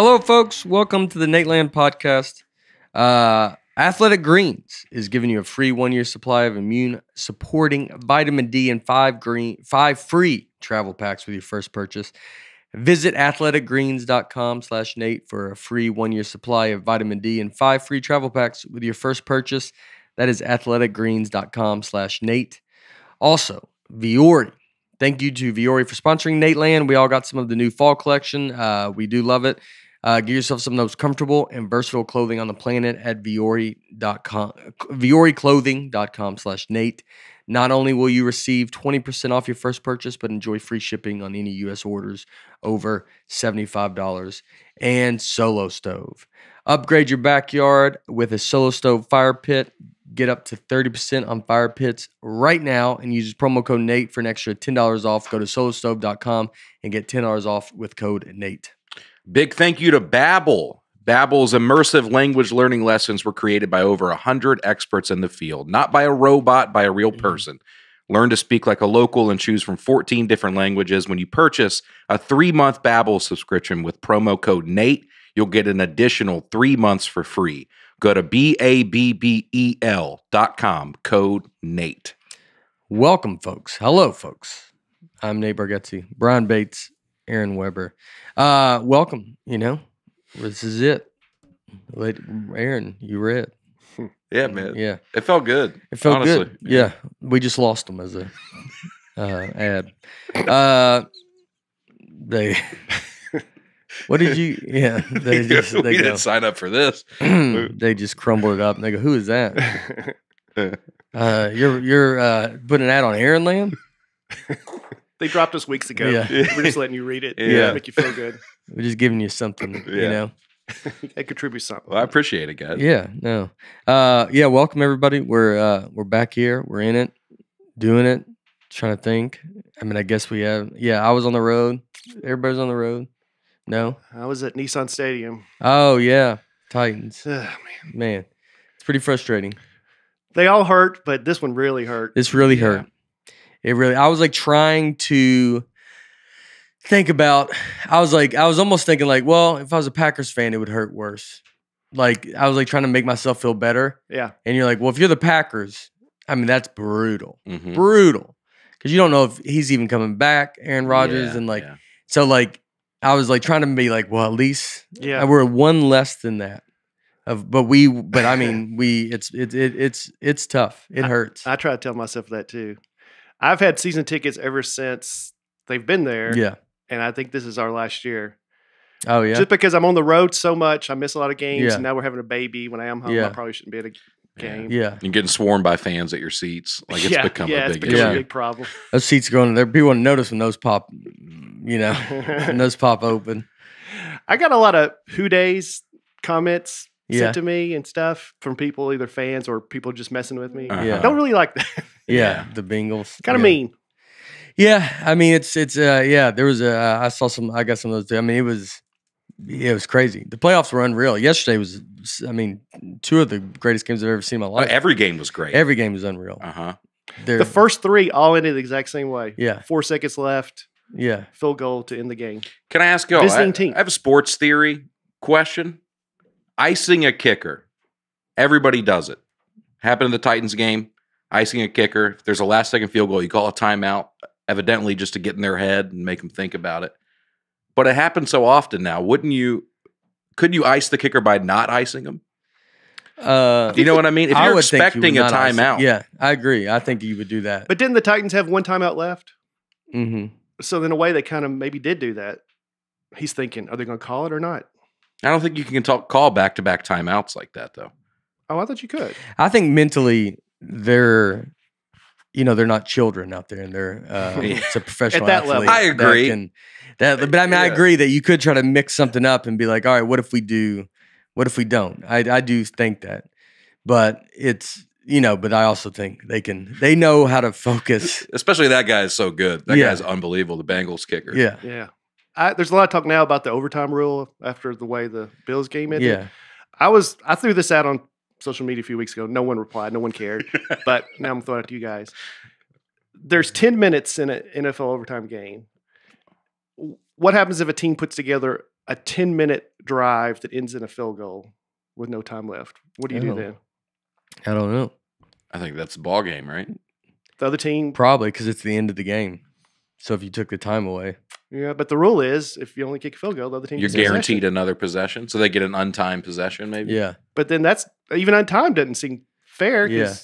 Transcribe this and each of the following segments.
Hello, folks. Welcome to the Nateland podcast. Uh, Athletic Greens is giving you a free one-year supply of immune-supporting vitamin D and five green, five free travel packs with your first purchase. Visit athleticgreens.com slash Nate for a free one-year supply of vitamin D and five free travel packs with your first purchase. That is athleticgreens.com slash Nate. Also, Vuori. Thank you to Vuori for sponsoring Nateland. We all got some of the new fall collection. Uh, we do love it. Uh, get yourself some of the most comfortable and versatile clothing on the planet at vuori.com, vuoriclothing.com slash Nate. Not only will you receive 20% off your first purchase, but enjoy free shipping on any U.S. orders over $75 and Solo Stove. Upgrade your backyard with a Solo Stove fire pit. Get up to 30% on fire pits right now and use promo code Nate for an extra $10 off. Go to solostove.com and get $10 off with code Nate. Big thank you to Babbel. Babbel's immersive language learning lessons were created by over 100 experts in the field, not by a robot, by a real mm-hmm. person. Learn to speak like a local and choose from 14 different languages. When you purchase a 3-month Babbel subscription with promo code Nate, you'll get an additional 3 months for free. Go to B A B B E L dot com, code Nate. Welcome, folks. Hello, folks. I'm Nate Bargatze, Brian Bates, Aaron Weber. Uh, welcome. You know, this is it. Wait, Aaron, you read. Yeah, man. Yeah, It felt good. it felt honestly. good. Yeah, we just lost them as a uh, ad. Uh, they. what did you? Yeah, they just we they go. didn't sign up for this. they just crumbled it up and they go, "Who is that?" Uh, you're you're uh, putting an ad on Aaron Land. They dropped us weeks ago. Yeah. We're just letting you read it. Yeah. Make you feel good. We're just giving you something, you know. It contributes something. Well, I appreciate it, guys. Yeah, no. Uh yeah, welcome everybody. We're uh we're back here. We're in it, doing it, trying to think. I mean, I guess we have yeah, I was on the road. Everybody's on the road. No? I was at Nissan Stadium. Oh yeah. Titans. Ugh, man. Man. It's pretty frustrating. They all hurt, but this one really hurt. This really Yeah. hurt. It really I was like trying to think about I was like I was almost thinking like, well, if I was a Packers fan, it would hurt worse. Like I was like trying to make myself feel better. Yeah. And you're like, well, if you're the Packers, I mean, that's brutal. Mhm. Brutal. Because you don't know if he's even coming back, Aaron Rodgers. Yeah, and like, yeah. so like, I was like trying to be like, well, at least Yeah. we're one less than that. Of, but we, but I mean, we, it's, it, it, it's, it's tough. It hurts. I try to tell myself that too. I've had season tickets ever since they've been there. yeah. And I think this is our last year. Oh, yeah. Just because I'm on the road so much, I miss a lot of games. Yeah. And now we're having a baby. When I am home, Yeah. I probably shouldn't be at a game. yeah. You're getting sworn by fans at your seats. Like it's yeah, become yeah, a it's big become issue. a big problem. Those seats going there. People wouldn't notice when those pop, you know, when those pop open. I got a lot of who days comments Yeah. sent to me and stuff from people, either fans or people just messing with me. Uh-huh. Yeah. I don't really like that. Yeah. Yeah. The Bengals. kind of yeah. mean. Yeah, I mean it's it's uh yeah, there was a I saw some I got some of those too. I mean it was it was crazy. The playoffs were unreal. Yesterday was I mean two of the greatest games I've ever seen in my life. every game was great. Every game was unreal. uh huh. They're- The first three all ended the exact same way. Yeah. Four seconds left, yeah. field goal to end the game. Can I ask you? I, team. I have a sports theory question. Icing a kicker. Everybody does it. Happened in the Titans game. Icing a kicker. If there's a last second field goal, you call a timeout, evidently just to get in their head and make them think about it. But it happens so often now. Wouldn't you? Could you ice the kicker by not icing them? Uh Do you know what I mean? If I you're would think you expecting would a not ice timeout, Yeah, I agree. I think you would do that. But didn't the Titans have one timeout left? hmm So in a way, they kind of maybe did do that. He's thinking, are they going to call it or not? I don't think you can talk, call back to back timeouts like that, though. Oh, I thought you could. I think mentally they're you know, they're not children out there and they're uh Yeah. it's a professional At that athlete level. I that agree. can- that, but I mean I agree that you could try to mix something up and be like, all right, what if we do what if we don't? I I do think that. But it's you know, but I also think they can they know how to focus. Especially that guy is so good. That Yeah. guy's unbelievable. The Bengals kicker. Yeah. Yeah. I, there's a lot of talk now about the overtime rule after the way the Bills game ended. Yeah. I was I threw this out on social media a few weeks ago. No one replied. No one cared. but now I'm throwing it to you guys. There's 10 minutes in an NFL overtime game. What happens if a team puts together a 10 minute drive that ends in a field goal with no time left. What do you do Oh. then? I don't know. I think that's the ball game, right? The other team, Probably because it's the end of the game. So if you took the time away, yeah, but the rule is if you only kick a field goal, the other team You're gets possession. guaranteed another possession, so they get an untimed possession, maybe. yeah, But then that's even untimed doesn't seem fair. Yeah,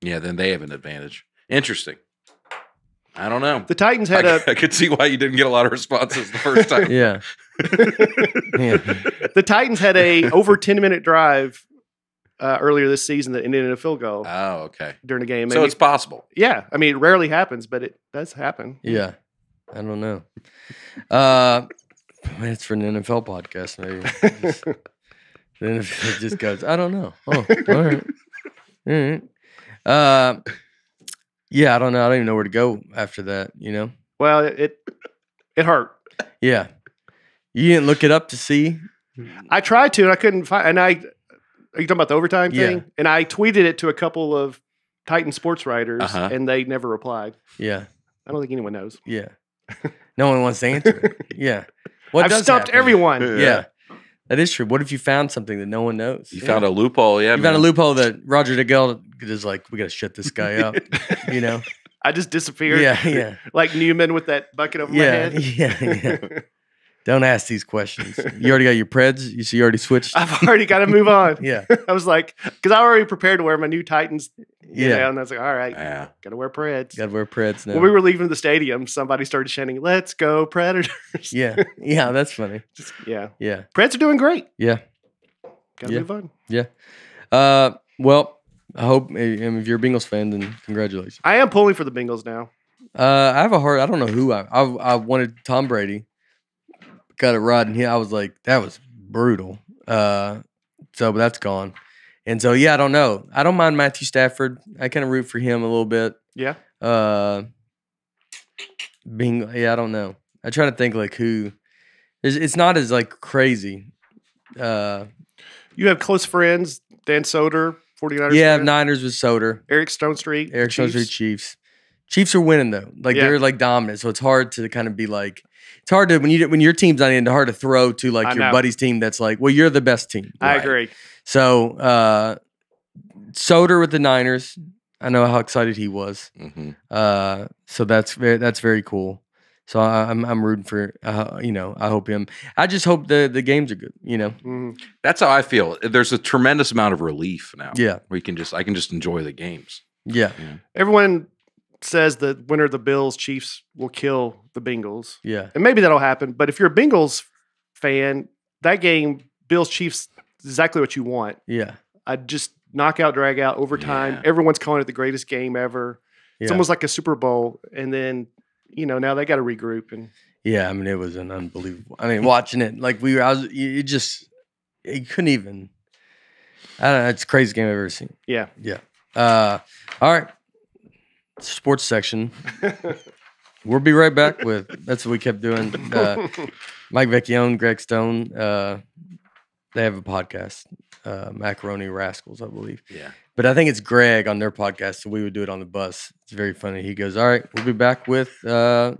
yeah. then they have an advantage. Interesting. I don't know. The Titans had a I could see why you didn't get a lot of responses the first time. yeah, yeah. the Titans had a over ten minute drive uh, earlier this season that ended in a field goal oh, okay. during the game. So And it's possible. yeah, I mean, it rarely happens, but it does happen. Yeah. I don't know. Uh it's for an NFL podcast, maybe. Just- then if it just goes, I don't know. Oh, all right. All right. Uh yeah, I don't know. I don't even know where to go after that, you know? well, it it hurt. Yeah. You didn't look it up to see? I tried to, and I couldn't find. And I, are you talking about the overtime Yeah. thing? And I tweeted it to a couple of Titan sports writers, Uh-huh. and they never replied. Yeah. I don't think anyone knows. Yeah. No one wants to answer it. Yeah. What I've does stumped happen? everyone. Yeah. Yeah. That is true. What if you found something that no one knows? You You found a loophole, yeah. You found a loophole that Roger Goodell is like, we got to shut this guy up. You know? I just disappeared. Yeah, yeah. like Newman with that bucket over Yeah, my head. yeah, yeah. Don't ask these questions. You already got your Preds. You see, you already switched. I've already got to move on. Yeah, I was like, because I already prepared to wear my new Titans. You yeah. know, and I was like, all right, Yeah. got to wear Preds. Got to wear Preds now. When we were leaving the stadium, somebody started chanting, "Let's go Predators!" yeah, yeah. That's funny. Just, yeah, Yeah, Preds are doing great. yeah. Got to Yeah. move on. Uh, well, I hope if you're a Bengals fan, then congratulations. I am pulling for the Bengals now. Uh, I have a hard. I don't know who I. I, I wanted Tom Brady. Got it right, and he. I was like, that was brutal. Uh, so but that's gone, and so yeah, I don't know. I don't mind Matthew Stafford. I kind of root for him a little bit. Yeah, Uh, being yeah, I don't know. I try to think like who. It's, it's not as like crazy. Uh, you have close friends, Dan Soder, 49ers. yeah, fan, Niners with Soder, Eric Stonestreet, Eric Stonestreet Chiefs. Chiefs. Chiefs are winning though. Like Yeah. they're like dominant, so it's hard to kind of be like. It's hard to when you when your team's not in, hard to throw to like I your know. buddy's team. That's like, well, you're the best team. I Right. agree. So uh, Soder with the Niners. I know how excited he was. hmm Uh, so that's very that's very cool. So I, I'm I'm rooting for uh, you know I hope him. I just hope the the games are good. You know. Mhm. That's how I feel. There's a tremendous amount of relief now. Yeah. we can just I can just enjoy the games. Yeah. Everyone says the winner of the Bills Chiefs will kill the Bengals, Yeah. and maybe that'll happen. But if you're a Bengals fan, that game Bills Chiefs exactly what you want. Yeah. I just knockout, drag out, overtime. Yeah. Everyone's calling it the greatest game ever. It's almost like a Super Bowl, and then you know now they got to regroup and Yeah. I mean, it was an unbelievable. I mean, watching it like we were. I was. You you just you couldn't even. I don't know. It's the craziest game I've ever seen. yeah. Yeah. Uh. All right. Sports section. We'll be right back with. That's what we kept doing. Uh, Mike Vecchione, Greg Stone. Uh, they have a podcast, uh, Macaroni Rascals, I believe. Yeah. But I think it's Greg on their podcast, so we would do it on the bus. It's very funny. He goes, "All right, we'll be back with uh,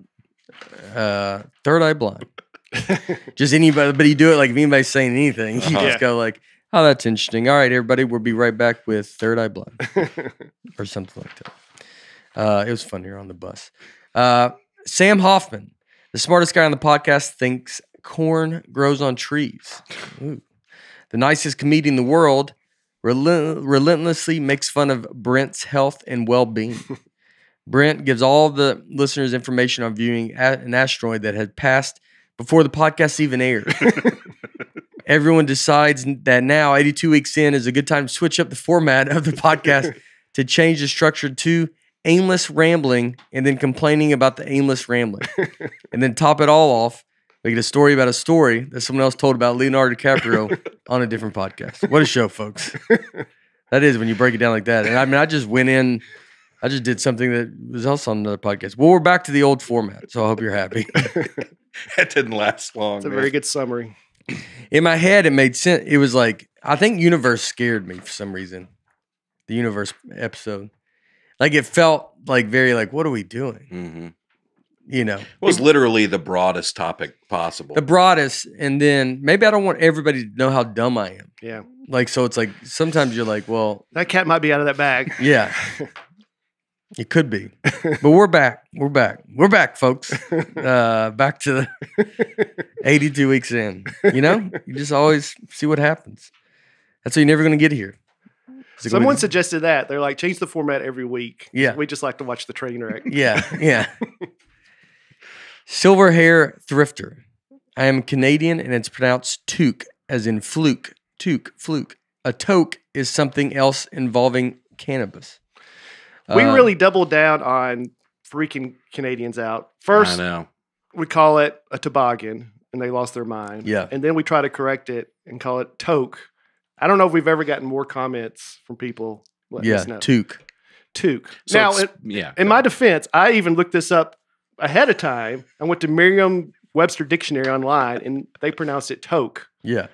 uh, Third Eye Blind." just anybody, but he do it like if anybody's saying anything, you Uh-huh. just go like, "Oh, that's interesting." All right, everybody, we'll be right back with Third Eye Blind or something like that. Uh, it was funnier on the bus. Uh, Sam Hoffman, the smartest guy on the podcast, thinks corn grows on trees. Ooh. The nicest comedian in the world relent- relentlessly makes fun of Brent's health and well being. Brent gives all the listeners information on viewing an asteroid that had passed before the podcast even aired. Everyone decides that now, 82 weeks in, is a good time to switch up the format of the podcast to change the structure to aimless rambling and then complaining about the aimless rambling. and then top it all off, we get a story about a story that someone else told about Leonardo DiCaprio on a different podcast. What a show, folks. That is when you break it down like that. And I mean, I just went in, I just did something that was also on another podcast. Well, we're back to the old format. So I hope you're happy. That didn't last long. It's a man. very good summary. in my head, it made sense. It was like, I think Universe scared me for some reason. The Universe episode. Like it felt like very like, what are we doing? Mhm. You know, It was literally the broadest topic possible. the broadest, and then maybe I don't want everybody to know how dumb I am. Yeah. Like, so it's like sometimes you're like, well, That cat might be out of that bag. yeah, it could be, but we're back. We're back. We're back, folks. Uh, back to the 82 weeks in. You know, you just always see what happens. That's why you're never going to get here. Is it gonna Someone suggested that. They're like, change the format every week. Yeah. We just like to watch the train wreck. Yeah, yeah. Silver hair thrifter. I am Canadian and it's pronounced toque, as in fluke, toque, fluke. A toque is something else involving cannabis. we Uh, really doubled down on freaking Canadians out. I First, know. we call it a toboggan, and they lost their mind. Yeah. And then we try to correct it and call it toque. I don't know if we've ever gotten more comments from people. letting yeah, us know. toque. toque. So now, it's- in, yeah. in my defense, I even looked this up ahead of time. I went to Merriam-Webster Dictionary online, and they pronounced it toque. Yeah.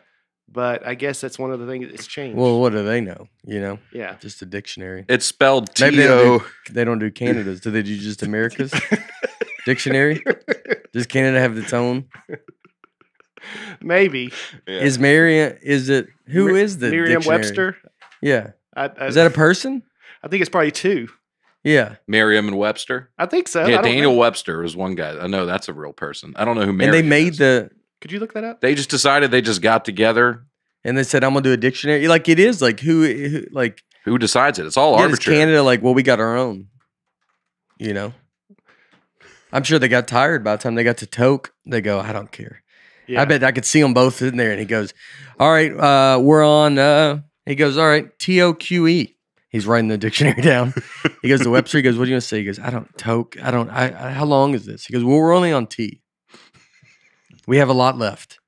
But I guess that's one of the things that's changed. Well, what do they know? You know, yeah. just a dictionary. it's spelled T Maybe they don't, do, they don't do Canada's. Do they do just America's dictionary? Does Canada have its own? Maybe Is Merriam? Is it who Mer- is the dictionary? Merriam-Webster. Yeah. I, I, Is that a person? I think it's probably two. Yeah. Merriam and Webster? I think so. Yeah, Daniel know. Webster was one guy. I know that's a real person. I don't know who and they made is. the Could you look that up? They just decided they just got together. and they said I'm gonna do a dictionary. Like it is like who, who like Who decides it? It's all yeah, does arbitrary. Canada like well we got our own. You know. I'm sure they got tired by the time they got to Toke. They go, I don't care. Yeah. I bet I could see them both in there. And he goes, All right, uh, we're on. Uh, he goes, All right, T O Q E. He's writing the dictionary down. He goes to Webster. He goes, What are you gonna say? He goes, I don't toke. I don't. I, I. How long is this? He goes, Well, we're only on T. We have a lot left.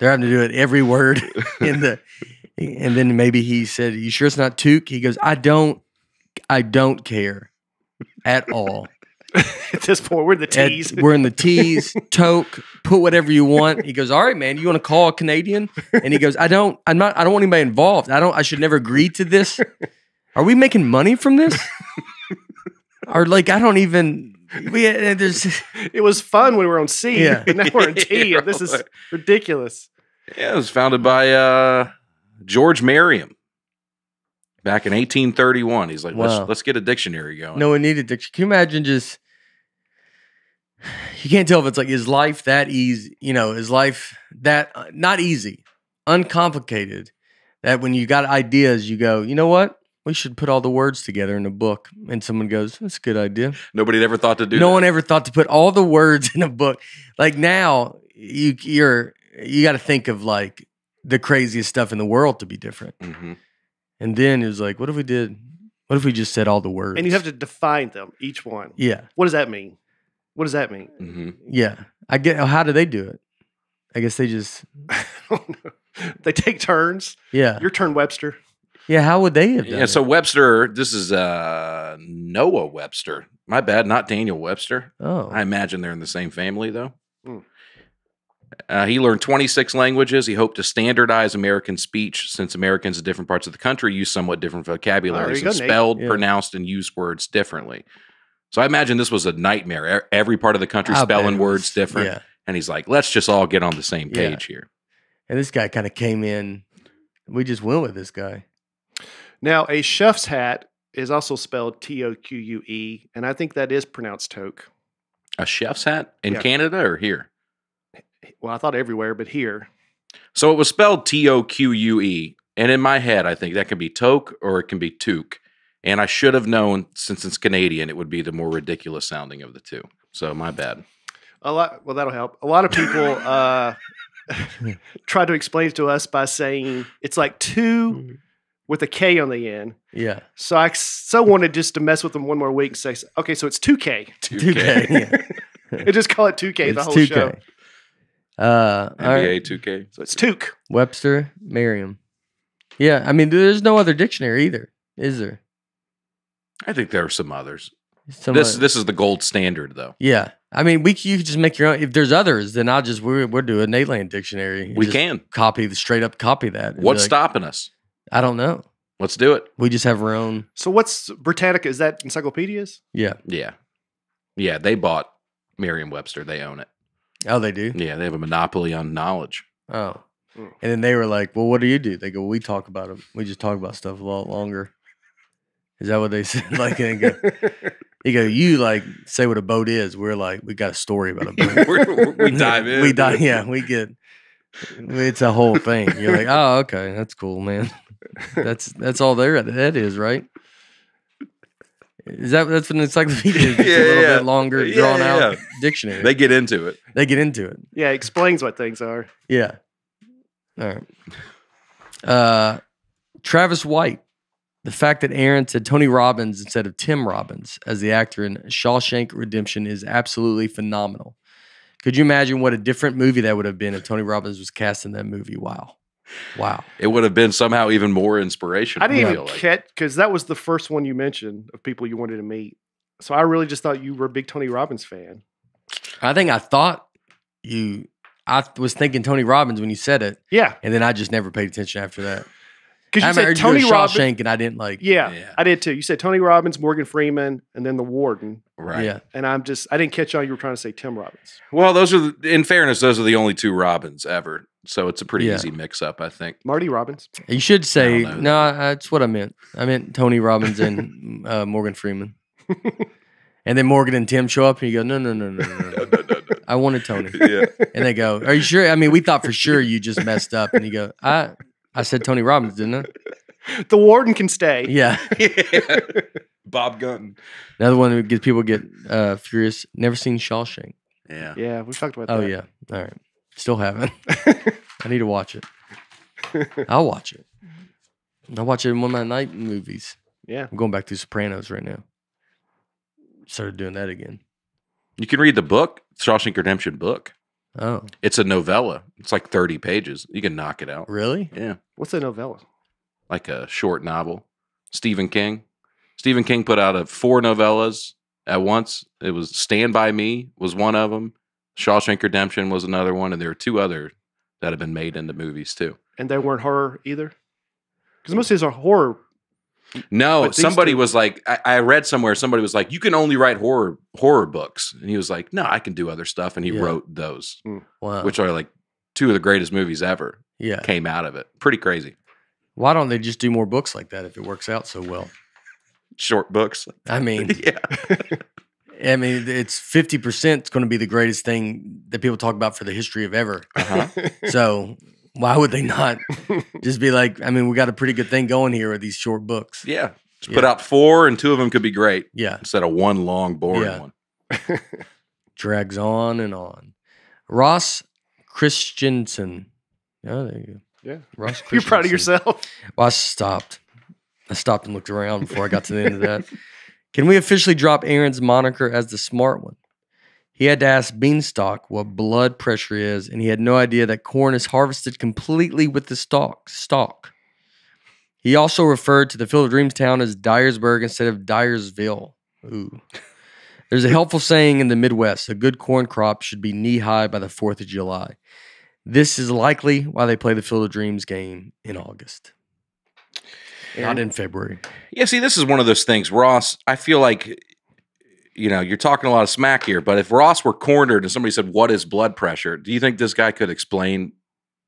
They're having to do it every word in the. And then maybe he said, "You sure it's not toque?" He goes, "I don't. I don't care at all." At this point, we're in the At- T's. we're in the T's, toke, put whatever you want. He goes, All right, man, you want to call a Canadian? And he goes, I don't, I'm not, I don't want anybody involved. I don't, I should never agree to this. Are we making money from this? or like, I don't even, we, uh, there's, it was fun when we were on C. Yeah. and now we're in T. and this is ridiculous. Yeah, it was founded by uh, George Merriam back in 1831. He's like, Wow. let's let's get a dictionary going. no one needed dictionary. Can you imagine just, you can't tell if it's like, is life that easy? You know, is life that, uh, not easy, uncomplicated, that when you got ideas, you go, you know what? We should put all the words together in a book. And someone goes, that's a good idea. Nobody had ever thought to do no that. one ever thought to put all the words in a book. Like now, you you're you got to think of like the craziest stuff in the world to be different. Mhm. And then it was like, what if we did? What if we just said all the words? And you have to define them, each one. yeah, What does that mean? What does that mean? Mhm. yeah. I get. How do they do it? I guess they just. I don't know. they take turns. Yeah, Your turn, Webster. yeah. How would they have done Yeah, so it? Webster, this is uh, Noah Webster. My bad, not Daniel Webster. Oh, I imagine they're in the same family, though. Hmm. Uh, he learned 26 languages. He hoped to standardize American speech since Americans in different parts of the country use somewhat different vocabularies you go, and Nate. spelled, Yeah. pronounced, and used words differently. So I imagine this was a nightmare. E- Every part of the country I spelling it words different. Yeah, And he's like, let's just all get on the same Yeah. page here. and this guy kind of came in. We just went with this guy. Now, a chef's hat is also spelled T O Q U E, and I think that is pronounced toque. A chef's hat in Yeah. Canada or here? Well, I thought everywhere, but here. So it was spelled T O Q U E. And in my head, I think that can be toque or it can be toque. And I should have known, since it's Canadian, it would be the more ridiculous sounding of the two. So my bad. A lot. Well, that'll help. A lot of people uh, try to explain it to us by saying it's like two with a K on the end. Yeah, So I so wanted just to mess with them one more week and say, okay, so it's two K. 2K. Yeah. and just call it two K the whole 2K. show. Uh, all right. NBA 2K. So it's Toque. Webster, Merriam. Yeah, I mean, there's no other dictionary either, is there? I think there are some others. Some this other- this is the gold standard, though. yeah. I mean, we you could just make your own. If there's others, then I'll just we're we're doing Nateland dictionary. We just can. copy the straight up copy that. What's like, stopping us? I don't know. Let's do it. We just have our own. So what's Britannica? Is that encyclopedias? Yeah, Yeah. Yeah, they bought Merriam-Webster. They own it. Oh, they do. Yeah, they have a monopoly on knowledge. Oh, Mm. and then they were like, "Well, what do you do?" They go, "We talk about it. We just talk about stuff a lot longer." Is that what they said? like, and go, you go, you like say what a boat is. We're like, we got a story about a boat. We're- we dive in. we dive. Yeah, we get. It's a whole thing. You're like, oh, okay, that's cool, man. That's that's all there that is, right? Is that that's an encyclopedia? It's Yeah, a little yeah. bit longer, Yeah, drawn yeah, out yeah. dictionary. They get into it. they get into it. yeah, it explains what things are. Yeah. All right. Uh, Travis White. The fact that Aaron said Tony Robbins instead of Tim Robbins as the actor in Shawshank Redemption is absolutely phenomenal. Could you imagine what a different movie that would have been if Tony Robbins was cast in that movie? Wow. Wow. It would have been somehow even more inspirational. I didn't even like. catch because that was the first one you mentioned of people you wanted to meet. So I really just thought you were a big Tony Robbins fan. I think I thought you, I was thinking Tony Robbins when you said it, Yeah, and then I just never paid attention after that. Because I you said heard Tony Robbins. And I didn't like. Yeah, Yeah. I did too. You said Tony Robbins, Morgan Freeman, and then the Warden. Right. Yeah. And I'm just I didn't catch on. You were trying to say Tim Robbins. Well, those are, the, in fairness, those are the only two Robbins ever. So it's a pretty Yeah. easy mix up, I think. Marty Robbins. You should say know no. That's what I meant. I meant Tony Robbins and uh, Morgan Freeman. and then Morgan and Tim show up, and you go, no, no, no, no, no, no, no. I wanted Tony. yeah. And they go, Are you sure? I mean, we thought for sure you just messed up. And you go, I, I said Tony Robbins, didn't I? The Warden can stay. Yeah. Bob Gunton. Another one that gets people get uh, furious. Never seen Shawshank. Yeah. Yeah, we've talked about Oh that. Oh yeah. All right. Still haven't. I need to watch it. I'll watch it. I'll watch it in one of my night movies. yeah. I'm going back to Sopranos right now. Started doing that again. You can read the book, Shawshank Redemption book. Oh, It's a novella. It's like 30 pages. You can knock it out. really? Yeah. What's a novella? Like a short novel. Stephen King. Stephen King put out a four novellas at once. It was Stand By Me was one of them. Shawshank Redemption was another one. And there are two other that have been made into movies too. And they weren't horror either. Because most of these are horror. No, But somebody two- was like, I, I read somewhere, somebody was like, you can only write horror horror books. And he was like, no, I can do other stuff. And he Yeah. wrote those, Wow. which are like two of the greatest movies ever yeah. came out of it. Pretty crazy. Why don't they just do more books like that if it works out so well? Short books. I mean, yeah. I mean, it's fifty percent. It's going to be the greatest thing that people talk about for the history of ever. Uh-huh. So why would they not just be like? I mean, we got a pretty good thing going here with these short books. Yeah. Just Yeah. put out four and two of them could be great Yeah, instead of one long, boring Yeah. one. drags on and on. Ross Christensen. Oh, there you go. Yeah. Ross. You're proud of yourself. Well, I stopped. I stopped and looked around before I got to the end of that. Can we officially drop Aaron's moniker as the smart one? He had to ask Beanstalk what blood pressure is, and he had no idea that corn is harvested completely with the stalk. Stalk. He also referred to the Field of Dreams town as Dyersburg instead of Dyersville. Ooh. There's a helpful saying in the Midwest: a good corn crop should be knee high by the Fourth of July. This is likely why they play the Field of Dreams game in August, not in February. Yeah, see, this is one of those things. Ross, I feel like, you know, you're talking a lot of smack here, but if Ross were cornered and somebody said, What is blood pressure? Do you think this guy could explain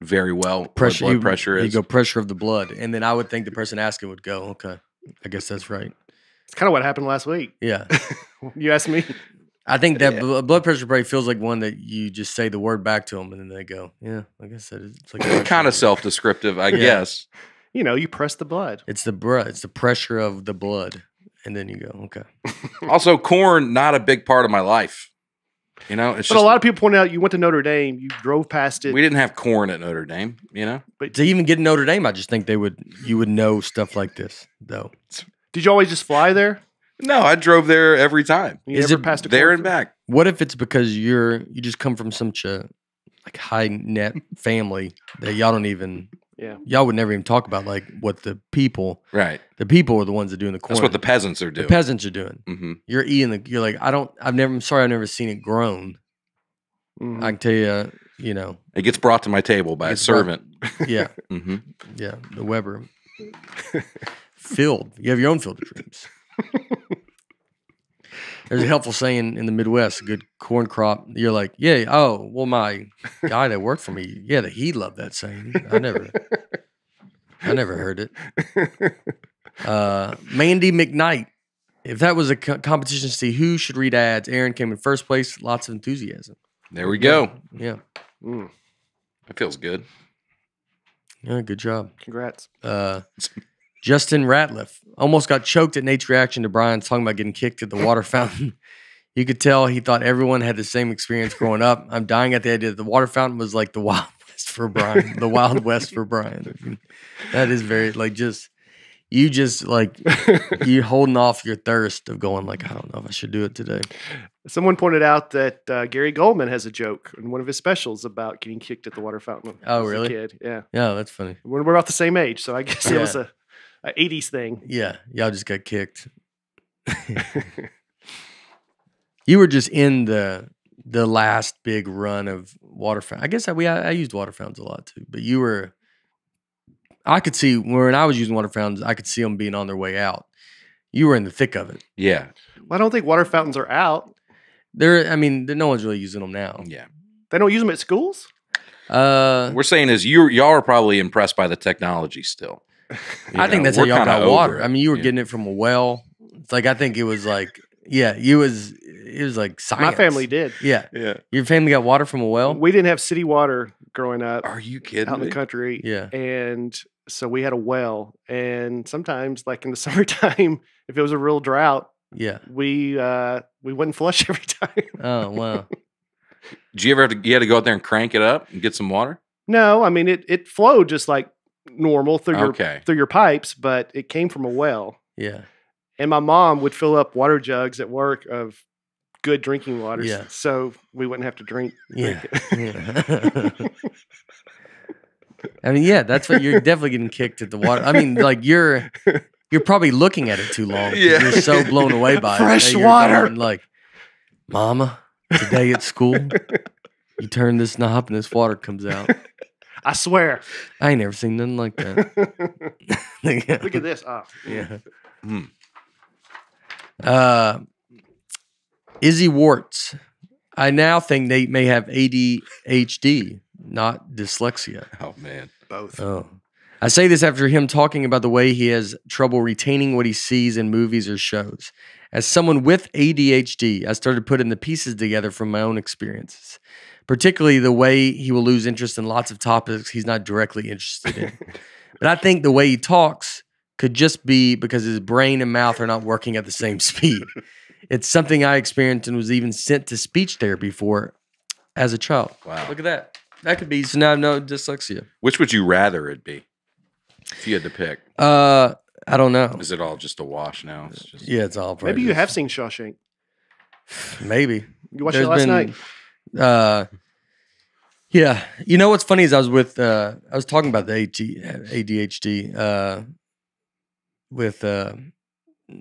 very well Pressure, what blood you- pressure You go pressure of the blood, and then I would think the person asking would go, "Okay, I guess that's right." it's kind of what happened last week. Yeah, You asked me. I think that Yeah. blood pressure probably feels like one that you just say the word back to them, and then they go, "Yeah, like I said. It's like kind of self descriptive, I Yeah. guess. You know, you press the blood. It's the br- It's the pressure of the blood, and then you go, "Okay." Also, corn, not a big part of my life. You know, it's But just, a lot of people point out you went to Notre Dame, you drove past it. we didn't have corn at Notre Dame, you know? but To even get Notre Dame, I just think they would. You would know stuff like this, though. did you always just fly there? No, I drove there every time. You Is never it passed a There corn and back. What if it's because you're you just come from such a like high net family that y'all don't even Yeah. y'all would never even talk about like what the people Right. the people are the ones that are doing the corn. That's what the peasants are the doing. peasants are doing. hmm You're eating the. You're like I don't. I've never. I'm sorry. I've never seen it grown. Mhm. I can tell you. You know. It gets brought to my table by a Gets brought- servant. Yeah. hmm Yeah. The Weber. Field. You have your own field of dreams. There's a helpful saying in the Midwest, a good corn crop. You're like, yeah, oh, well, my guy that worked for me, yeah, that he loved that saying. I never, I never heard it. Uh, Mandy McKnight. If that was a co- competition to see who should read ads, Aaron came in first place. Lots of enthusiasm. There we go. Yeah, Mm, That feels good. yeah, good job. congrats. Uh, Justin Ratliff almost got choked at Nate's reaction to Brian's talking about getting kicked at the water fountain. You could tell he thought everyone had the same experience growing up. I'm dying at the idea that the water fountain was like the Wild West for Brian, the Wild West for Brian. That is very like just you just like you holding off your thirst of going like I don't know if I should do it today. Someone pointed out that uh, Gary Gulman has a joke in one of his specials about getting kicked at the water fountain. Oh, as a really? kid, yeah. Yeah, that's funny. We're, we're about the same age, so I guess it was a, a '80s thing. Yeah, y'all just got kicked. you were just in the the last big run of water fountain. I guess I, we I, I used water fountains a lot too, but you were. I could see when I was using water fountains, I could see them being on their way out. You were in the thick of it. Yeah. Well, I don't think water fountains are out. There, I mean, there- no one's really using them now. Yeah. They don't use them at schools. Uh, We're saying is you y'all are probably impressed by the technology still. You I think that's how y'all got water. I mean, you were Yeah. getting it from a well. It's like I think it was like, yeah, you was it was like science. My family did. Yeah, Yeah. your family got water from a well. we didn't have city water growing up Are you kidding out in me? the country. Yeah. And so we had a well. And sometimes, like in the summertime, if it was a real drought, Yeah. we uh we wouldn't flush every time. Oh wow. Did you ever have to, you had to go out there and crank it up and get some water? no, I mean it it flowed just like normal through your Okay. through your pipes, but it came from a well. Yeah. And my mom would fill up water jugs at work of good drinking water, Yeah. so we wouldn't have to drink. Yeah. drink it. yeah. I mean, yeah, that's what you're definitely getting kicked at the water. I mean, like you're you're probably looking at it too long. Yeah. You're so blown away by it. Fresh that water. Like, Mama, today at school, you turn this knob and this water comes out. I swear. I ain't never seen nothing like that. Look at this. Oh, Yeah. Hmm. Uh, Izzy Warts. I now think Nate may have ADHD, not dyslexia. Oh man. both. Oh. I say this after him talking about the way he has trouble retaining what he sees in movies or shows. As someone with ADHD, I started putting the pieces together from my own experiences, particularly the way he will lose interest in lots of topics he's not directly interested in. but I think the way he talks could just be because his brain and mouth are not working at the same speed. It's something I experienced and was even sent to speech therapy for as a child. Wow. Look at that. That could be so now I have no dyslexia. Which would you rather it be? If you had to pick. Uh, I don't know. Is it all just a wash now? It's just Yeah, it's all. Maybe you prejudice. have seen Shawshank. Maybe. You watched There's it last been- night. Uh, yeah. You know what's funny is I was with uh, I was talking about the AT, ADHD uh, with uh,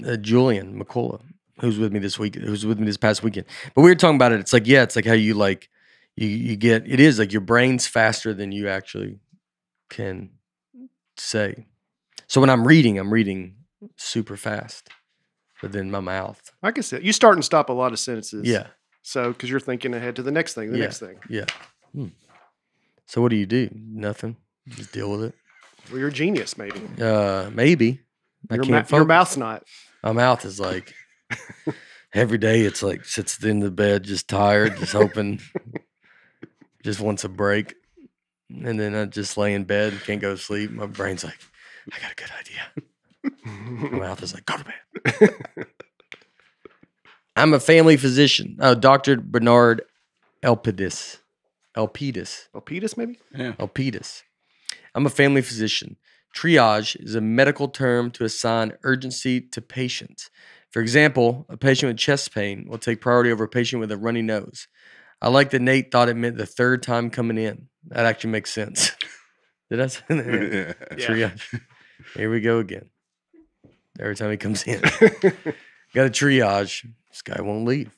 uh, Julian McCullough, who's with me this week, who's with me this past weekend. But we were talking about it. It's like yeah, it's like how you like you you get it is like your brain's faster than you actually can say. So when I'm reading, I'm reading super fast, but then my mouth, I can see it. You start and stop a lot of sentences. yeah. So because you're thinking ahead to the next thing, the Yeah. next thing. Yeah. Hmm. So what do you do? Nothing. Just deal with it. Well, you're a genius, maybe. Uh, maybe. I Your, can't. ma- your mouth's not. My mouth is like every day. It's like sits in the bed, just tired, just hoping, just wants a break, and then I just lay in bed, can't go to sleep. My brain's like, I got a good idea. My mouth is like, go to bed. I'm a family physician. Uh, Dr. Bernard Elpidis. Elpidis. Elpidus, maybe? yeah. Elpidis. I'm a family physician. Triage is a medical term to assign urgency to patients. For example, a patient with chest pain will take priority over a patient with a runny nose. I like that Nate thought it meant the third time coming in. That actually makes sense. Did I say that? Yeah. Triage. Here we go again. Every time he comes in, got a triage. This guy won't leave.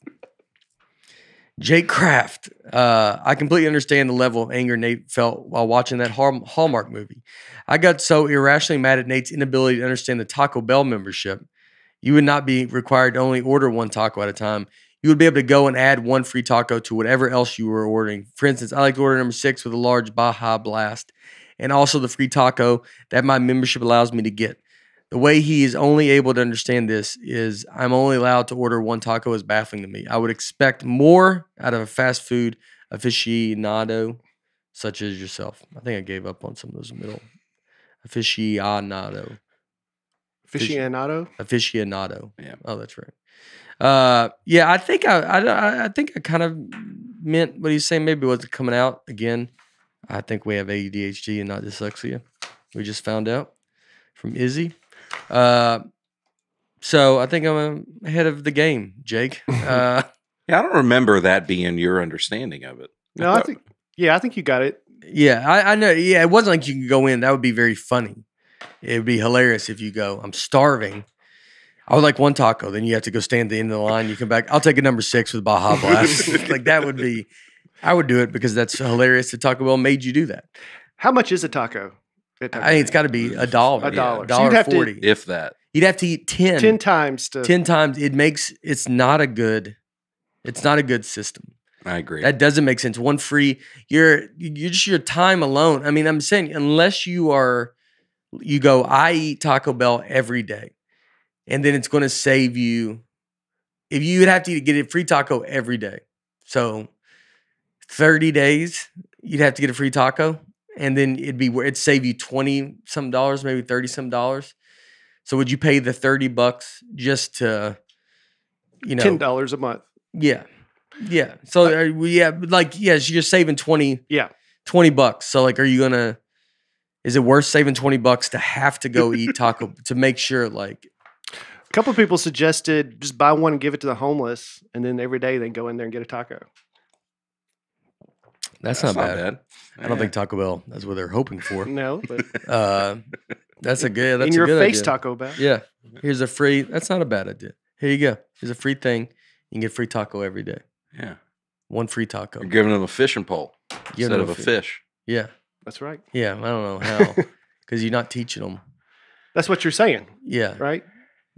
Jake Kraft. Uh, I completely understand the level of anger Nate felt while watching that Hallmark movie. I got so irrationally mad at Nate's inability to understand the Taco Bell membership. you would not be required to only order one taco at a time. You would be able to go and add one free taco to whatever else you were ordering. For instance, I like to order number six with a large Baja Blast and also the free taco that my membership allows me to get. The way he is only able to understand this is I'm only allowed to order one taco is baffling to me. I would expect more out of a fast food aficionado such as yourself. I think I gave up on some of those middle aficionado. Aficionado. Aficionado. Yeah. Oh, that's right. Uh, yeah, I think I, I, I think I kind of meant what he's saying. Maybe it wasn't coming out again. I think we have ADHD and not dyslexia. We just found out from Izzy. Uh, so I think I'm ahead of the game, Jake. Uh, Yeah, I don't remember that being your understanding of it. No, I think. Yeah, I think you got it. yeah, I, I know. Yeah, it wasn't like you could go in. That would be very funny. It would be hilarious if you go, I'm starving. I would like one taco. Then you have to go stand at the end of the line. You come back. I'll take a number six with Baja Blast. like that would be. I would do it because that's hilarious. That Taco Bell made you do that. How much is a taco? At Taco I think it's Bell? got to be a dollar. A dollar. So dollar you'd have to- forty. If that. You'd have to eat 10, 10 times to 10 times. It makes it's not a good. It's not a good system. I agree. That doesn't make sense. One free, you're you're just your time alone. I mean, I'm saying unless you are, you go. I eat Taco Bell every day, and then it's going to save you. If you would have to get a free taco every day, so thirty days, you'd have to get a free taco, and then it'd be it'd save you twenty some dollars, maybe thirty some dollars. So would you pay the thirty bucks just to, you know, ten dollars a month. yeah. Yeah. So are uh, we, yeah, like yes, you're saving 20 Yeah. 20 bucks. So like are you going to is it worth saving 20 bucks to have to go eat taco to make sure like A couple of people suggested just buy one and give it to the homeless, and then every day they go in there and get a taco. That's, not, bad. I don't Yeah. think Taco Bell that's what they're hoping for. No, but Uh that's a good that's in a your good face, idea. Taco Bell. Yeah. Here's a free that's not a bad idea. Here you go. Here's a free thing. You can get free taco every day. Yeah. One free taco. You're giving them a fishing pole Give instead of a fi- fish. Yeah. That's right. Yeah. I don't know how. Because you're not teaching them. That's what you're saying, Yeah. right?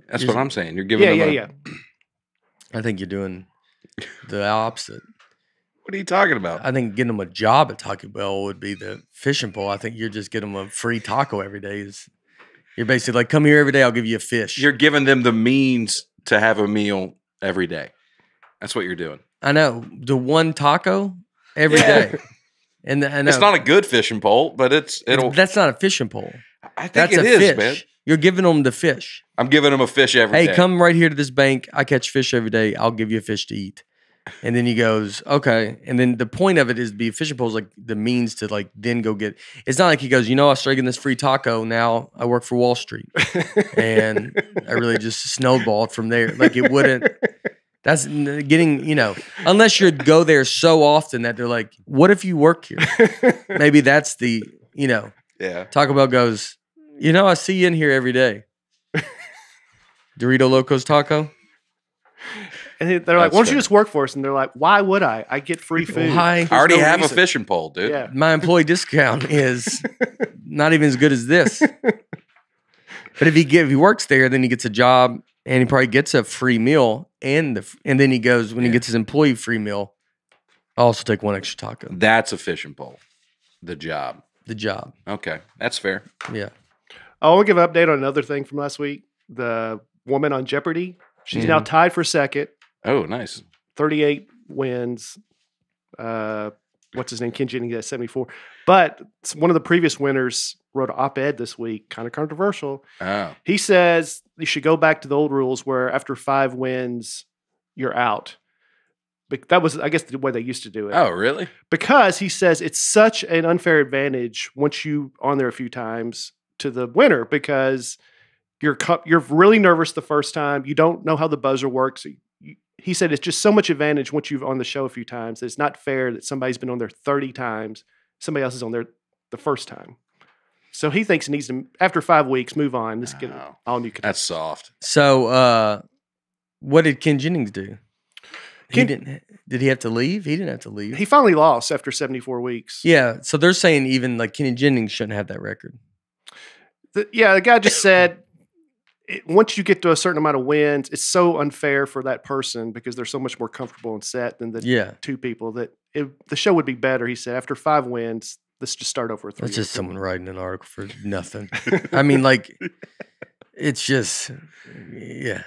That's You're- what I'm saying. You're giving Yeah, them yeah, a, yeah. I think you're doing the opposite. What are you talking about? I think getting them a job at Taco Bell would be the fishing pole. I think you're just getting them a free taco every day. Is you're basically like, come here every day. I'll give you a fish. You're giving them the means to have a meal every day. That's what you're doing. I know the one taco every Yeah. day, and the, I know It's not a good fishing pole, but it's It's- it'll. that's not a fishing pole. I think That's it a is, fish. man. You're giving them the fish. I'm giving them a fish every day. hey, come right here to this bank. I catch fish every day. I'll give you a fish to eat. And then he goes, okay. And then the point of it is the fishing pole is like the means to like then go get. It's not like he goes, you know, I started getting this free taco. Now I work for Wall Street, and I really just snowballed from there. Like it wouldn't. That's getting you know, unless you go there so often that they're like, what if you work here? Maybe that's the you know Yeah. Taco Bell goes, you know, I see you in here every day. Dorito Locos Taco. And they- they're like, That's "Why don't you fair. just work for us?" And they're like, "Why would I? I get free food." Why? I already no have reason. a fishing pole, dude. Yeah. My employee discount is not even as good as this. But if he get, if he works there, then he gets a job and he probably gets a free meal and the and then he goes when he gets his employee free meal. I'll also take one extra taco. That's a fishing pole. The job. The job, Okay, that's fair. yeah. I want to give an update on another thing from last week. The woman on Jeopardy. She's now mm-hmm. tied for second, Oh, nice. 38 wins. Uh, what's his name? Ken Jennings at 74. But one of the previous winners wrote an op-ed this week, kind of controversial. Oh, He says you should go back to the old rules where after five wins, you're out. But that was, I guess, the way they used to do it. oh, really? because he says it's such an unfair advantage once you on there a few times to the winner because you're you're really nervous the first time you don't know how the buzzer works he said it's just so much advantage once you've on the show a few times it's not fair that somebody's been on there 30 times somebody else is on there the first time so he thinks it needs to after five weeks move on let's get Oh. all new That's soft. So, uh, what did Ken Jennings do? He didn't. Did he have to leave? He didn't have to leave. he finally lost after 74 weeks yeah. So they're saying even like Kenny Jennings shouldn't have that record. The- yeah, the guy just said it, once you get to a certain amount of wins, it's so unfair for that person because they're so much more comfortable and set than the Yeah. two people that it, the show would be better. He said after five wins, let's just start over. Three That's just or four. someone writing an article for nothing. I mean, like, it's just, yeah.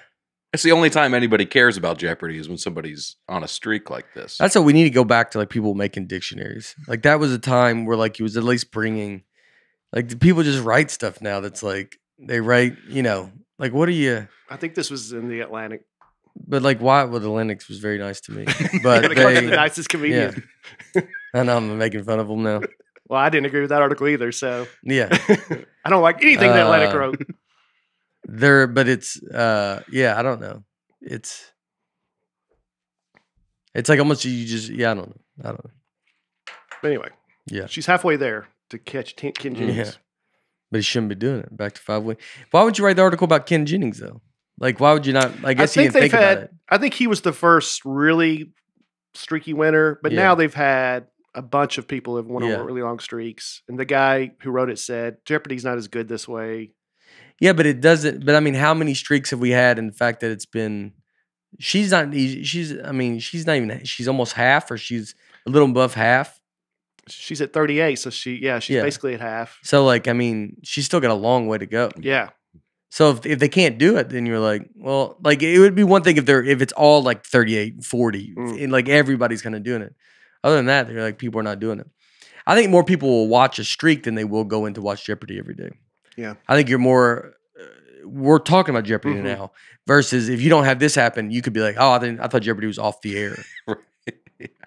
It's the only time anybody cares about Jeopardy is when somebody's on a streak like this. That's what we need to go back to, like people making dictionaries. Like that was a time where, like, he was at least bringing, like, people just write stuff now. That's like they write, you know, like what are you? I think this was in the Atlantic. But like, why? Well, the Linux was very nice to me, But but the they, nicest comedian. I know I'm making fun of them now. Well, I didn't agree with that article either. So Yeah, I don't like anything that Atlantic Uh, wrote. they're, but it's, uh, yeah, I don't know. It's, it's like almost you just, yeah, I don't know. I don't know. But anyway, Yeah. she's halfway there to catch Ken, Ken Jennings. Yeah. But he shouldn't be doing it. Back to five win. Why would you write the article about Ken Jennings though? Like, why would you not? I guess you think didn't think they've about it. I think he was the first really streaky winner, but Yeah. now they've had a bunch of people who've won Yeah. on really long streaks. And the guy who wrote it said Jeopardy's not as good this way. Yeah, but it doesn't. But I mean, how many streaks have we had? In the fact that it's been, she's not. She's. I mean, she's not even. She's almost half, or she's a little above half. She's at 38, so she yeah, she's Yeah. basically at half. So like, I mean, she's still got a long way to go. Yeah. So if, if they can't do it, then you're like, well, like it would be one thing if they're if it's all like 38, 40, Mm. and like everybody's kind of doing it. Other than that, they're like people are not doing it. I think more people will watch a streak than they will go in to watch Jeopardy every day. Yeah. I think you're more. Uh, we're talking about Jeopardy Mhm. now versus if you don't have this happen, you could be like, oh, I, didn't, I thought Jeopardy was off the air.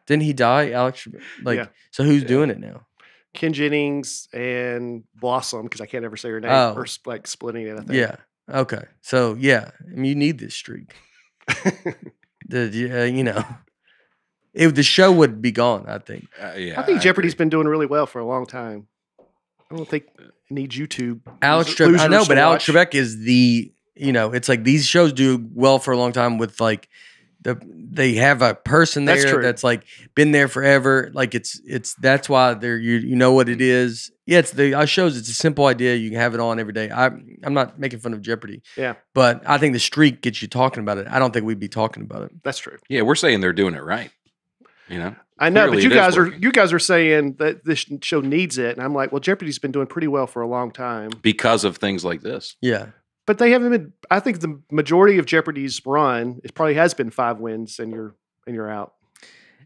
Didn't he die, Alex? Like, Yeah. so who's Yeah. doing it now? Ken Jennings and Blossom, because I can't ever say her name, Oh. or like splitting it, I think. Yeah. Okay. So yeah, I mean, you need this streak. The uh, you know, if the show would be gone, I think. Uh, yeah, I think agree. Jeopardy's been doing really well for a long time. I don't think it needs YouTube. Alex Trebek, I know, but to Alex. Trebek is the you know, it's like these shows do well for a long time with like the they have a person there That's that's, like been there forever. Like it's it's that's why they're you you know what it is. Yeah, it's the uh, shows. It's a simple idea. You can have it on every day. I I'm not making fun of Jeopardy. Yeah. but I think the streak gets you talking about it. I don't think we'd be talking about it. That's true. Yeah, we're saying they're doing it right. You know, I know, Clearly but you it is guys are you guys are saying that this show needs it, and I'm like, well, Jeopardy's been doing pretty well for a long time, because of things like this. Yeah. But they haven't been. I think the majority of Jeopardy's run it probably has been five wins, and you're and you're out.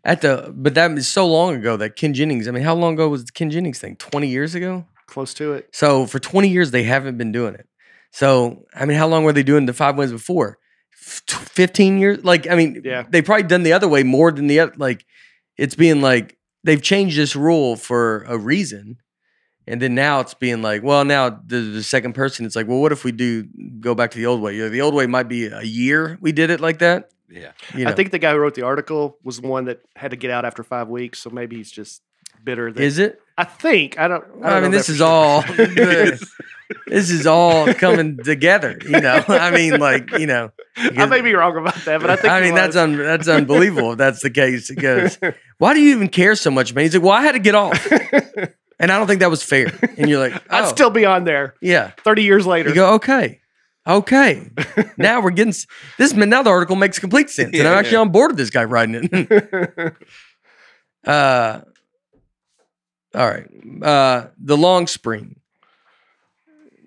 At the but that was so long ago that Ken Jennings. I mean, how long ago was the Ken Jennings thing? Twenty years ago. Close to it. So for twenty years they haven't been doing it. So I mean, how long were they doing the five wins before? F- Fifteen years. Like I mean, Yeah. they probably done the other way more than the other. Like it's being like they've changed this rule for a reason. And then now it's being like, well, now the, the second person, it's like, well, what if we do go back to the old way? You know, the old way might be a year we did it like that. Yeah, You know, I think the guy who wrote the article was the one that had to get out after five weeks, so maybe he's just bitter. That, is it? I think I don't. I, I, don't mean, know this is sure. all the- this is all coming together. You know, I mean, like you know, I may be wrong about that, but I think. I he mean, that's un, that's unbelievable if that's the case. Because why do you even care so much, man? He's like, well, I had to get off, and I don't think that was fair. And you're like, I'd oh, still be on there yeah. thirty years later. You go, okay, okay. now we're getting this. Now the article makes complete sense, and I'm actually yeah. on board with this guy writing it. uh, all right. Uh, the long spring.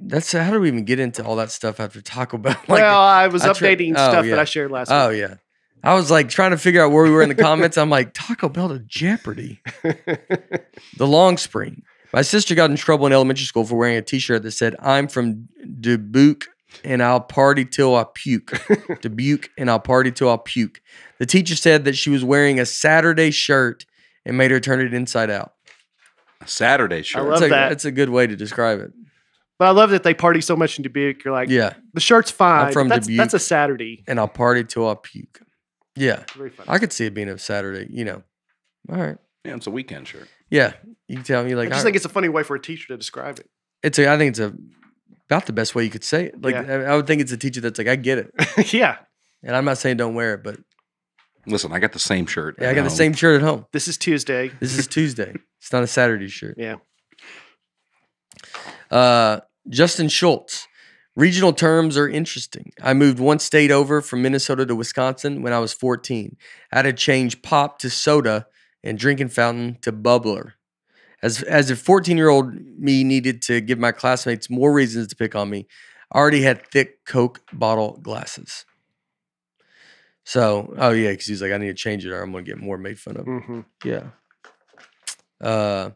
That's how do we even get into all that stuff after Taco Bell? Like, well, I was I updating oh, stuff yeah. that I shared last week. oh yeah. I was like trying to figure out where we were in the comments. I'm like Taco Bell to Jeopardy. The long spring. My sister got in trouble in elementary school for wearing a T-shirt that said "I'm from Dubuque and I'll party till I puke." Dubuque and I'll party till I puke. The teacher said that she was wearing a Saturday shirt and made her turn it inside out. A Saturday shirt. love That's a, that. That's a good way to describe it. but I love that they party so much in Dubuque. You're like, Yeah, the shirt's fine. I'm from that's, Dubuque. that's a Saturday. and I'll party till I puke. Yeah, Very funny. I could see it being a Saturday. You know. All right. yeah, it's a weekend shirt. Yeah, you can tell me like I just all think right. it's a funny way for a teacher to describe it. it's a. I think it's a about the best way you could say it. Like Yeah. I, I would think it's a teacher that's like, I get it, yeah, and I'm not saying don't wear it, but Listen, I got the same shirt. yeah, I at got the same shirt at home. this is Tuesday. This is Tuesday. It's not a Saturday shirt. Yeah. Uh, Justin Schultz Regional terms are interesting. I moved one state over from Minnesota to Wisconsin when I was 14. I had to change pop to soda and drinking fountain to bubbler. As, as a 14 year old me needed to give my classmates more reasons to pick on me, I already had thick Coke bottle glasses. So, oh yeah, because he's like, I need to change it or I'm going to get more made fun of. Mhm. Yeah. Uh,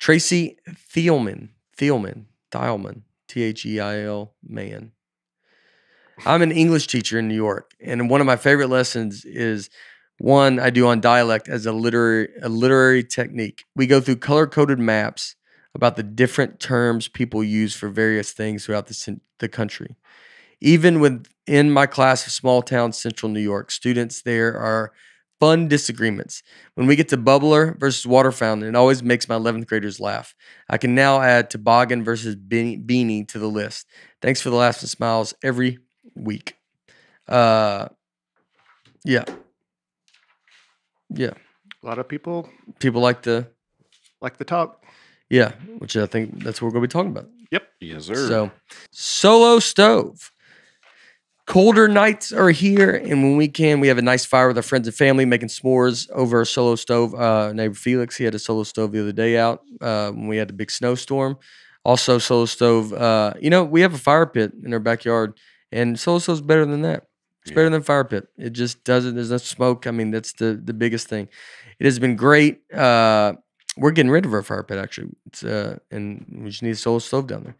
Tracy Theilman, Theilman, Theilman, T H E I L, man. I'm an English teacher in New York, and one of my favorite lessons is one I do on dialect as a literary a literary technique. We go through color coded maps about the different terms people use for various things throughout the, the country. Even within my class of small town central New York, students there are fun disagreements. When we get to bubbler versus water fountain, it always makes my 11th graders laugh. I can now add toboggan versus beanie, beanie to the list. Thanks for the laughs and smiles every week. Uh, yeah. Yeah. A lot of people People like the, like the talk. yeah, which I think that's what we're going to be talking about. Yep. Yes, sir. So, solo stove. Colder nights are here, and when we can, we have a nice fire with our friends and family making s'mores over a solo stove. Uh, neighbor Felix, he had a solo stove the other day out uh, when we had a big snowstorm. Also, solo stove. Uh, you know, we have a fire pit in our backyard, and solo stove's better than that. It's better than fire pit. It just doesn't. There's no smoke. I mean, that's the the biggest thing. It has been great. Uh, we're getting rid of our fire pit actually. It's uh, and we just need a solo stove down there.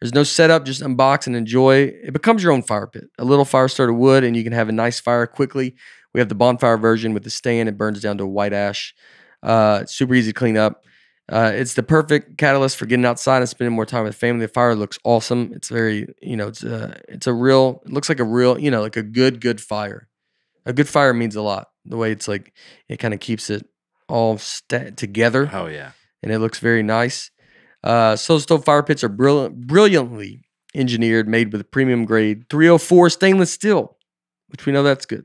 There's no setup, just unbox and enjoy. It becomes your own fire pit. A little fire starter wood, and you can have a nice fire quickly. We have the bonfire version with the stand. It burns down to white ash. Uh, super easy to clean up. Uh, it's the perfect catalyst for getting outside and spending more time with family. The fire looks awesome. It's very, you know, it's a, it's a real. It looks like a real, you know, like a good, good fire. A good fire means a lot. The way it's like, it kind of keeps it all sta together oh yeah. and it looks very nice. Uh, Stove fire pits are brilliant, brilliantly engineered, made with premium grade 304 stainless steel, which we know that's good,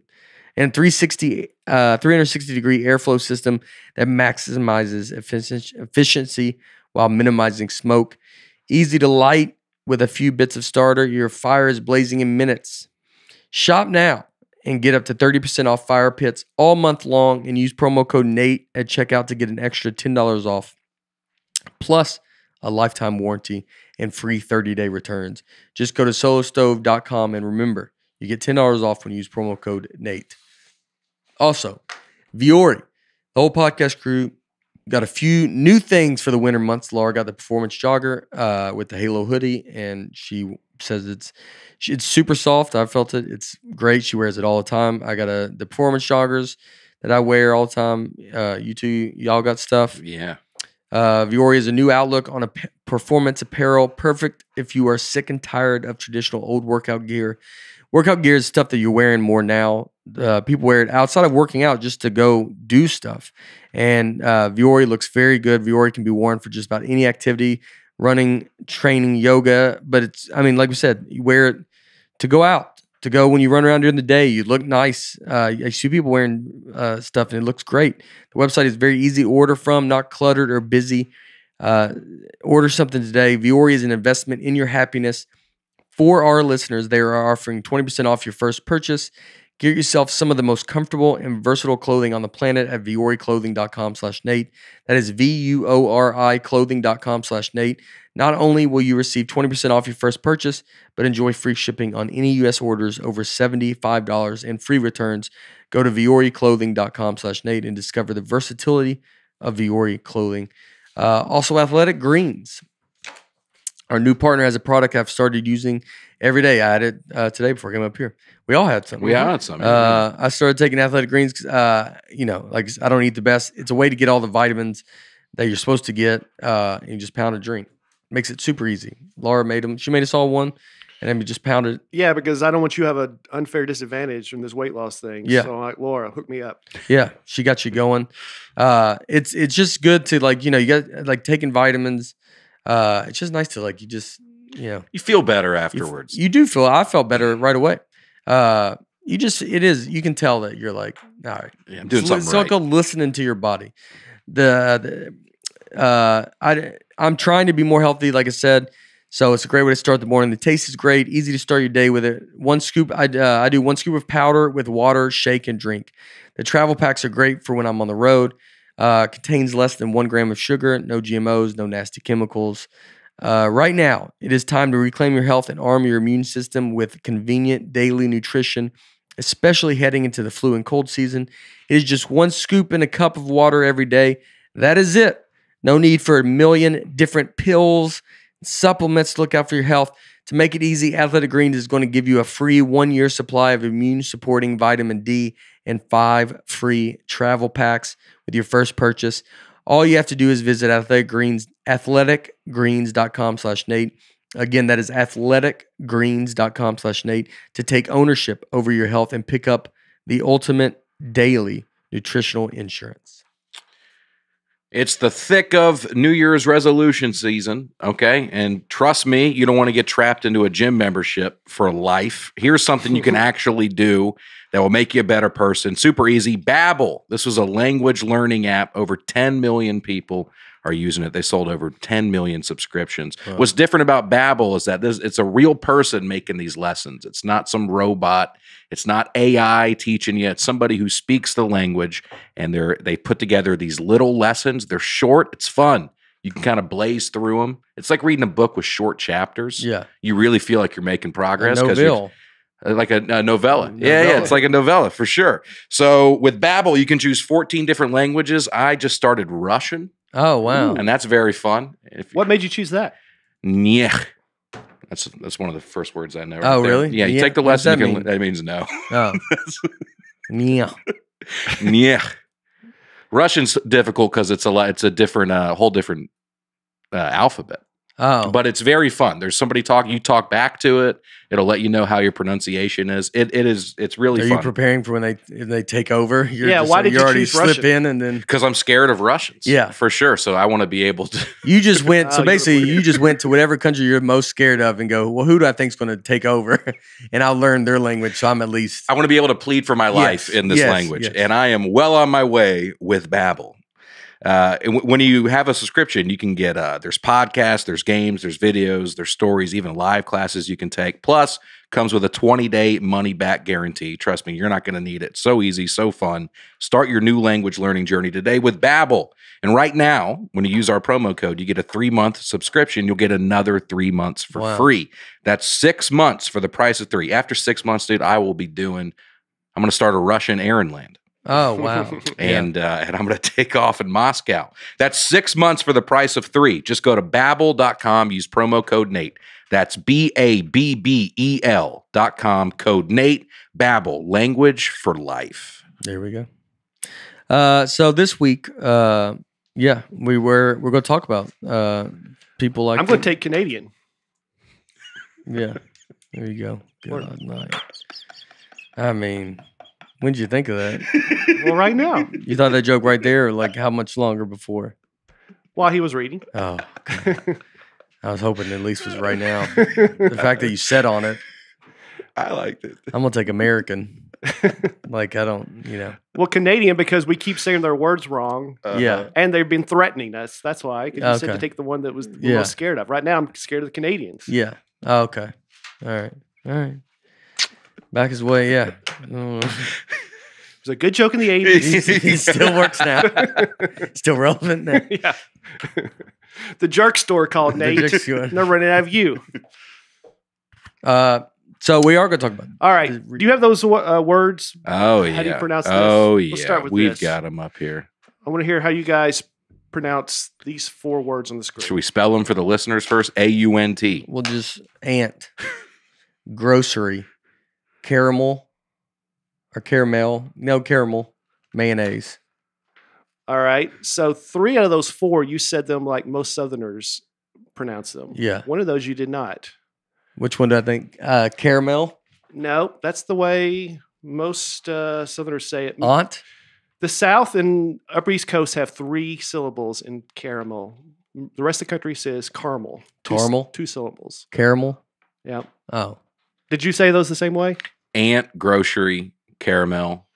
and 360 uh, 360 degree airflow system that maximizes efficiency while minimizing smoke. Easy to light with a few bits of starter. Your fire is blazing in minutes. Shop now and get up to 30% off fire pits all month long and use promo code NATE at checkout to get an extra $10 off, plus a lifetime warranty and free 30 day returns. Just go to solostove.com and remember, you get $10 off when you use promo code NATE. Also, Vuori, the whole podcast crew, got a few new things for the winter months. Laura got the performance jogger uh, with the Halo hoodie, and she says it's it's super soft. I felt it. It's great. She wears it all the time. I got a the performance joggers that I wear all the time. Uh, you two, y'all got stuff. Yeah. Uh, Vuori is a new outlook on a performance apparel, perfect if you are sick and tired of traditional old workout gear. Workout gear is stuff that you're wearing more now. Uh, people wear it outside of working out just to go do stuff. And uh, Vuori looks very good. Vuori can be worn for just about any activity, running, training, yoga. But it's, I mean, like we said, you wear it to go out, to go when you run around during the day. You look nice. Uh, I see people wearing uh, stuff and it looks great. The website is very easy to order from, not cluttered or busy. Uh, order something today. Vuori is an investment in your happiness. For our listeners, they are offering 20% off your first purchase. Get yourself some of the most comfortable and versatile clothing on the planet at vuoriclothing.com slash Nate. That is V-U-O-R-I clothing.com slash Nate. Not only will you receive 20% off your first purchase, but enjoy free shipping on any U.S. orders over $75 and free returns. Go to vuoriclothing.com slash Nate and discover the versatility of Vuori clothing. Uh, also, Athletic Greens. Our new partner has a product I've started using every day. I had it uh, today before I came up here. We all had some. We had some. Uh, I started taking athletic greens. 'cause, Uh, you know, like I don't eat the best. It's a way to get all the vitamins that you're supposed to get. Uh, and you just pound a drink. Makes it super easy. Laura made them. She made us all one, and then we just pounded. Yeah, because I don't want you to have an unfair disadvantage from this weight loss thing. Yeah. So I'm like, Laura, hook me up. Yeah, she got you going. Uh, it's it's just good to like you know you got like taking vitamins. Uh, it's just nice to like you just you know you feel better afterwards. You, do feel. I felt better right away. Uh, you just it is. You can tell that you're like all right. yeah, I'm doing It's something li- right. So called listening to your body. The, the uh, I I'm trying to be more healthy. Like I said, So it's a great way to start the morning. The taste is great, easy to start your day with it. One scoop, I, uh, I do one scoop of powder with water, shake and drink. The travel packs are great for when I'm on the road. Uh, contains less than one gram of sugar, no GMOs, no nasty chemicals. Uh, right now, it is time to reclaim your health and arm your immune system with convenient daily nutrition, especially heading into the flu and cold season. It is just one scoop in a cup of water every day. That is it. No need for a million different pills, supplements to look out for your health. To make it easy, Athletic Greens is going to give you a free one year supply of immune supporting vitamin D and five free travel packs with your first purchase. All you have to do is visit Athletic Greens, athleticgreens.com slash Nate. Again, that is athleticgreens.com slash Nate to take ownership over your health and pick up the ultimate daily nutritional insurance. It's the thick of New Year's resolution season, okay? And trust me, you don't want to get trapped into a gym membership for life. Here's something you can actually do that will make you a better person. Super easy. Babbel. This was a language learning app. Over 10 million people are using it. They sold over 10 million subscriptions. Wow. What's different about Babbel is that this, it's a real person making these lessons. It's not some robot. It's not AI teaching you. It's somebody who speaks the language, and they're they put together these little lessons. They're short. It's fun. You can kind of blaze through them. It's like reading a book with short chapters. Yeah. You really feel like you're making progress No because uh, like a, a novella. Mm, Yeah, yeah, it's like a novella for sure. So with Babbel, you can choose 14 different languages. I just started Russian, Oh, wow. and that's very fun. If, What made you choose that? Nyeh. That's that's one of the first words I know. Oh, there. really? Yeah, you Nyeh. take the lesson. that you can, mean? that means no. Oh. yeah. Nyeh. Russian's difficult because it's a lot. It's a different, uh, whole different uh, alphabet. Oh. but it's very fun. There's somebody talking, you talk back to it. It'll let you know how your pronunciation is. It it is it's really Are you fun preparing for when they when they take over? You're Yeah, just- why did you already choose slip Russian? in and then because I'm scared of Russians. Yeah. for sure. So I want to be able to. you just went. Oh, so you're basically, you just went to whatever country you're most scared of and go, well, who do I think's going to take over? and I'll learn their language, so I'm at least. I want to be able to plead for my life Yes, in this yes, language, yes. and I am well on my way with Babbel. Uh, and w- when you have a subscription, you can get uh, there's podcasts, there's games, there's videos, there's stories, even live classes you can take. Plus, comes with a 20 day money back guarantee. Trust me, you're not going to need it. So easy, so fun. Start your new language learning journey today with Babbel. And right now, when you use our promo code, you get a three month subscription. You'll get another three months for Wow. free. That's six months for the price of three. After six months, dude, I will be doing. I'm going to start a Russian errand land Oh wow! and uh, and I'm going to take off in Moscow. That's six months for the price of three. Just go to babbel.com, use promo code Nate. That's B A B B E L dot com, code Nate. Babbel, language for life. There we go. Uh, so this week, uh, yeah, we were we're going to talk about uh, people like I'm going to take Canadian. Yeah, there you go. Word. God, night. I mean, when did you think of that? Well, right now, You thought that joke right there, or like how much longer before? while he was reading. Oh, I was hoping at least was right now. The fact that you said on it, I liked it. I'm gonna take American. Like I don't, you know. well, Canadian because we keep saying their words wrong. Uh-huh. Yeah. And they've been threatening us. That's why. 'cause you said to take the one that was the Yeah. most scared of. Right now, I'm scared of the Canadians. Yeah. Oh, okay. All right. All right. Back his way. Yeah. It was a good joke in the 80s. he still works now. Still relevant now. yeah. the jerk store called Nate. jerk store. They're running out of you. Uh, so we are going to talk about. All right. Do you have those uh, words? Oh, yeah. How do you pronounce this? Oh, Let's yeah. start with We've this. got them up here. I want to hear how you guys pronounce these four words on the screen. Should we spell them for the listeners first? A U N T. We'll just ant, grocery, caramel, or caramel. No caramel, mayonnaise. All right. So three out of those four, you said them like most Southerners pronounce them. Yeah. One of those you did not. Which one do I think? Uh, caramel, No, that's the way most uh, Southerners say it. aunt. The South and Upper East Coast have three syllables in caramel. The rest of the country says caramel. Two Caramel? Two syllables. Caramel. Yeah. Oh, Did you say those the same way? Ant, grocery, caramel,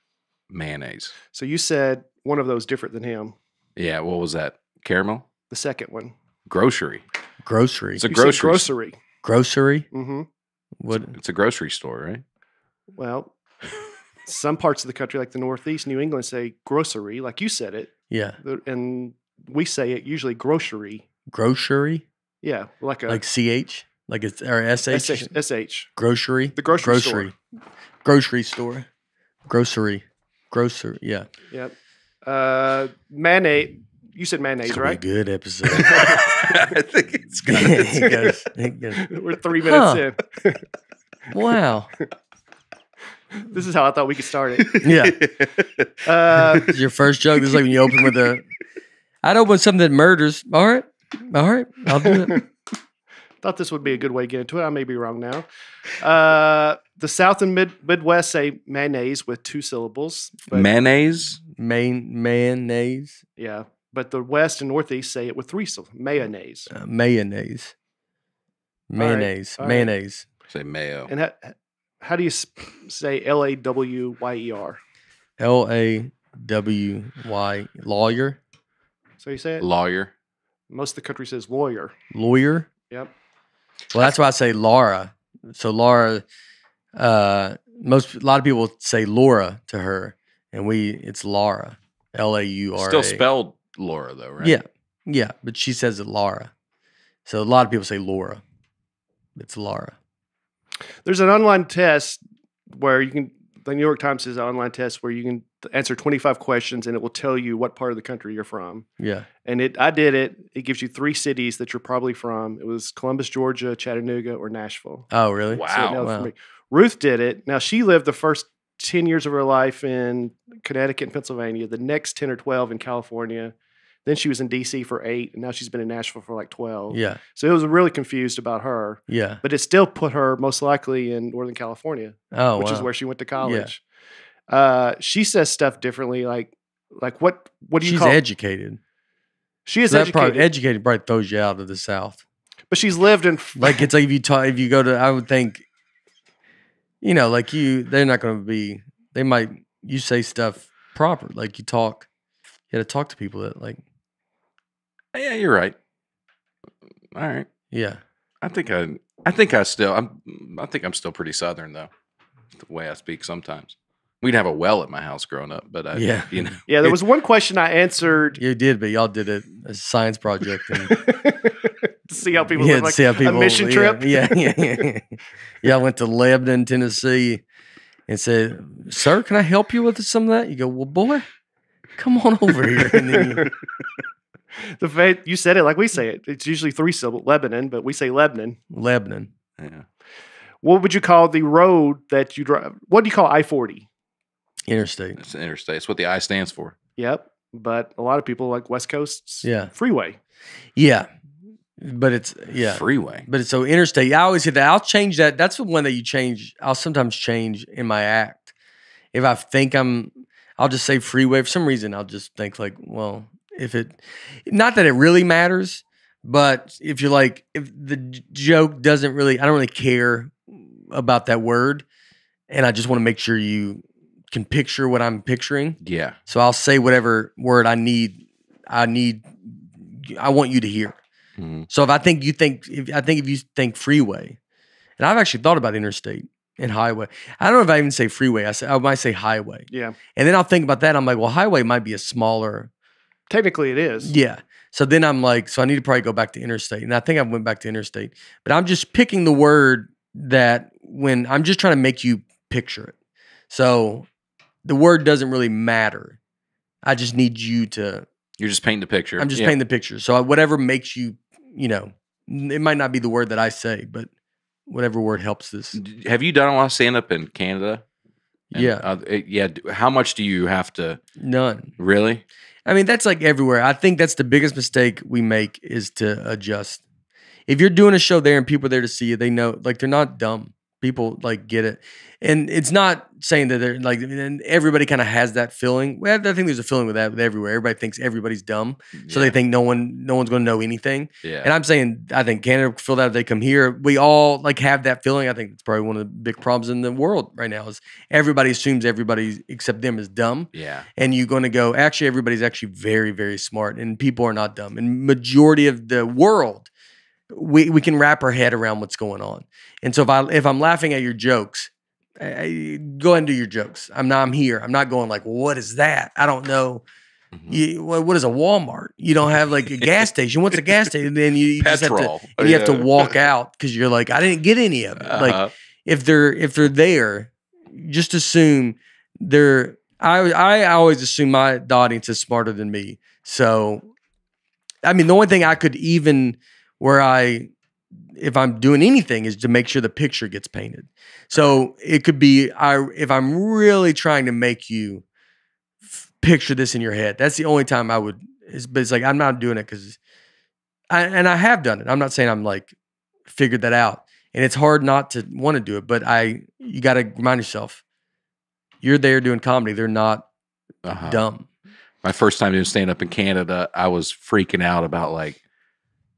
mayonnaise. So you said one of those different than him. Yeah, what was that? Caramel? The second one. Grocery. Grocery. It's a You said grocery. grocery. Grocery. hmm What? It's a grocery store, right? Well, some parts of the country, like the Northeast, New England, say grocery, like you said it, Yeah. The- and we say it usually grocery. Grocery. Yeah, like a Like ch. Like it's or sh. SH, SH. Grocery. The grocery, Grocery. Grocery store. Grocery. Grocery. Yeah. Yep. Uh, mayonnaise. You said mayonnaise, It's gonna be a right? good episode. I think it's gonna. it goes, it goes, We're three minutes Huh. in. wow. This is how I thought we could start it. Yeah. Uh, your first joke. This is like when you open with a. I'd open with something that murders. All right. All right. I'll do it. Thought this would be a good way to get into it. I may be wrong now. Uh, the South and Mid- Midwest say mayonnaise with two syllables. Mayonnaise. Main mayonnaise. yeah, but the West and Northeast say it with three syllables. Mayonnaise. Uh, mayonnaise. Mayonnaise. all right. Mayonnaise. Say mayo. And how, how do you s- say L A W Y E R? L A W Y. Lawyer. So you say it? Lawyer. Most of the country says lawyer. Lawyer. Yep. Well, that's why I say Laura. So Laura, uh, most a lot of people say Laura to her, and we it's Laura, L A U R A. Still spelled Laura though, right? Yeah, yeah, but she says it Laura. So a lot of people say Laura. It's Laura. There's an online test where you can. The New York Times has an online test where you can answer 25 questions and it will tell you what part of the country you're from. Yeah, And it, I did it. It gives you three cities that you're probably from. It was Columbus, Georgia, Chattanooga, or Nashville. Oh, really? Wow. So it nailed it for wow. Ruth did it. Now she lived the first 10 years of her life in Connecticut and Pennsylvania, the next 10 or 12 in California. Then she was in DC for eight, and now she's been in Nashville for like 12. Yeah, So it was really confused about her, yeah. but it still put her most likely in Northern California, Oh, which is where she went to college. Uh, she says stuff differently, like like what what do you she's call? educated. she is So that educated, probably educated probably throws you out of the South. but she's lived in Like it's like if you talk, if you go to, I would think, you know, like you, they're not going to be. They might you say stuff proper, like you talk. You got to talk to people that like, Oh, yeah, you're right. All right. yeah, I think I. I think I still. I'm. I think I'm still pretty southern though. The way I speak sometimes. We'd have a well at my house growing up, but I. Yeah. You know. yeah. There was one question I answered you did, but y'all did it as a science project. And, to see how people yeah, live like see how people, a mission yeah, trip. Yeah, yeah, yeah. yeah, I went to Lebanon, Tennessee, and said, "Sir, can I help you with some of that?" You go, "Well, boy, come on over here." And then you, the fact you said it like we say it. It's usually three syllable Lebanon, but we say Lebanon. Lebanon, Yeah. What would you call the road that you drive? What do you call I forty? interstate. It's an interstate. It's what the I stands for. Yep. But a lot of people like West Coast's Yeah. freeway. Yeah, but it's yeah, Freeway. but it's so interstate. I always say that. I'll change that. That's the one that you change. I'll sometimes change in my act. If I think I'm, I'll just say freeway. For some reason, I'll just think like, well, if it, not that it really matters, but if you're like, if the joke doesn't really, I don't really care about that word, and I just want to make sure you can picture what I'm picturing. Yeah. So I'll say whatever word I need. I need. I want you to hear. Mhm. So if I think you think, if I think if you think freeway, and I've actually thought about interstate and highway. I don't know if I even say freeway. I say I might say highway, Yeah. and then I'll think about that. I'm like, well, highway might be a smaller. Technically it is. Yeah. So then I'm like, so I need to probably go back to interstate, and I think I went back to interstate, but I'm just picking the word that when I'm just trying to make you picture it. So the word doesn't really matter. I just need you to You're just painting the picture. I'm just Yeah. painting the picture. So whatever makes you, you know, it might not be the word that I say, but whatever word helps this. Have you done a lot of stand up in Canada? And, Yeah, uh, yeah. How much do you have to none. really? I mean, that's like everywhere. I think that's the biggest mistake we make is to adjust. If you're doing a show there and people are there to see you, they know, like, they're not dumb. People like get it, and it's not saying that they're like. And everybody kind of has that feeling. Well, I think there's a feeling with that with everywhere. Everybody thinks everybody's dumb, so they think no one, no one's going to know anything. Yeah. And I'm saying, I think Canada feel that if they come here, we all like have that feeling. I think it's probably one of the big problems in the world right now is everybody assumes everybody except them is dumb, yeah. and you're going to go. Actually, everybody's actually very, very smart, and people are not dumb. And majority of the world we we can wrap our head around what's going on. And so if I if I'm laughing at your jokes, I, go ahead and do your jokes. I'm not. I'm here. I'm not going like, well, what is that? I don't know. Mhm. You, what, what is a Walmart? You don't have like a gas station. What's a gas station? Then you, you just have to you have to walk out because you're like, I didn't get any of it. Like Uh-huh. if they're if they're there, just assume they're. I I always assume my the audience is smarter than me. So, I mean, the only thing I could even where I, if I'm doing anything, is to make sure the picture gets painted. So it could be I if I'm really trying to make you f- picture this in your head. That's the only time I would. Is, but it's like I'm not doing it because, I, and I have done it. I'm not saying I'm like figured that out, and it's hard not to want to do it. But I, you got to remind yourself, you're there doing comedy. They're not Uh-huh. dumb. My first time doing stand up in Canada, I was freaking out about like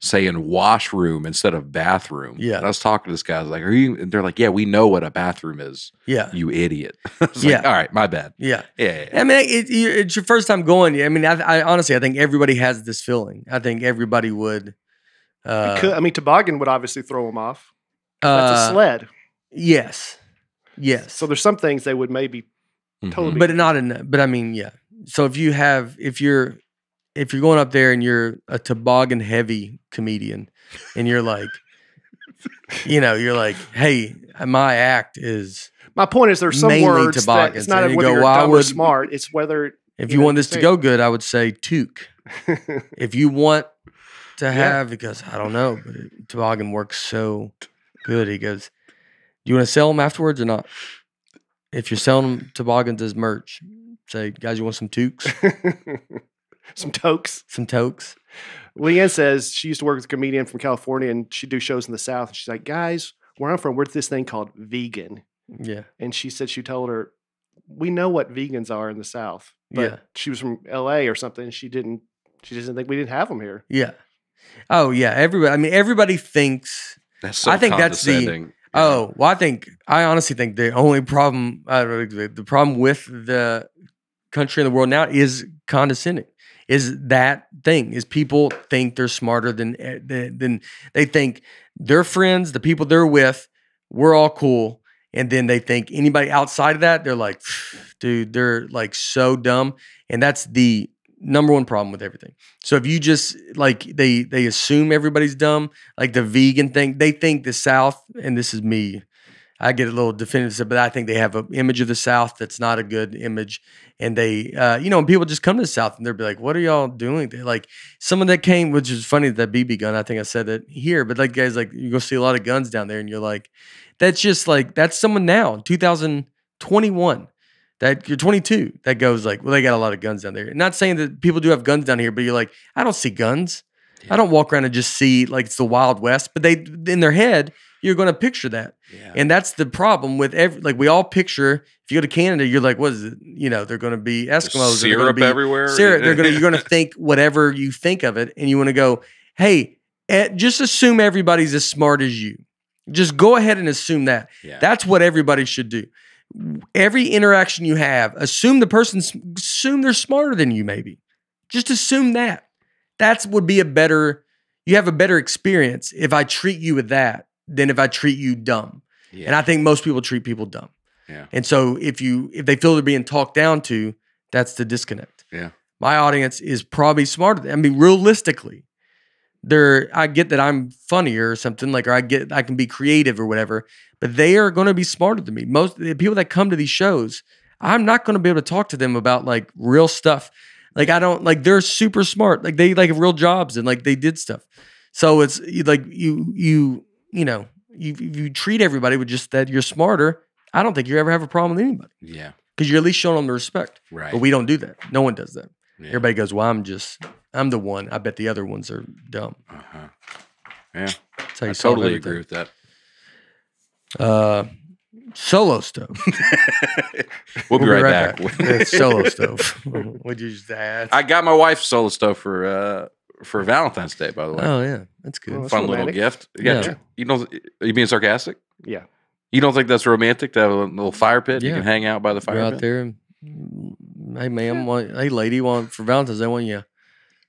saying washroom instead of bathroom. Yeah. And I was talking to this guy. I was like, "Are you?" And they're like, "Yeah, we know what a bathroom is. Yeah, You idiot." I was Yeah. like, All right, my bad. yeah. Yeah. yeah, yeah. I mean, it, you- it's your first time going. I mean, I, I honestly, I think everybody has this feeling. I think everybody would. Uh, Could- I mean, toboggan would obviously throw them off. That's uh, a sled. Yes, yes. So there's some things they would maybe Mhm. totally- but not in. But I mean, yeah. So if you have, if you're, if you're going up there and you're a toboggan heavy comedian, and you're like, you know, you're like, hey, my act is. My point is, there's some words that it's not and you whether go, you're "Well, I dumb or smart. It's whether If You you know, want this to go good, I would say toque. if you want to Yeah. have because I don't know, but it, toboggan works so good. He goes, "Do you want to sell them afterwards or not? If you're selling them toboggans as merch, say, guys, you want some toques, some tokes. some toques? Leanne says she used to work with a comedian from California and she'd do shows in the South. And she's like, guys, where I'm from, we're this thing called vegan. Yeah, And she said she told her, we know what vegans are in the South. But Yeah. she was from LA or something. And she didn't, she just didn't think we didn't have them here. yeah. Oh yeah, everybody. I mean, everybody thinks That's so I think that's the- condescending. Oh, yeah. Oh, well, I think I honestly think the only problem, I don't the problem with the country and the world now is condescending. Is that thing? Is people think they're smarter than eh, than, than they think their friends, the people they're with, we're all cool, and then they think anybody outside of that, they're like, dude, they're like so dumb, and that's the number one problem with everything. So if you just like they they assume everybody's dumb, like the vegan thing, they think the South, and this is me. I get a little definitive, but I think they have an image of the South that's not a good image. And they, uh, you know, people just come to the South and they'll be like, "What are y'all doing?" They're like, someone that came, which is funny, that BB gun. I think I said it here, but like guys, like you go see a lot of guns down there, and you're like, that's just like that's someone now, 2021 that you're 22 that goes like, well, they got a lot of guns down there. Not saying that people do have guns down here, but you're like, I don't see guns. I don't walk around and just see like it's the Wild West. But they in their head, you're going to picture that, Yeah. and that's the problem with every like we all picture. If you go to Canada, you're like, what is it? You know, they're going to be There's Eskimos. they're gonna syrup be, everywhere. Syrup. They're gonna you're gonna think whatever you think of it, and you want to go, hey, just assume everybody's as smart as you. Just go ahead and assume that. Yeah. That's what everybody should do. Every interaction you have, assume the person's assume they're smarter than you. Maybe just assume that. That's would be a better. You have a better experience if I treat you with that than if I treat you dumb. yeah. And I think most people treat people dumb. Yeah. And so if you if they feel they're being talked down to, that's the disconnect. Yeah. My audience is probably smarter. than- I mean, realistically, they're I get that I'm funnier or something like, or I get I can be creative or whatever, but they are going to be smarter than me. Most the people that come to these shows, I'm not going to be able to talk to them about like real stuff. Like I don't like they're super smart. Like they like have real jobs and like they did stuff. So it's like you you you know you if you treat everybody with just that you're smarter. I don't think you ever have a problem with anybody yeah. because you're at least showing them the respect. Right. But we don't do that. No one does that. Yeah. Everybody goes, "Well, I'm just I'm the one. I bet the other ones are dumb." Uh-huh. Yeah. That's how you I totally agree with that. Uh, solo stove. We'll, be, right, back. It's solo stove. What'd you just ask? I got my wife solo stove for uh for Valentine's Day, by the way. oh yeah, that's good. Oh, that's Fun little gift. You, Yeah. your- you know, are you being sarcastic? Yeah. You don't think that's romantic to have a little fire pit? Yeah. You can hang out by the Go fire out pit. there. And, hey, ma'am. Want, hey, lady. Want for Valentine's Day? Want you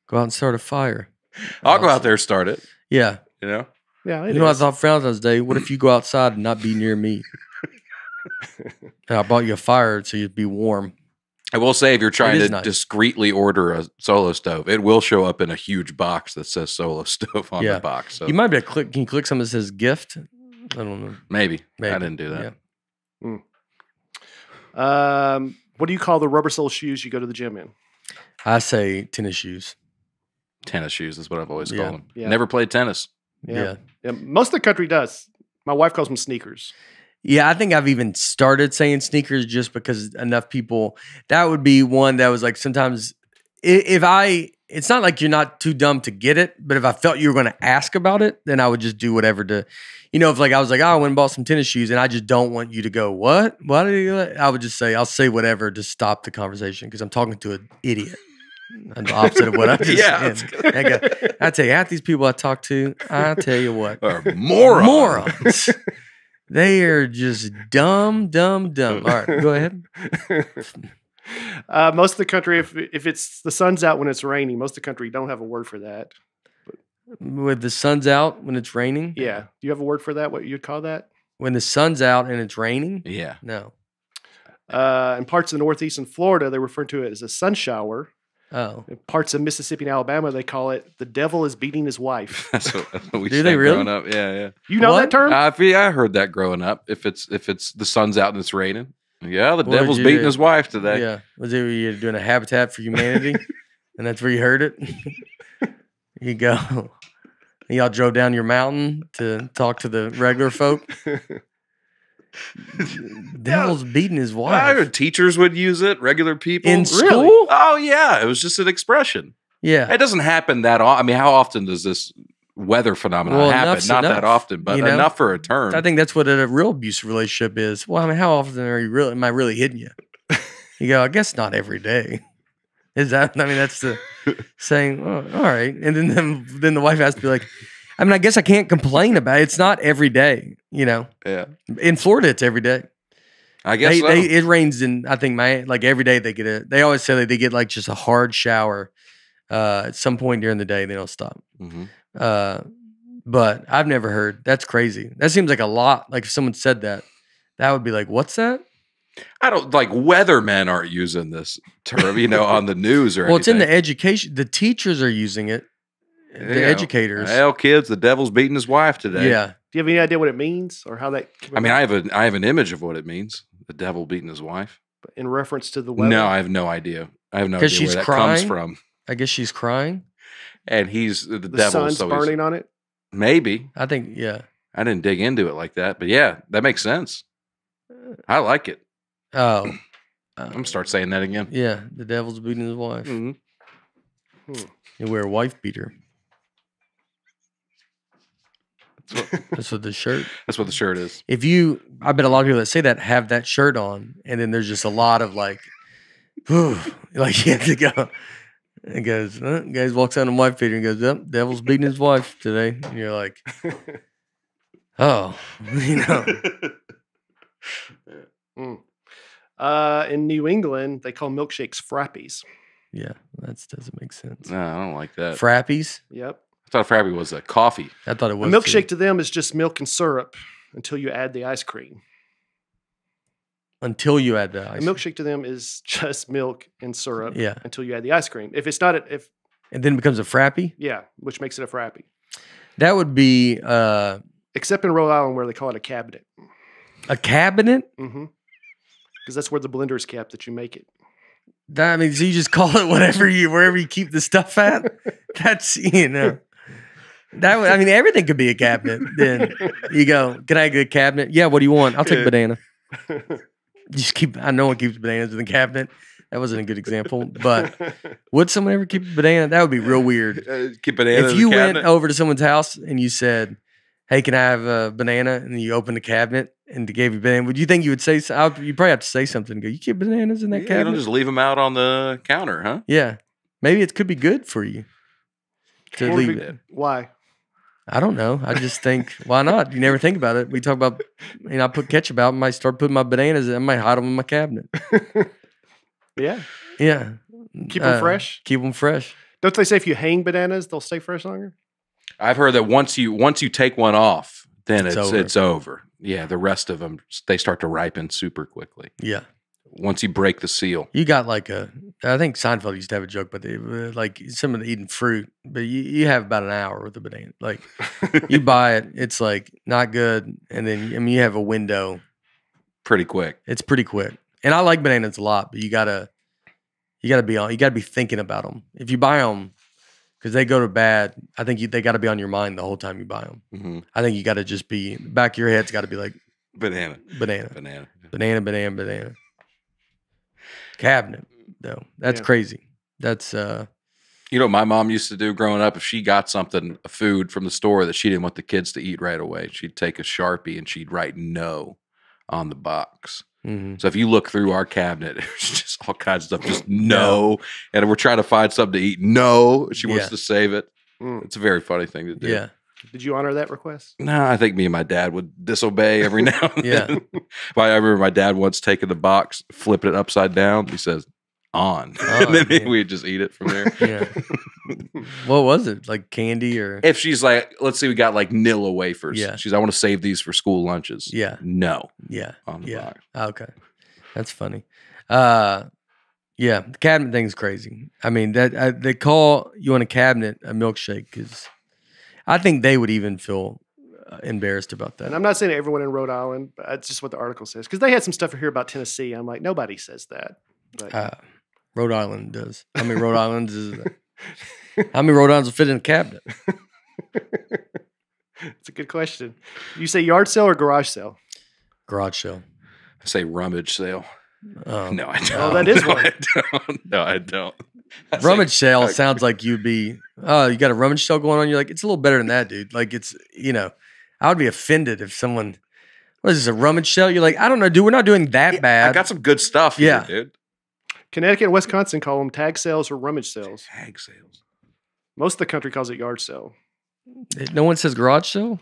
go out and start a fire? I'll go out there and start it. Yeah, You know, Yeah, it You know, I is. thought Valentine's Day, what if you go outside and not be near me? and I bought you a fire so you'd be warm. I will say if you're trying to nice. discreetly order a solo stove, it will show up in a huge box that says solo stove on Yeah. the box. So You might be able to click. Can you click something that says gift? I don't know. maybe. Maybe. I didn't do that. Yeah. Um, what do you call the rubber sole shoes you go to the gym in? I say tennis shoes. Tennis shoes is what I've always Yeah. called them. Yeah. Never played tennis. Yeah. Yeah. yeah. Yeah, most of the country does. My wife calls them sneakers. I think I've even started saying sneakers just because enough people. That would be one that was like sometimes if I. It's not like you're not too dumb to get it, but if I felt you were going to ask about it, then I would just do whatever to, you know, if like I was like, oh, I went and bought some tennis shoes, and I just don't want you to go, what? Why did you? I would just say, I'll say whatever to stop the conversation because I'm talking to an idiot. And the opposite of what I just Yeah, said. I, go, I tell you, half these people I talk to, I tell you what, Or moron. morons. they are just dumb, dumb, dumb. All right, go ahead. uh, most of the country, if if it's the sun's out when it's raining, most of the country don't have a word for that. With the sun's out when it's raining. Yeah, do you have a word for that? What you'd call that? When the sun's out and it's raining. Yeah. No. Uh, in parts of the Northeast and Florida, they refer to it as a sun shower. Oh, In parts of Mississippi and Alabama, they call it the devil is beating his wife. That's what, that's what we Do said they really? growing up. Yeah, yeah. You know What? that term? Uh, if I heard that growing up. If it's if it's the sun's out and it's raining, yeah, the What devil's you beating his wife today. yeah. Was it you're doing a Habitat for Humanity, and that's where you heard it? you go. Y'all drove down your mountain to talk to the regular folk. Devil's beating his I wife heard teachers would use it. Regular people in Really? school. Oh yeah, it was just an expression. Yeah, It doesn't happen that often. I mean, how often does this weather phenomenon Well, happen? Not that often, but you know? enough for a term. I think that's what a real abusive relationship is. Well, I mean, how often are you really? Am I really hitting you? You go. I guess not every day. Is that? I mean, that's the saying. Oh, all right, and then then, then the wife has to be like. I mean, I guess I can't complain about it. It's not every day, you know. yeah, In Florida, it's every day. I guess They, so. they, it rains in. I think my like every day they get a. They always say that they get like just a hard shower, uh, at some point during the day. They don't stop. Mhm. Uh, but I've never heard. That's crazy. That seems like a lot. Like if someone said that, that would be like, what's that? I don't like weathermen aren't using this term, you know, on the news or Well, it's in the education. The teachers are using it. The Yeah. educators. Hell, kids, the devil's beating his wife today. Yeah. Do you have any idea what it means or how that? I mean, I about? have a I have an image of what it means. The devil beating his wife. in reference to the weather. No, I have no idea. I have no idea 'Cause where she's that comes crying? from. I guess she's crying. And he's the, the devil. sun's So he's, burning on it. maybe I think, yeah. I didn't dig into it like that, but yeah, that makes sense. I like it. Oh. I'm Uh, gonna start saying that again. yeah. The devil's beating his wife. Mhm. You wear a wife beater. That's what, That's what the shirt. that's what the shirt is. If you, I bet a lot of people that say that have that shirt on, and then there's just a lot of like, whew, like you have to go. And goes, uh, guys walks out in a wife beater and goes, "Yep, devil's beating his wife today." And you're like, oh, you know, Mm. Uh, in New England, they call milkshakes frappies. yeah, that doesn't make sense. No, I don't like that. Frappies. Yep. I thought Frappy was a coffee. I thought it was. A milkshake too. to them is just milk and syrup until you add the ice cream. until you add the A ice. milkshake to them is just milk and syrup Yeah, until you add the ice cream. If it's not, a, if and then it becomes a frappy. yeah, which makes it a frappy. That would be uh, Except in Rhode Island where they call it a cabinet. a cabinet. Mm-hmm. Because that's where the blender is kept that you make it. That means you just call it whatever you wherever you keep the stuff at. That's you know. That I mean everything could be a cabinet. Then you go, can I get a good cabinet? Yeah, what do you want? I'll take a banana. Just keep. I know one keeps bananas in the cabinet. That wasn't a good example, but would someone ever keep a banana? That would be real weird. Uh, keep banana if you went over to someone's house and you said, "Hey, can I have a banana?" and you open the cabinet and they gave you a banana, would you think you would say? so- would- You probably have to say something. Go, you keep bananas in that Yeah, you cabinet? don't just leave them out on the counter, huh? Yeah. Maybe it could be good for you to leave be- it. Why? I don't know. I just think, why not? You never think about it. We talk about, you know, I put ketchup out. I might start putting my bananas in. I might hide them in my cabinet. Yeah. Yeah. Keep them Uh, fresh. Keep them fresh. Don't they say if you hang bananas, they'll stay fresh longer? I've heard that once you once you take one off, then It's it's over. it's over. Yeah, the rest of them they start to ripen super quickly Yeah. Once you break the seal. You got like a, I think Seinfeld used to have a joke, but they were like someone eating fruit, but you, you have about an hour with a banana. Like you buy it, it's like not good. And then, I mean, you have a window, Pretty quick. it's pretty quick. And I like bananas a lot, but you gotta, you gotta be on, you gotta be thinking about them. If you buy them, because they go to bad, I think you, they gotta be on your mind the whole time you buy them. hmm I think you gotta just be, back of your head's gotta be like Banana, banana, banana. banana, banana, banana. Cabinet, though. That's Yeah. crazy. That's, uh, You know, what my mom used to do growing up. If she got something, a food from the store that she didn't want the kids to eat right away, she'd take a sharpie and she'd write "no" on the box. mhm. So if you look through our cabinet, there's just all kinds of stuff. Just no, and we're trying to find something to eat. No, she wants Yeah. to save it. Mm. It's a very funny thing to do. yeah. Did you honor that request? No, I think me and my dad would disobey every now and Yeah. then. But I remember my dad once taking the box, flipping it upside down. He says, "On," On, and then yeah. we'd just eat it from there. Yeah. what was it? Like candy or if she's like, let's say we got like Nilla wafers. Yeah. She's, I want to save these for school lunches. Yeah. No, yeah. on the Yeah. box. Okay. That's funny. Uh yeah, the cabinet thing's crazy. I mean, that uh, they call you on a cabinet a milkshake cuz I think they would even feel uh, embarrassed about that. And. I'm not saying everyone in Rhode Island, but that's just what the article says. Because they had some stuff here about Tennessee. I'm like, nobody says that. But Uh, Rhode Island does. How many Rhode Islands is that? How many Rhode Islands will fit in a cabinet? it's a good question. You say yard sale or garage sale? Garage sale. I say rummage sale. Um, No, I don't. Oh, that is no, one. I don't. No, I don't. I say- rummage sale uh, sounds like you'd be oh you got a rummage sale going on you're like it's a little better than that dude like it's you know i would be offended if someone what is this a rummage sale you're like i don't know dude we're not doing that Yeah, bad I got some good stuff. Here, Yeah. dude. Connecticut and Wisconsin call them tag sales or rummage sales. Tag sales. Most of the country calls it yard sale. no one says garage sale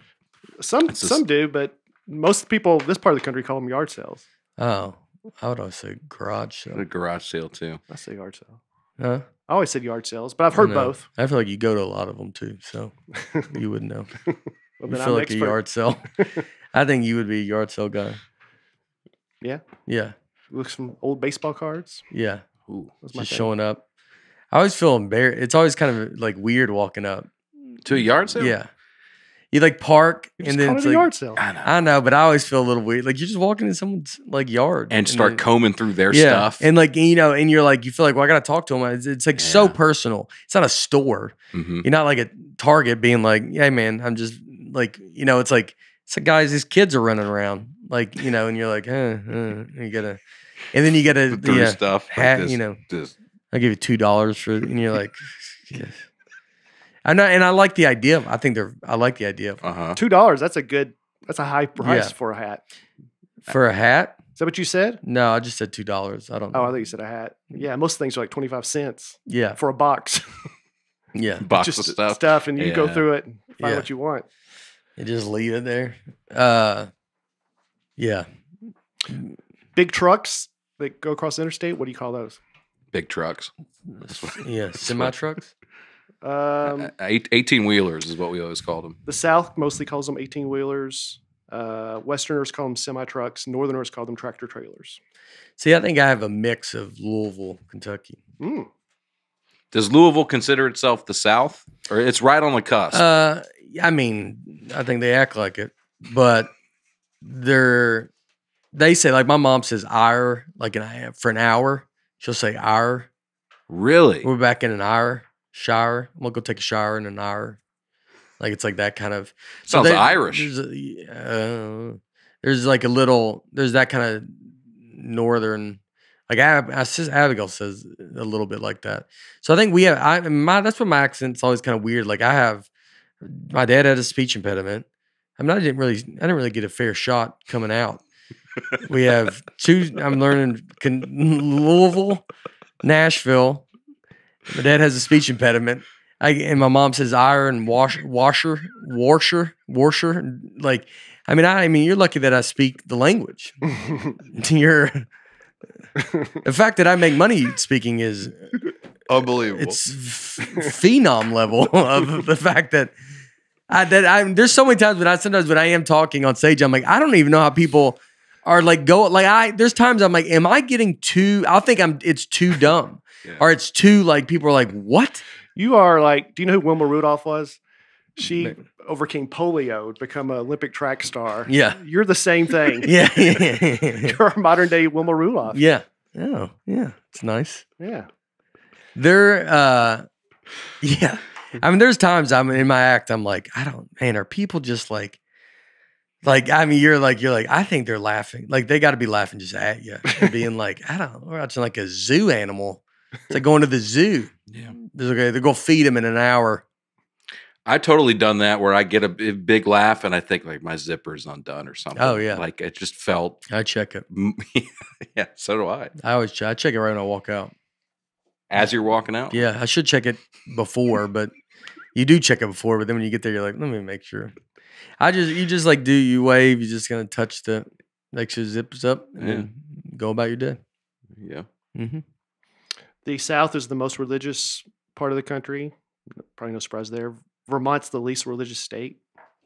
Some It's a some do, but most people this part of the country call them yard sales. oh i would always say garage The sale garage sale too. I say yard sale. huh I always said yard sales, but I've heard I know. both. i feel like you go to a lot of them too so you wouldn't know Well, you feel I'm like a yard sale i think you would be a yard sale guy Yeah. yeah Look some old baseball cards. yeah Ooh. Just thing. showing up i always feel embarrassed it's always kind of like weird walking up To a yard sale? Yeah. You like park You and then it's it like, yard sale. I know. I know, but I always feel a little weird. Like you're just walking in someone's like yard and start then- combing through their yeah. stuff. And like you know, and you're like you feel like well, I gotta talk to him. It's, it's like so personal. It's not a store. Mhm. You're not like a Target being like, hey man, I'm just like you know, it's like it's like guys, these kids are running around, like you know, and you're like, eh, eh, you gotta, and then you gotta, through yeah, stuff. like hat, this- you know, this- I give you two dollars for, and you're like, yeah. I know, and I like the idea. of I think they're. I like the idea of uh-huh. Two dollars. That's a good. That's a high price Yeah. for a hat. for a hat. Is that what you said? No, I just said two dollars. I don't. Oh, know. I thought you said a hat. Yeah, most things are like twenty five cents yeah, for a box. yeah. Box Just of stuff. and you go Yeah. through it and find Yeah. what you want. You just leave it there. Uh, yeah. Big trucks that go across the interstate. What do you call those? Big trucks. Yeah, semi trucks. Um, Eighteen wheelers is what we always called them. the South mostly calls them eighteen wheelers. Uh, Westerners call them semi trucks. Northerners call them tractor trailers. See, I think I have a mix of Louisville, Kentucky. Mm. Does Louisville consider itself the South, or it's right on the cusp? Uh, I mean, I think they act like it, but they're they say like my mom says "ire" like an for an hour. She'll say "ire." really? We're back in an hour shower. I'm gonna go take a shower in an hour. Like it's like that kind of so Sounds there- Irish. There's, a, uh, there's like a little there's that kind of northern like Ab, Abigail says a little bit like that. So I think we have I my that's what my accent's always kind of weird. Like I have my dad had a speech impediment. I mean I didn't really I didn't really get a fair shot coming out. we have two I'm learning Louisville, Nashville. My dad has a speech impediment. I and my mom says iron wash washer washer washer like I mean I, I mean you're lucky that I speak the language. you're the fact that I make money speaking is Unbelievable. it's phenom level of the fact that I, that I, there's so many times when I sometimes when I am talking on stage, I'm like, I don't even know how people are like go like I. There's times I'm like, am I getting too? I think I'm. It's too dumb, Yeah. or it's too like people are like, what? You are like, do you know who Wilma Rudolph was? She Ma- overcame polio to become an Olympic track star. Yeah, You're the same thing. yeah, yeah, You're a modern day Wilma Rudolph. yeah. Oh, yeah. It's nice. Yeah. There, uh, yeah. I mean, there's times I'm in my act. I'm like, I don't, man. Are people just like, like? I mean, you're like, you're like. I think they're laughing. Like they got to be laughing just at you, and being like, I don't. We're watching like a zoo animal. It's like going to the zoo. Yeah. They're okay. They're gonna feed him in an hour. I totally done that where I get a big laugh and I think like my zipper's undone or something. Oh, yeah. Like it just felt. I check it. yeah. So do I. I always check. I check it right when I walk out. As you're walking out. Yeah, I should check it before, but you do check it before. But then when you get there, you're like, let me make sure. I just you just like do you wave. You're just gonna touch the make sure it zips up and Yeah. then go about your day. Yeah. Mm-hmm. The South is the most religious part of the country. Probably no surprise there. Vermont's the least religious state.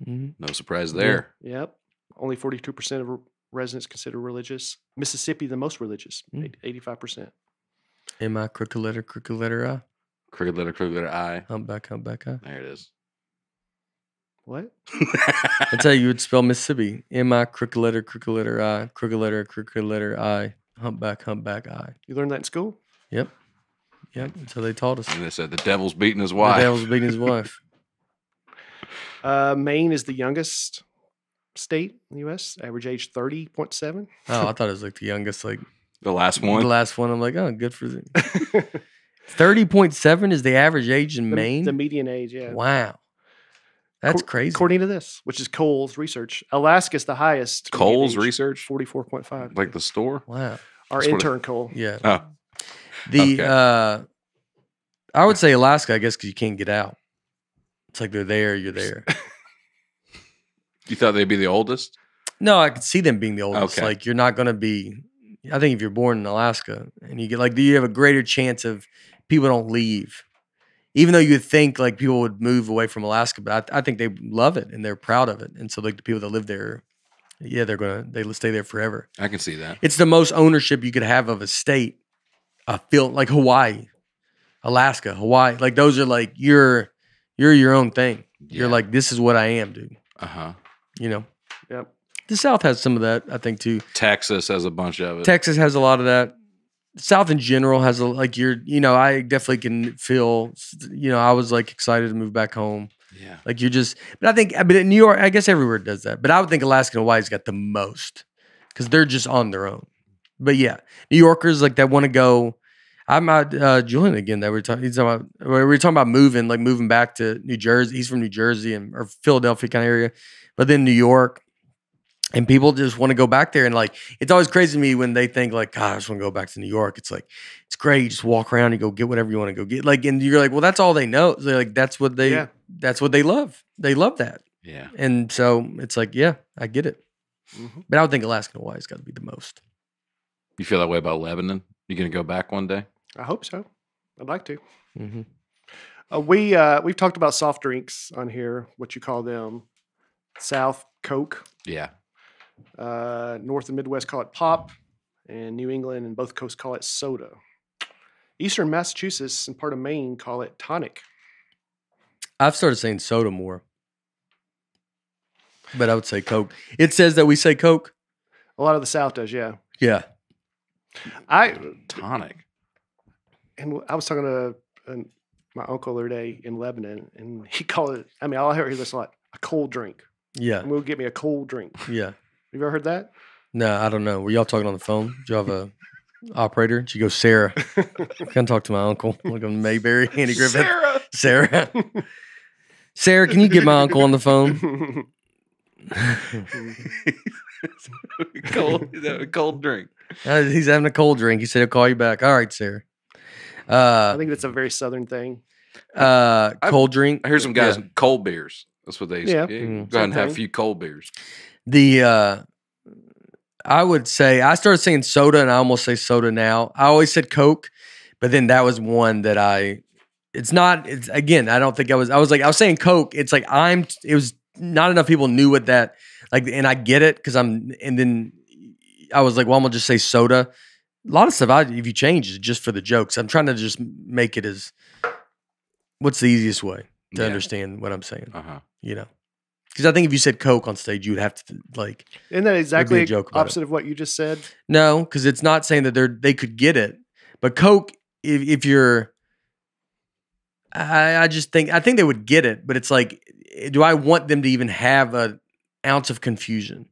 Mm-hmm. No surprise Yeah. there. Yep. Only 42% of residents consider religious. Mississippi, the most religious, Mm. eight- 85%. M I crooked letter, crooked letter I. Crooked letter, crooked letter I. Humpback, humpback I. There it is. What? I tell you, you would spell Mississippi. M I crooked letter, crooked letter I. Crooked letter, crooked letter I. Humpback, humpback I. You learned that in school? Yep. Yep. That's how they taught us. and they said the devil's beating his wife. The devil's beating his wife. Uh, Maine is the youngest state in the U.S., average age 30.7. Oh, I thought it was like the youngest, like the last one. the last one. I'm like, oh, good for the thirty point seven is the average age in the, Maine. the median age, yeah. wow, that's Cor- crazy. According to this, which is Cole's research, Alaska's the highest. Cole's age, research. 44.5. Like the store. wow, Our That's what it- intern, Cole. yeah. Oh. The okay. uh, I would say Alaska, I guess, because you can't get out. It's like they're there, you're there. You thought they'd be the oldest? No, I could see them being the oldest. Okay. Like you're not going to be. I think if you're born in Alaska and you get like, do you have a greater chance of people don't leave, even though you would think like people would move away from Alaska, but I, I think they love it and they're proud of it, and so like the people that live there, yeah, they're gonna they stay there forever. I can see that. It's the most ownership you could have of a state. I feel like Hawaii, Alaska, Hawaii, like those are like you're you're your own thing. You're like this is what I am, dude. uh huh. You know, Yep. the South has some of that, I think too. Texas has a bunch of it. Texas has a lot of that. South in general has a like you're you know I definitely can feel you know I was like excited to move back home yeah. like you're just but I think but in New York I guess everywhere does that but I would think Alaska and Hawaii's got the most because they're just on their own but yeah New Yorkers like that want to go I'm at uh, Julian again that we we're talking he's talking about we were talking about moving like moving back to New Jersey he's from New Jersey and or Philadelphia kind of area but then New York and people just want to go back there and like it's always crazy to me when they think like god i just want to go back to new york it's like it's great you just walk around and go get whatever you want to go get like and you're like well that's all they know they're like that's what they Yeah. that's what they love they love that Yeah. and so it's like yeah i get it Mhm. but i would think alaska and hawaii's got to be the most You feel that way about Lebanon? You gonna go back one day? I hope so. I'd like to. hmm Uh, we uh, we've talked about soft drinks on here. What you call them? South Coke. Yeah. Uh, North and Midwest call it pop, and New England and both coasts call it soda. Eastern Massachusetts and part of Maine call it tonic. i've started saying soda more but i would say coke it says that we say coke A lot of the South does, yeah. yeah I Tonic. And I was talking to uh, my uncle the other day in Lebanon, and he called it. I mean, I'll hear this a lot. A cold drink. yeah I'm gonna get me a cold drink. yeah Have you ever heard that? no i don't know were y'all talking on the phone did you have a operator she goes sarah Can talk to my uncle, like on Mayberry, Andy Griffith. Sarah. Sarah. Sarah, can you get my uncle on the phone? cold, He's having a cold drink. Uh, He's having a cold drink. He said he'll call you back. All right, Sarah. I Uh, think that's a very southern thing. uh, I've- cold drink. I hear some guys Yeah. cold beers. That's what they Yeah. say. Mm. Go ahead and have a few cold beers. The uh, I would say I started saying soda, and I almost say soda now. I always said Coke, but then that was one that I it's not. It's again. I don't think I was. I was like I was saying Coke. It's like I'm. It was not enough people knew what that like, and I get it because I'm. And then I was like, well, I'm gonna just say soda. A lot of stuff, I, if you change, is just for the jokes. I'm trying to just make it as what's the easiest way to Yeah. understand what I'm saying. Uh-huh. You know, because I think if you said Coke on stage, you would have to like Isn't that exactly joke about it. opposite of what you just said? no, because it's not saying that they're they could get it, but Coke, if if you're, I I just think I think they would get it, but it's like, do I want them to even have an ounce of confusion?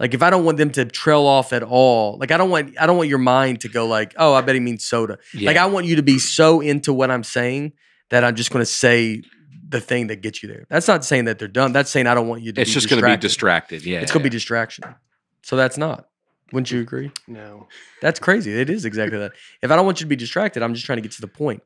Like if I don't want them to trail off at all, like I don't want I don't want your mind to go like, oh, I bet he means soda. Yeah. Like I want you to be so into what I'm saying that I'm just going to say the thing that gets you there. That's not saying that they're dumb. That's saying I don't want you to. it's be just going to be distracted. distracted. Yeah. It's going to be distraction. So that's not. Wouldn't you agree? No. That's crazy. It is exactly that. If I don't want you to be distracted, I'm just trying to get to the point.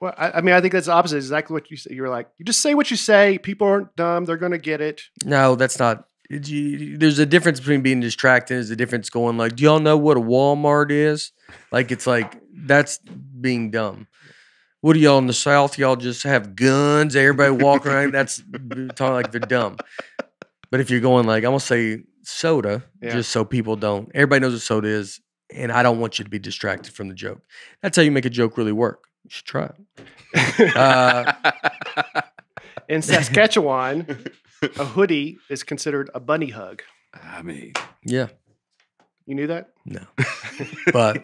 Well, I, I mean, I think that's the opposite. Exactly what you said. You're like, you just say what you say. People aren't dumb. They're going to get it. No, that's not. You- There's a difference between being distracted. There's a difference going like, do y'all know what a Walmart is? Like it's like that's being dumb. What are y'all in the South? Y'all just have guns. Everybody walk around. That's talking like they're dumb. But if you're going like, I'm gonna say soda, Yeah. just so people don't. Everybody knows what soda is, and I don't want you to be distracted from the joke. That's how you make a joke really work. You should try it. Uh, In Saskatchewan, a hoodie is considered a bunny hug. I mean, Yeah. You knew that? No. but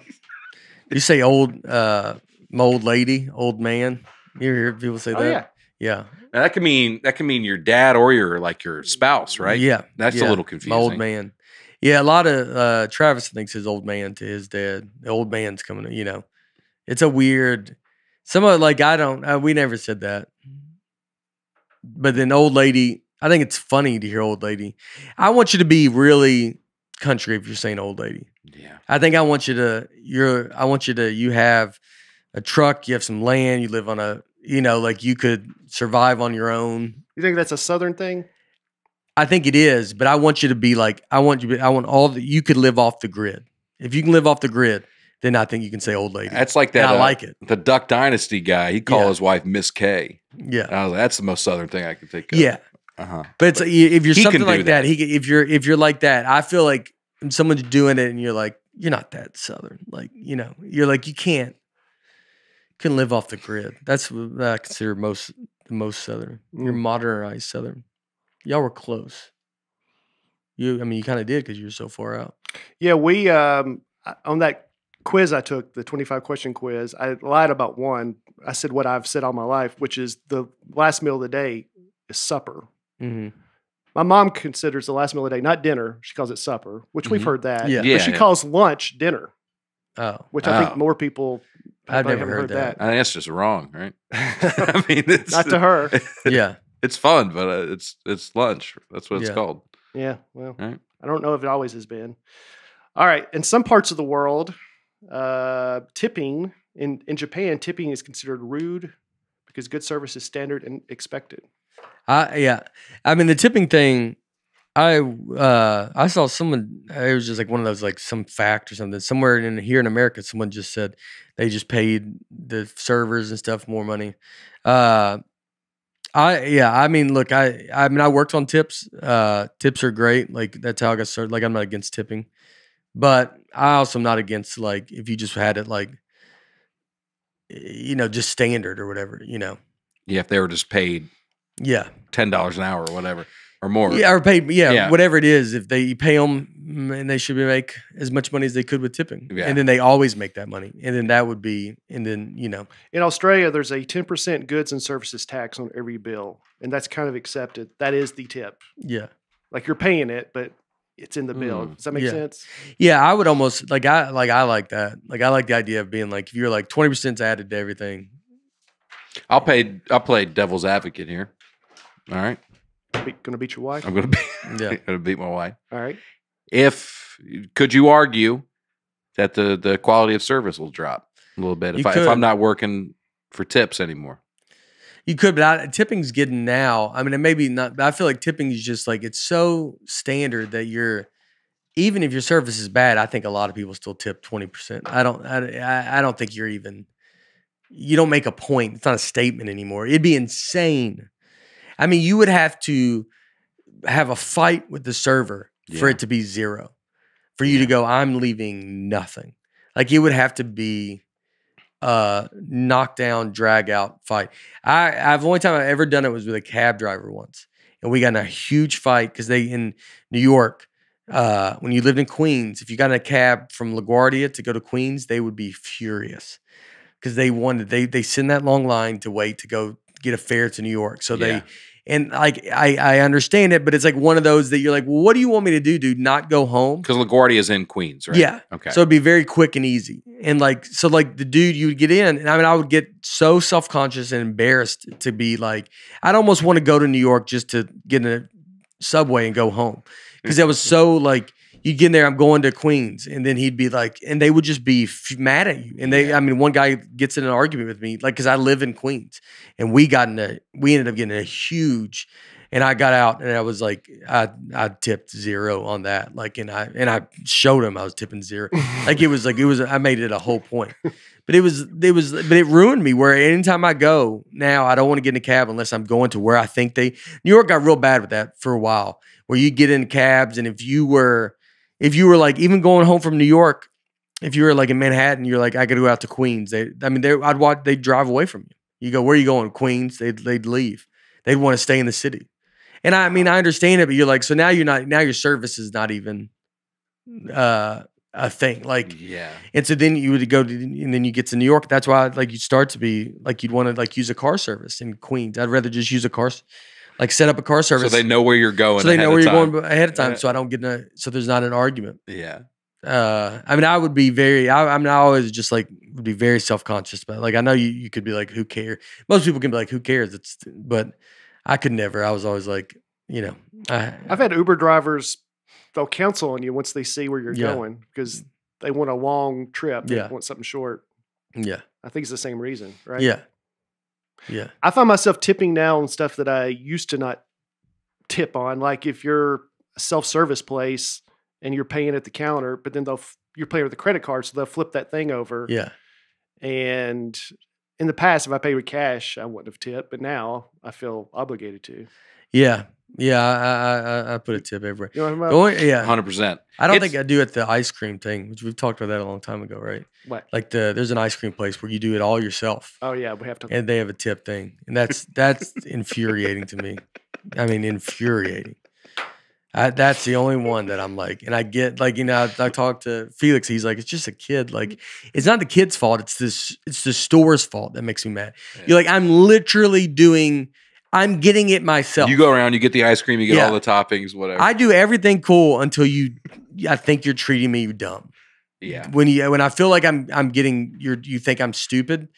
you say old uh old lady, old man. You hear people say Oh, that? Yeah. now that can mean that can mean your dad or your like your spouse, right? Yeah. That's yeah. a little My confusing. old man. Yeah, a lot of uh Travis thinks his old man to his dad. The old man's coming, you know. It's a weird some of like I don't uh, we never said that. But then old lady, I think it's funny to hear old lady. I want you to be really country if you're saying old lady. Yeah. I think I want you to you're I want you to you have a truck, you have some land, you live on a you know, like you could survive on your own. You think that's a Southern thing? I think it is, but I want you to be like I want you to, I want all the you could live off the grid. If you can live off the grid, then I think you can say old lady. That's like And that. I uh, like it. The Duck Dynasty guy. He called Yeah. his wife Miss Kay. Yeah. I was like, that's the most southern thing I could think of. Yeah. Uh huh. But it's if you're something like that, that. he can- if you're if you're like that, I feel like someone's doing it and you're like, you're not that southern. Like, you know, you're like you can't can live off the grid. That's what I consider most the most southern. You're Mm. modernized southern. Y'all were close. You I mean you kind of did because you were so far out. Yeah, we um on that quiz I took, the 25 question quiz, I lied about one. I said what I've said all my life, which is the last meal of the day is supper. Mm-hmm. My mom considers the last meal of the day not dinner; she calls it supper, which we've Mhm. heard that. Yeah. Yeah, but she yeah. calls lunch dinner, Oh. which I think more people. I've never haven't heard that. I think that's just wrong, right? I mean, it's, not to her. Yeah. It's fun, but uh, it's it's lunch. That's what it's Yeah. called. Yeah, well, Right. I don't know if it always has been. All right, in some parts of the world, uh, tipping in in Japan, tipping is considered rude because good service is standard and expected. I yeah. I mean the tipping thing. I uh I saw someone. It was just like one of those like some fact or something. Somewhere in here in America, someone just said they just paid the servers and stuff more money. Uh, I yeah. I mean, look, I I mean I worked on tips. Uh, tips are great. Like that's how I got started. Like I'm not against tipping, but I also am not against like if you just had it like you know just standard or whatever. You know. Yeah, if they were just paid Yeah. ten dollars an hour or whatever or more. Yeah, or pay. Yeah, Yeah. whatever it is. If they pay them, mm, and they should be make as much money as they could with tipping, Yeah. and then they always make that money, and then that would be, and then you know, In Australia, there's a 10% goods and services tax on every bill, and that's kind of accepted. That is the tip. yeah, Like you're paying it, but it's in the bill. Mm. Does that make Yeah. sense? yeah. I would almost like I like I like that. Like I like the idea of being like if you're like twenty percent added to everything. I'll pay. I'll play devil's advocate here. All right, Be, gonna beat your wife? I'm gonna be. Yeah. gonna beat my wife. All right. If could you argue that the the quality of service will drop a little bit if, You I, if. I'm not working for tips anymore? You could, but I, tipping's getting now. I mean, it may be not. But I feel like tipping is just like it's so standard that you're. Even if your service is bad, I think a lot of people still tip twenty percent. I don't. I, I- I don't think you're even. you don't make a point. It's not a statement anymore. It'd be insane. I mean, you would have to have a fight with the server for it to be zero. For you to go, I'm leaving nothing. Like it would have to be a knockdown, drag out fight. I I've only time I've ever done it was with a cab driver once. And we got in a huge fight because they in New York, uh, when you lived in Queens, if you got in a cab from LaGuardia to go to Queens, they would be furious because they wanted they they send that long line to wait to go get a fare to New York. So Yeah. they and like I I understand it, but it's like one of those that you're like, well, what do you want me to do, dude? Not go home? Because LaGuardia is in Queens, right? Yeah. Okay. So it'd be very quick and easy. And like, so like the dude you would get in, and I mean, I would get so self conscious and embarrassed to be like, I'd almost want to go to New York just to get in a subway and go home. Cause that was so like, you'd get in there, I'm going to Queens. And then he'd be like, and they would just be f- mad at you. And they. I mean, one guy gets in an argument with me, like, cause I live in Queens and we got in a, we ended up getting a huge, and I got out and I was like, I, I tipped zero on that. Like, and I, and I showed him I was tipping zero. Like it was like, it was, I made it a whole point, but it was, it was, but it ruined me where anytime I go now, I don't want to get in a cab unless I'm going to where I think they, New York got real bad with that for a while where you get in cabs. And if you were, if you were like, even going home from New York, if you were like in Manhattan, you're like, I to go out to Queens. They, I mean, they, I'd watch, they'd drive away from you. You go, where are you going? Queens. They'd, they'd leave. They'd want to stay in the city. And I mean, I understand it, but you're like, so now you're not, now your service is not even uh, a thing. Like, yeah. and so then you would go to, and then you get to New York. That's why, like, you start to be like, you'd want to like use a car service in Queens. I'd rather just use a car, like, set up a car service. So they know where you're going. so they ahead know of where you're time. going ahead of time. Yeah. So I don't get in a, so there's not an argument. Yeah. Uh, I mean, I would be very, I, I mean, I always just like would be very self conscious, but like, I know you, you could be like, who cares? Most people can be like, who cares? It's, but I could never. I was always like, you know, I, I've had Uber drivers, they'll cancel on you once they see where you're Yeah. going because they want a long trip. They Yeah. want something short. yeah, I think it's the same reason, right? yeah, yeah, I find myself tipping now on stuff that I used to not tip on. Like if you're a self service place and you're paying at the counter, but then they'll you're paying with a credit card, so they'll flip that thing over. yeah. And in the past, if I paid with cash, I wouldn't have tipped, but now I feel obligated to. Yeah, yeah, I I, I, I put a tip everywhere. You know what I'm The about? only- yeah, 100%. I don't It's- think I do at the ice cream thing, which we've talked about that a long time ago, right? What? Like the there's an ice cream place where you do it all yourself, Oh yeah, we have to. and they have a tip thing, and that's that's infuriating to me. I mean, infuriating. I, that's the only one that I'm like, and I get like you know I, I talked to Felix. He's like, it's just a kid. Like, it's not the kid's fault. It's this. It's the store's fault that makes me mad. You're like, I'm literally doing. I'm getting it myself. You go around, you get the ice cream, you get Yeah. all the toppings, whatever. I do everything cool until you. I think you're treating me dumb. yeah. When you when I feel like I'm I'm getting you you think I'm stupid,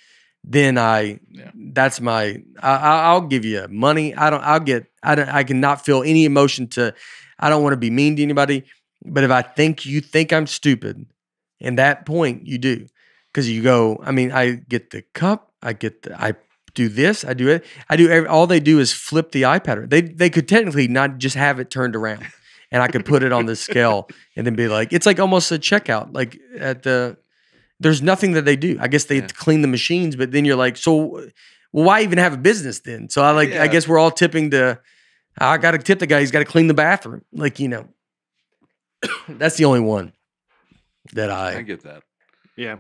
then I Yeah. that's my I, I'll give you money. I don't. I'll get. I don't. I cannot feel any emotion to. I don't want to be mean to anybody. But if I think you think I'm stupid, in that point you do, because you go. I mean, I get the cup. I get the. I do this. I do it. I do. Every, all they do is flip the iPad. They they could technically not just have it turned around, and I could put it on the scale and then be like, it's like almost a checkout. Like at the, there's nothing that they do. I guess they Yeah. clean the machines, but then you're like, so well, why even have a business then? So I like. Yeah. I guess we're all tipping to. I got to tip the guy. He's got to clean the bathroom. Like you know, that's the only one that I. I get that. Yeah.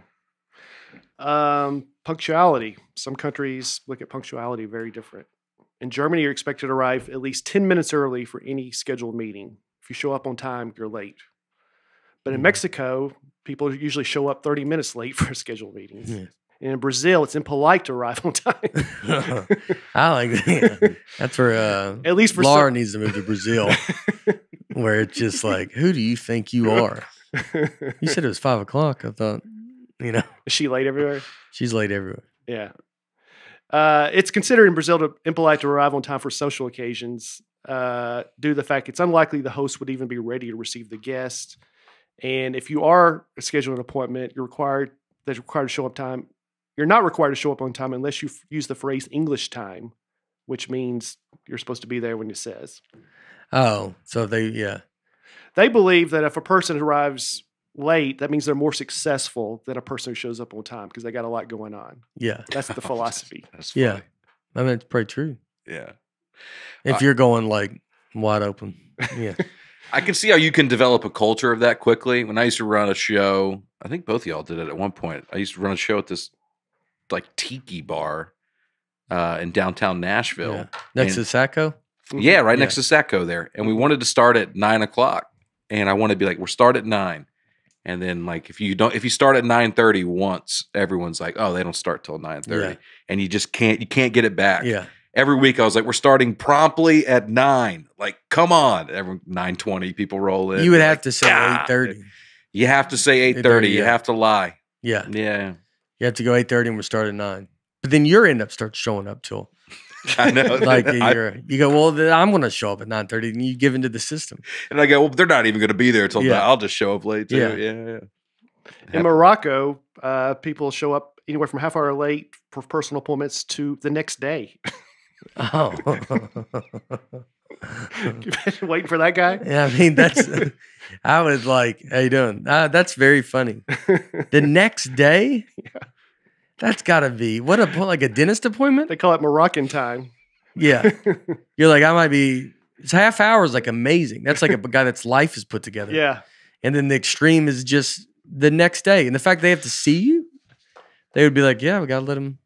Um, punctuality. Some countries look at punctuality very different. In Germany, you're expected to arrive at least 10 minutes early for any scheduled meeting. If you show up on time, you're late. But in Mhm. Mexico, people usually show up 30 minutes late for scheduled meetings. Yeah. And in Brazil, it's impolite to arrive on time. I like that. That's where uh, At least for Laura some- needs to move to Brazil, where it's just like, who do you think you are? You said it was five o'clock. I thought, you know, Is she late everywhere? she's late everywhere. Yeah. Uh, it's considered in Brazil to impolite to arrive on time for social occasions uh, due to the fact it's unlikely the host would even be ready to receive the guest. And if you are scheduling an appointment, you're required that's required to show up time. You're not required to show up on time unless you f- use the phrase English time, which means you're supposed to be there when it says. Oh, so they, yeah, They believe that if a person arrives late, that means they're more successful than a person who shows up on time because they got a lot going on. Yeah. That's the philosophy. That's Yeah. I mean, it's pretty true. Yeah. If Uh, you're going like wide open. Yeah. I can see how you can develop a culture of that quickly. When I used to run a show, I think both of y'all did it at one point. I used to run a show at this like tiki bar uh, in downtown Nashville. yeah. Next And- to Satco? Yeah, right Yeah. next to Satco there. And we wanted to start at nine o'clock. And I want to be like, we're start at nine. And then like if you don't if you start at nine thirty once, everyone's like, oh, they don't start till nine thirty. Yeah. And you just can't you can't get it back. Yeah. Every week I was like, we're starting promptly at nine. Like, come on. Every nine twenty people roll in. You would have like, to say "God." eight thirty. You have to say eight thirty. You yeah. have to lie. Yeah. Yeah. You have to go eight thirty and we start at nine. But then your end up starts showing up till I know. like you're, you go, well, then I'm going to show up at nine thirty, and you give into the system. and I go, well, they're not even going to be there till Yeah. I'll just show up late too. Yeah. Yeah. yeah. In Morocco, uh, people show up anywhere from half hour late for personal appointments to the next day. Oh, you imagine waiting for that guy. yeah. I mean, that's. I was like, "How you doing?" Uh, that's very funny. The next day, that's got to be what a like a dentist appointment. they call it Moroccan time. Yeah, you're like, I might be. It's half hour is like amazing. That's like a guy that's life is put together. Yeah. and then the extreme is just the next day, and the fact they have to see you, they would be like, "Yeah, we gotta let him."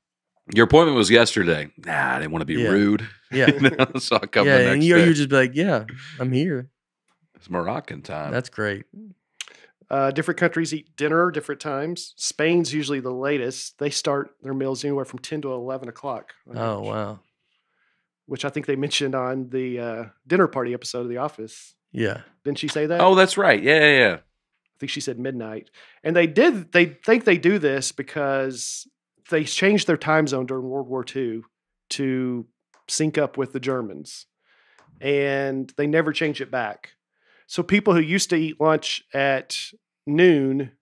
Your appointment was yesterday. Nah, I didn't want to be Yeah. rude. Yeah, so I'll come yeah, the next and you day. you just be like, "Yeah, I'm here." it's Moroccan time. That's great. Uh, different countries eat dinner different times. Spain's usually the latest. They start their meals anywhere from 10 to 11 o'clock. Oh average, wow, Which I think they mentioned on the uh, dinner party episode of The Office. yeah, Didn't she say that? oh, that's right. Yeah, yeah, yeah. I think she said midnight. And they did, they think they do this because they changed their time zone during World War II to sync up with the Germans. And they never change it back. So people who used to eat lunch at noon,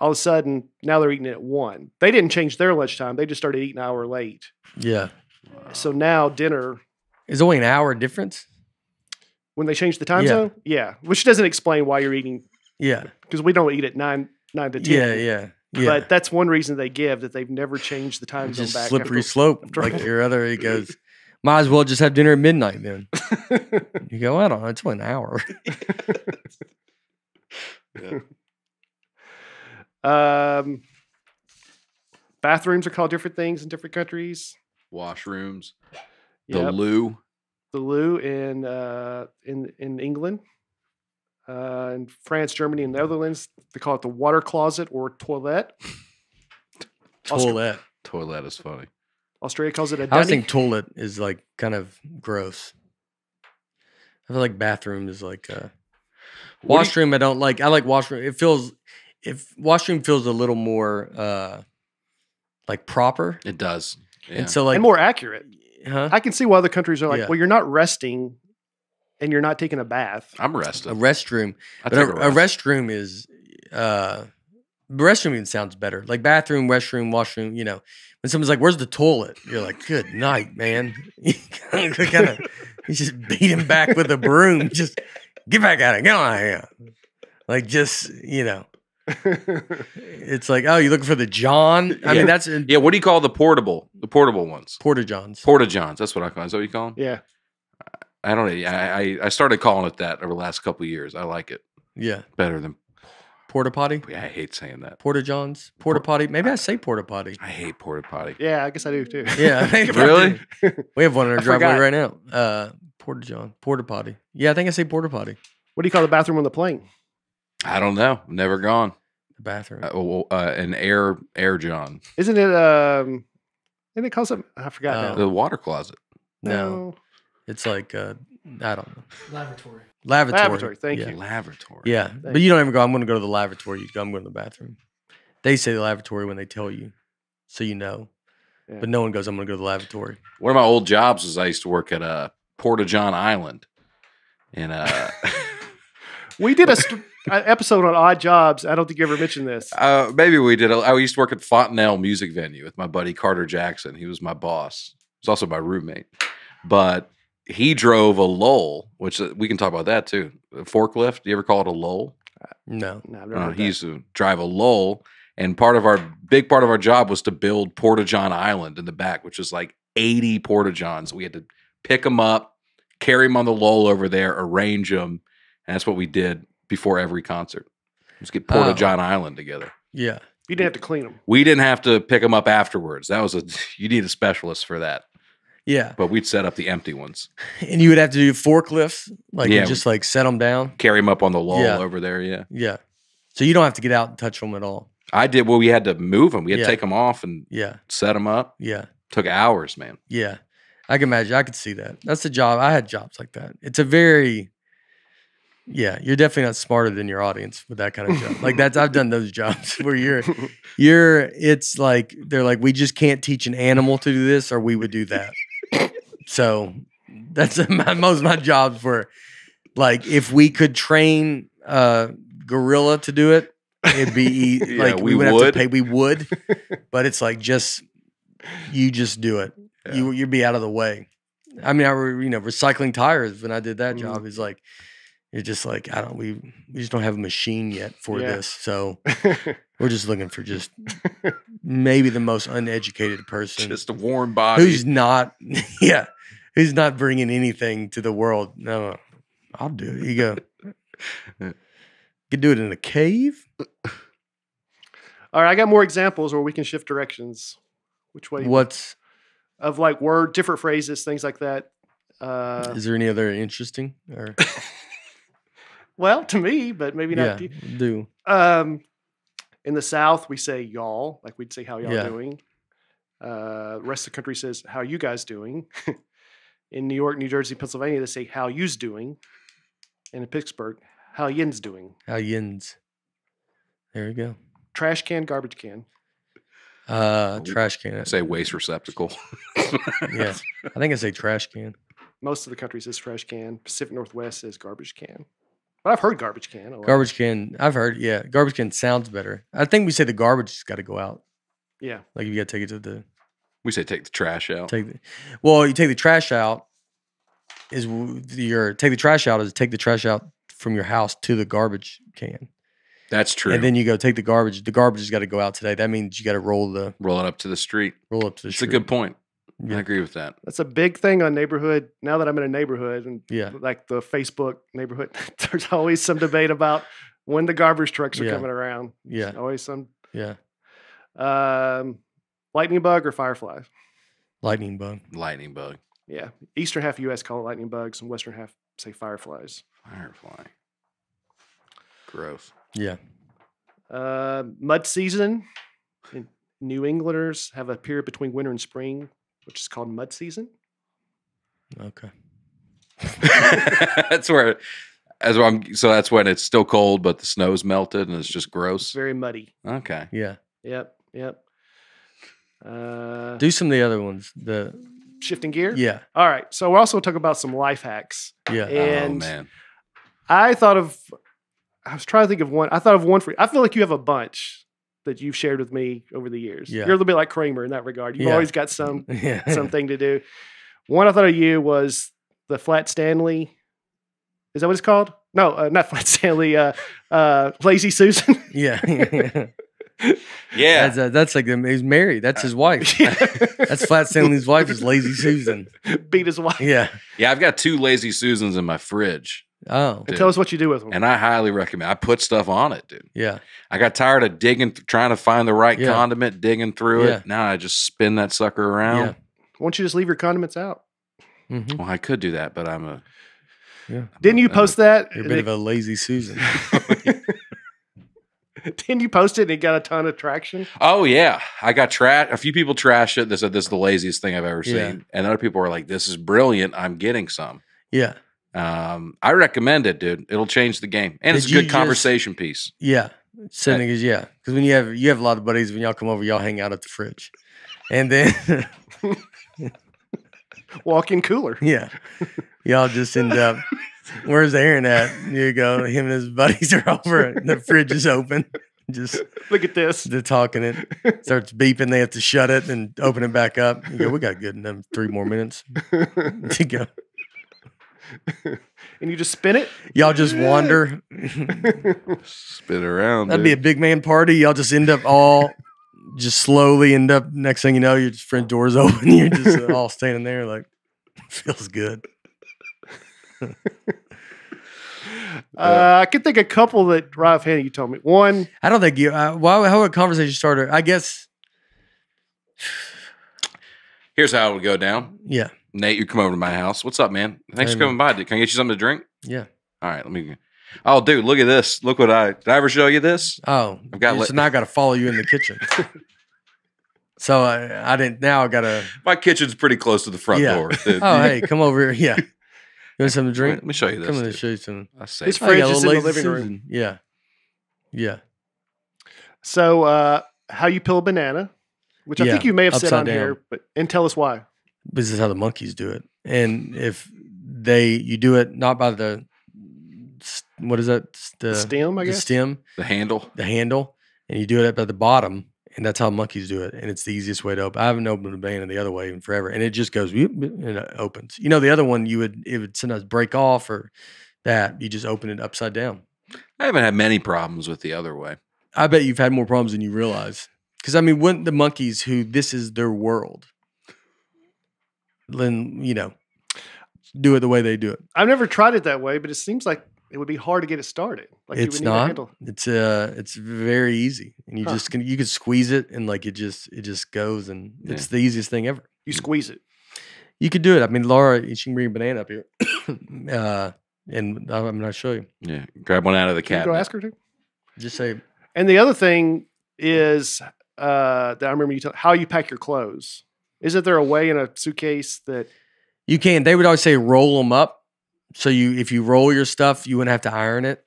all of a sudden now they're eating it at one. They didn't change their lunchtime. They just started eating an hour late. yeah. So now dinner, Is only an hour difference? when they changed the time Yeah. zone, yeah, which doesn't explain why you're eating Yeah, because we don't eat at nine nine to ten. yeah, yeah, yeah. But that's one reason they give that they've never changed the time zone back. slippery after- slope, after- like your other. He goes, might as well just have dinner at midnight then. You go, I don't know, it's only an hour. um, bathrooms are called different things in different countries. Washrooms. The Yep. loo. the loo in uh, in in England, uh, in France, Germany, and Netherlands, they call it the water closet or toilet. Austra- Toilet. Toilet is funny. Australia calls it a I always dunny. think toilet is like kind of gross. I feel like bathroom is like uh, What do you- washroom. I don't like. I like washroom. It feels if washroom feels a little more uh like proper, It does. Yeah. and so like and more accurate. huh? I can see why other countries are like, Yeah. well, you're not resting, and you're not taking a bath. I'm resting. a restroom. I But take a, a restroom is uh restroom even sounds better. Like bathroom, restroom, washroom, you know. When someone's like, Where's the toilet? You're like, Good night, man. You kind of you just beat him back with a broom. Just get back at it. Get on here. Like just, you know. It's like, oh, you looking for the John? I Yeah. mean, that's in Yeah, what do you call the portable? The portable ones. Porta Johns. Porta Johns. That's what I call. It. Is that what you call them? yeah, I don't know. I, I I started calling it that over the last couple of years. I like it Yeah. better than. Porta potty. Yeah, I hate saying that. Porta Johns. Porta potty. Maybe I say porta potty. I hate porta potty. yeah, I guess I do too. Yeah. I think Really? We have one in our I driveway right now. Uh, Porta John, Porta Potty. Yeah, I think I say Porta Potty. What do you call the bathroom on the plane? I don't know. Never gone. The bathroom. Uh, oh, uh, an air air John. Isn't it? Um, and it calls it. I forgot Oh. now. The water closet. no, it's like uh, I don't know. Lavatory. Lavatory. Lavatory, thank yeah. you. Lavatory. Yeah, Thank but you don't ever go. I'm going to go to the lavatory. You go. I'm going to the bathroom. They say the lavatory when they tell you, so you know. Yeah. But no one goes. I'm going to go to the lavatory. One of my old jobs was I used to work at uh, Porta John Island, and uh, We did a st- an episode on odd jobs. I don't think you ever mentioned this. uh, maybe we did. I used to work at Fontanel Music Venue with my buddy Carter Jackson. He was my boss. He was also my roommate, but he drove a lull, which uh, we can talk about that too. A forklift. Do you ever call it a lull? No. No, I've never Uh, heard he that. used to drive a lull, and part of our big part of our job was to build Porta John Island in the back, which was like 80 Porta Johns. We had to pick them up, carry them on the lull over there, arrange them, and that's what we did before every concert. Just get Porta Oh. John Island together. Yeah. You didn't have to clean them. We didn't have to pick them up afterwards. That was a you need a specialist for that. Yeah. But we'd set up the empty ones, And you would have to do forklifts, like Yeah. just like set them down. carry them up on the lull Yeah. over there. Yeah, Yeah. So you don't have to get out and touch them at all. I did. Well, we had to move them. We had Yeah. to take them off and Yeah. set them up. Yeah. Took hours, man. Yeah. I can imagine. I could see that. That's a job. I had jobs like that. It's a very, yeah, you're definitely not smarter than your audience with that kind of job. Like that's, I've done those jobs where you're, you're, it's like, they're like, we just can't teach an animal to do this or we would do that. So that's my, most of my jobs were like, if we could train a gorilla to do it, it'd be Yeah, like we, we would, have to pay, we would, but it's like, just, you just do it you you'd be out of the way. I mean, I re, you know recycling tires when I did that Mhm. job is like you're just like I don't we we just don't have a machine yet for Yeah. this, so we're just looking for just maybe the most uneducated person Just a warm body. who's not yeah who's not bringing anything to the world. No, I'll do it. You go. You could do it in a cave. All right, I got more examples where we can shift directions. Which way? What's Of like word, different phrases, things like that. Uh, is there any other interesting or well, to me, but maybe yeah not. to you. do Um, in the South, we say y'all, like we'd say how y'all Yeah. doing. Uh, rest of the country says how you guys doing. in New York, New Jersey, Pennsylvania, they say how you's doing. And in Pittsburgh, how yin's doing. how yins. There you go. Trash can, garbage can. Uh, trash can. I say waste receptacle. Yeah, I think I say trash can. Most of the country says trash can. Pacific Northwest says garbage can. But I've heard garbage can. a lot. Garbage can. I've heard. Yeah, garbage can sounds better. I think we say the garbage has got to go out. Yeah. Like if you got to take it to the we say take the trash out. take. The, well, you take the trash out. Is your take the trash out is take the trash out from your house to the garbage can, That's true. and then you go take the garbage. The garbage has got to go out today. That means you got to roll the Roll it up to the street. roll up to the street. It's a good point. Yeah. I agree with that. That's a big thing on neighborhood. Now that I'm in a neighborhood and Yeah, like the Facebook neighborhood, there's always some debate about when the garbage trucks are Yeah. coming around. yeah, Always some yeah. um, lightning bug or firefly. Lightning bug. Lightning bug. Yeah, eastern half U.S. call it lightning bugs, and western half say fireflies. Firefly. Gross. Yeah. Uh, mud season. And New Englanders have a period between winter and spring, which is called mud season. Okay. that's where as well, I'm so that's when it's still cold but the snow's melted and it's just It's gross. very muddy. Okay. Yeah. Yep, yep. Uh, Do some of the other ones. The shifting gear. yeah, All right. So we're also talking about some life hacks. yeah. And oh man. I thought of, I was trying to think of one. I thought of one for. I feel like you have a bunch that you've shared with me over the years. Yeah. You're a little bit like Kramer in that regard. You've Yeah. always got some yeah. something to do. One I thought of you was the Flat Stanley. Is that what it's called? No, uh, not Flat Stanley. Uh, uh, Lazy Susan. yeah. Yeah. That's, uh, that's like him. He's married. That's his wife. That's Flat Stanley's wife is Lazy Susan. Beat his wife. Yeah. yeah, I've got two lazy Susans in my fridge. Oh. And tell us what you do with them. And I highly recommend I put stuff on it, dude. Yeah. I got tired of digging trying to find the right Yeah. condiment, digging through Yeah. it. Now I just spin that sucker around. Yeah. Why don't you just leave your condiments out? hmm Well, I could do that, but I'm a Yeah. Didn't you I'm post that? You're a bit of a lazy Susan. Didn't you post it and it got a ton of traction? Oh yeah, I got trash. A few people trashed it. They said this is the laziest thing I've ever seen, Yeah. and other people were like, "This is brilliant. I'm getting some." Yeah. Um, I recommend it, dude. It'll change the game, and it's a good just- conversation piece. Yeah. Sitting is yeah. Because when you have you have a lot of buddies when y'all come over, y'all hang out at the fridge. And then Walk-in cooler. yeah. Y'all just end up where's Aaron at? You go, him and his buddies are over and the fridge is open. Just Look at this. they're talking it. Starts beeping, they have to shut it and open it back up. You go, we got good in them three more minutes to go. and you just spin it. Y'all just wander. Spin around. That'd be a big man party. Y'all just end up all just slowly end up next thing you know, your front door's open. You're just all standing there like feels good. Uh, I could think a couple that right offhand you told me. One, I don't think you uh, why how would a conversation starter? I guess Here's how it would go down. yeah. Nate, you come over to my house. What's up, man? Thanks for Hey, coming by. Can I get you something to drink? Yeah. All right, let me. Oh, dude, look at this. Look what I did. I ever show you this? Oh, I've got you- so now I got to follow you in the kitchen. so I, I didn't. Now I got to. My kitchen's pretty close to the front Yeah. door. Oh, hey, come over here. Yeah, you want something to drink? Let me show you this. Come in dude. and show you something. I say, His Oh, fridge is in the lazy living room. Susan. Yeah, yeah. so uh, how you peel a banana, which I think you may have said upside on here, but and tell us why. This is how the monkeys do it. And if they, you do it not by the, what is that? The, The stem, I guess the stem, the handle. the handle, and you do it up at the bottom. And that's how monkeys do it. And it's the easiest way to open. I haven't opened a banana the other way in forever. And it just goes whoop, whoop, and it opens. You know, the other one you would, it would sometimes break off or that. You just open it upside down. I haven't had many problems with the other way. I bet you've had more problems than you realize. Because I mean, wouldn't the monkeys who this is their world, then you know, do it the way they do it? I've never tried it that way, but it seems like it would be hard to get it started. Like it's you would need a not. handle. It's uh, it's very easy, and you Huh. just can you can squeeze it, and like it just it just goes, and Yeah. it's the easiest thing ever. You squeeze it. You could do it. I mean, Laura, she can bring a banana up here, uh, and I'm gonna show you. Yeah, grab one out of the Can you cabinet. go ask her to? Just say, And the other thing is uh, that I remember you tell how you pack your clothes. Isn't there a way in a suitcase that You can. They would always say roll them up. So you, if you roll your stuff, you wouldn't have to iron it.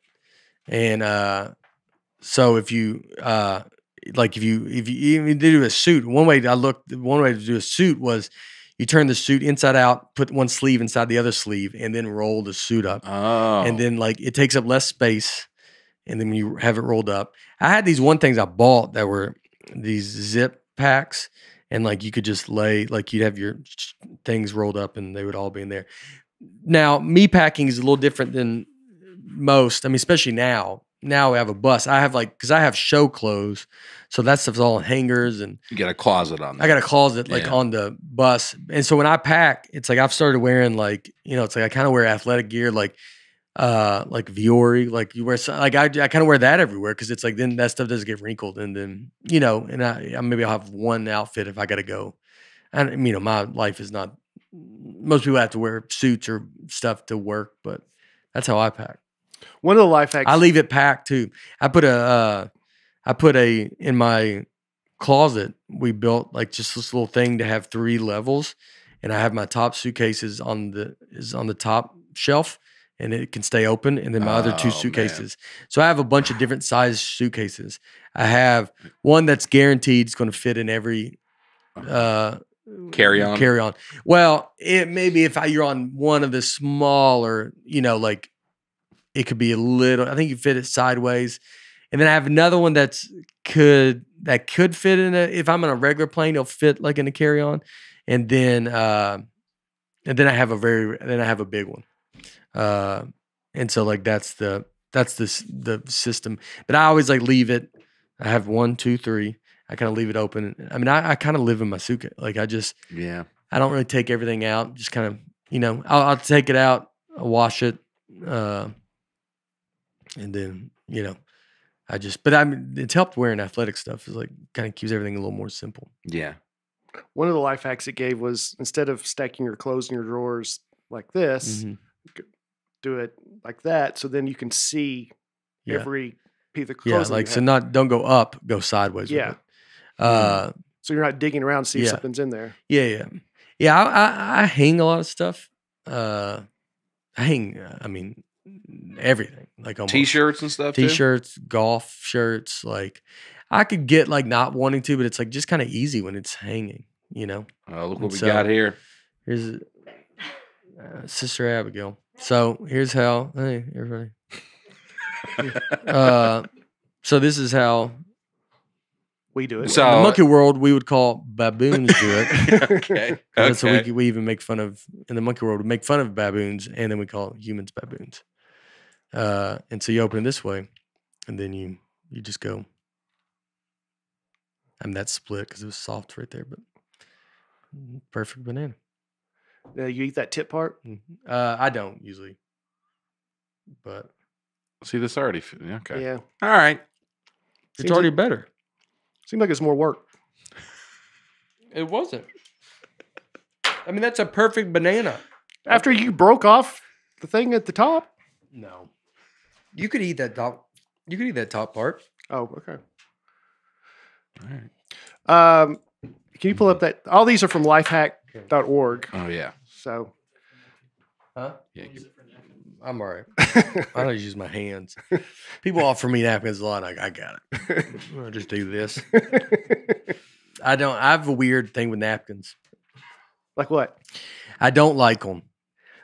And uh, so if you, uh, like if you if you even do a suit, one way I looked, one way to do a suit was you turn the suit inside out, put one sleeve inside the other sleeve, and then roll the suit up. Oh, And then like it takes up less space, and then when you have it rolled up. I had these one things I bought that were these zip packs and like you could just lay like you'd have your things rolled up and they would all be in there. Now, me packing is a little different than most. I mean, especially now. Now we have a bus. I have like because I have show clothes, so that stuff's all in hangers and you got a closet on there. I got a closet like Yeah. on the bus. And so when I pack, it's like I've started wearing like, you know, it's like I kind of wear athletic gear like uh like Vuori, like you wear some, like I, I kind of wear that everywhere because it's like then that stuff doesn't get wrinkled and then you know and I, I maybe I'll have one outfit if I got to go and you know my life is not most people have to wear suits or stuff to work but that's how I pack. One of the life hacks I leave it packed too. I put a uh I put a in my closet we built like just this little thing to have three levels and I have my top suitcases on the is on the top shelf and it can stay open and then my other Oh, two man. suitcases. So I have a bunch of different size suitcases. I have one that's guaranteed it's going to fit in every uh Carry on? carry on well it maybe if I, you're on one of the smaller you know like it could be a little I think you fit it sideways and then I have another one that's could that could fit in a if I'm on a regular plane, it'll fit like in a carry on. And then uh and then I have a very then I have a big one. Uh and so like that's the that's the the system. But I always like leave it. I have one, two, three. I kind of leave it open. I mean, I, I kind of live in my suitcase. Like I just yeah. I don't really take everything out. Just kind of, you know, I'll, I'll take it out, I'll wash it, uh, and then, you know, I just. But I mean, it's helped wearing athletic stuff. Is like kind of keeps everything a little more simple. Yeah. one of the life hacks it gave was instead of stacking your clothes in your drawers like this, Mhm. do it like that. So then you can see Yeah, every piece of yeah. clothes. that Like so, have. not don't go up, go sideways. with Yeah. It. Uh, so you're not digging around to see if something's in there. yeah, yeah, yeah. I, I, I hang a lot of stuff. Uh, I hang. uh, I mean, everything. Like almost. T-shirts and stuff. t-shirts, golf shirts. Like I could get like not wanting to, but it's like just kind of easy when it's hanging. You know. Oh, look And what we so- got here. Here's uh, Sister Abigail. So here's how. Hey, everybody. Uh, so this is how We do it. So- In the monkey world, we would call baboons do it. okay. And So we, we even make fun of in the monkey world. We make fun of baboons, and then we call humans baboons. Uh, and so you open it this way, and then you you just go. I mean that's split because it was soft right there, but perfect banana. Uh, you eat that tip part. Mhm. Uh, I don't usually, but See this already. Okay. Yeah. All right. it's Seems already like- better. Seems like it's more work. It wasn't. I mean that's a perfect banana. After you broke off the thing at the top. No, you could eat that top. You could eat that top part. Oh, okay. All right. Um, can you pull up that? All these are from lifehack.org. Oh yeah. So Huh? Yeah. you- I'm all right. I don't use my hands. People offer me napkins a lot. I, I got it. I'll just do this. I don't. I have a weird thing with napkins. like what? I don't like them.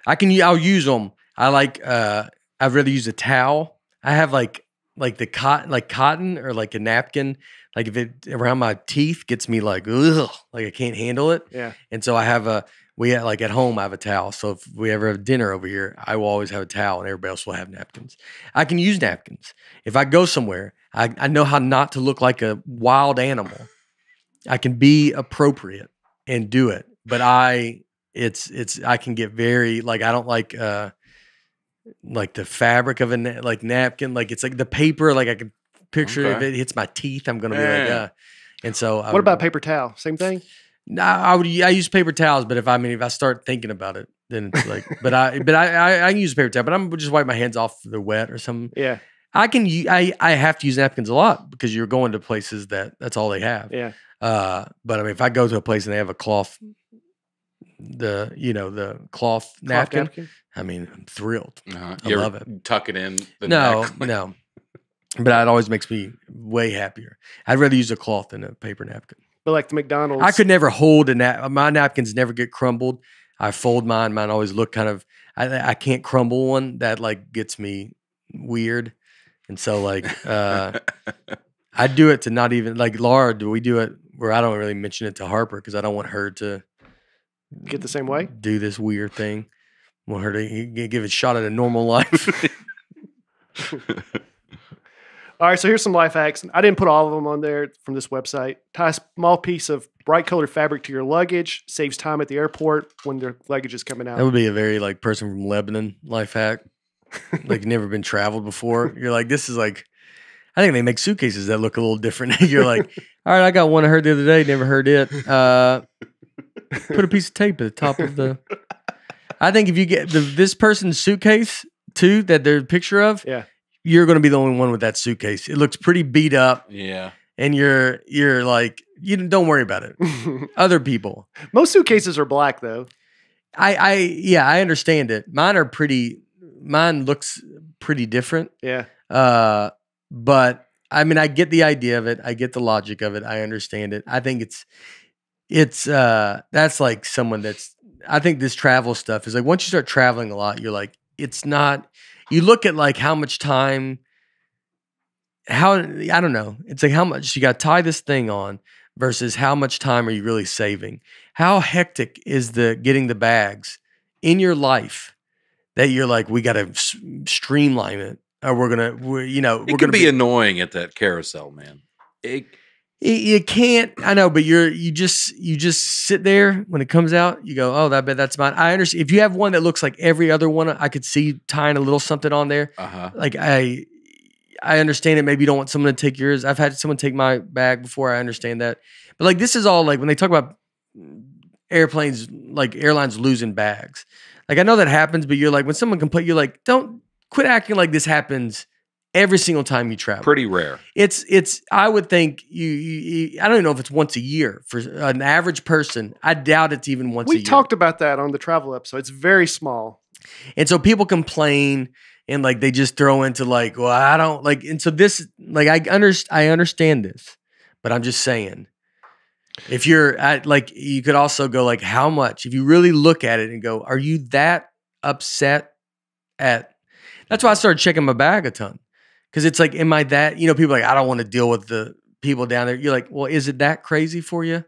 I can. I'll use them. I like. uh I'd rather use a towel. I have like like the cotton, like cotton or like a napkin. Like if it around my teeth gets me like ugh, like I can't handle it. Yeah. And so I have a we ha- like at home I have a towel. So if we ever have dinner over here, I will always have a towel, and everybody else will have napkins. I can use napkins if I go somewhere. I, I know how not to look like a wild animal. I can be appropriate and do it, but I it's it's I can get very like I don't like uh like the fabric of a na- like napkin like it's like the paper like I can picture if it hits my teeth I'm gonna be like Yeah. uh and so What would- about paper towel? Same thing. No, I would. I use paper towels, but if I mean, if I start thinking about it, then it's like. but I, but I, I, I can use paper towel, but I'm just wipe my hands off if they're wet or something. Yeah. I can. I, I have to use napkins a lot because you're going to places that that's all they have. Yeah. Uh, but I mean, if I go to a place and they have a cloth, the you know the cloth Cloth napkin, I mean, I'm thrilled. Uh-huh. I You love it. Tuck it in. The no, neck? no. But it always makes me way happier. I'd rather use a cloth than a paper napkin. But like the McDonald's. I could never hold a nap. My napkins never get crumbled. I fold mine. Mine always look kind of. I I can't crumble one. That like gets me weird. And so like uh I do it to not even like Laura. Do we do it where I don't really mention it to Harper because I don't want her to get the same way. do this weird thing. I want her to give it a shot at a normal life. All right, so here's some life hacks. I didn't put all of them on there from this website. Tie a small piece of bright colored fabric to your luggage. Saves time at the airport when their luggage is coming out. that would be a very like person from Lebanon life hack. like never been traveled before. You're like, this is like, I think they make suitcases that look a little different. You're like, all right, I got one I heard the other day, never heard it. Uh, put a piece of tape at the top of the. I think if you get the, this person's suitcase too, that there's a picture of, Yeah. You're going to be the only one with that suitcase. It looks pretty beat up, yeah. and you're you're like, you don't worry about it. Other people, Most suitcases are black though. I I yeah, I understand it. Mine are pretty. Mine looks pretty different. Yeah. Uh, but I mean, I get the idea of it. I get the logic of it. I understand it. I think it's, it's, uh, that's like someone that's, I think this travel stuff is like once you start traveling a lot, you're like, it's not, you look at like how much time, how, I don't know. It's like how much you got to tie this thing on versus how much time are you really saving? How hectic is the getting the bags in your life that you're like, we got to s- streamline it or we're gonna, we're, you know, It we're can gonna be, annoying at that carousel, man. It, you, you can't. I know, but you're you just you just sit there when it comes out. You go, oh, that bet that's mine. I understand. If you have one that looks like every other one, I could see tying a little something on there. uh-huh. Like I, I understand it. Maybe you don't want someone to take yours. I've had someone take my bag before. I understand that. But like this is all like when they talk about airplanes, like airlines losing bags. Like I know that happens, but you're like when someone can put you're like, don't quit acting like this happens every single time you travel Pretty rare. it's it's i would think you, you, you- i don't even know if it's once a year for an average person i doubt it's even once a year. We talked about that on the travel episode. It's very small. and so people complain and like they just throw into like well i don't like and so this like i understand i understand this but i'm just saying if you're at like you could also go like how much if you really look at it and go are you that upset at that's why i started checking my bag a ton because it's like am i that you know people are like i don't want to deal with the people down there. You're like, well, is it that crazy for you?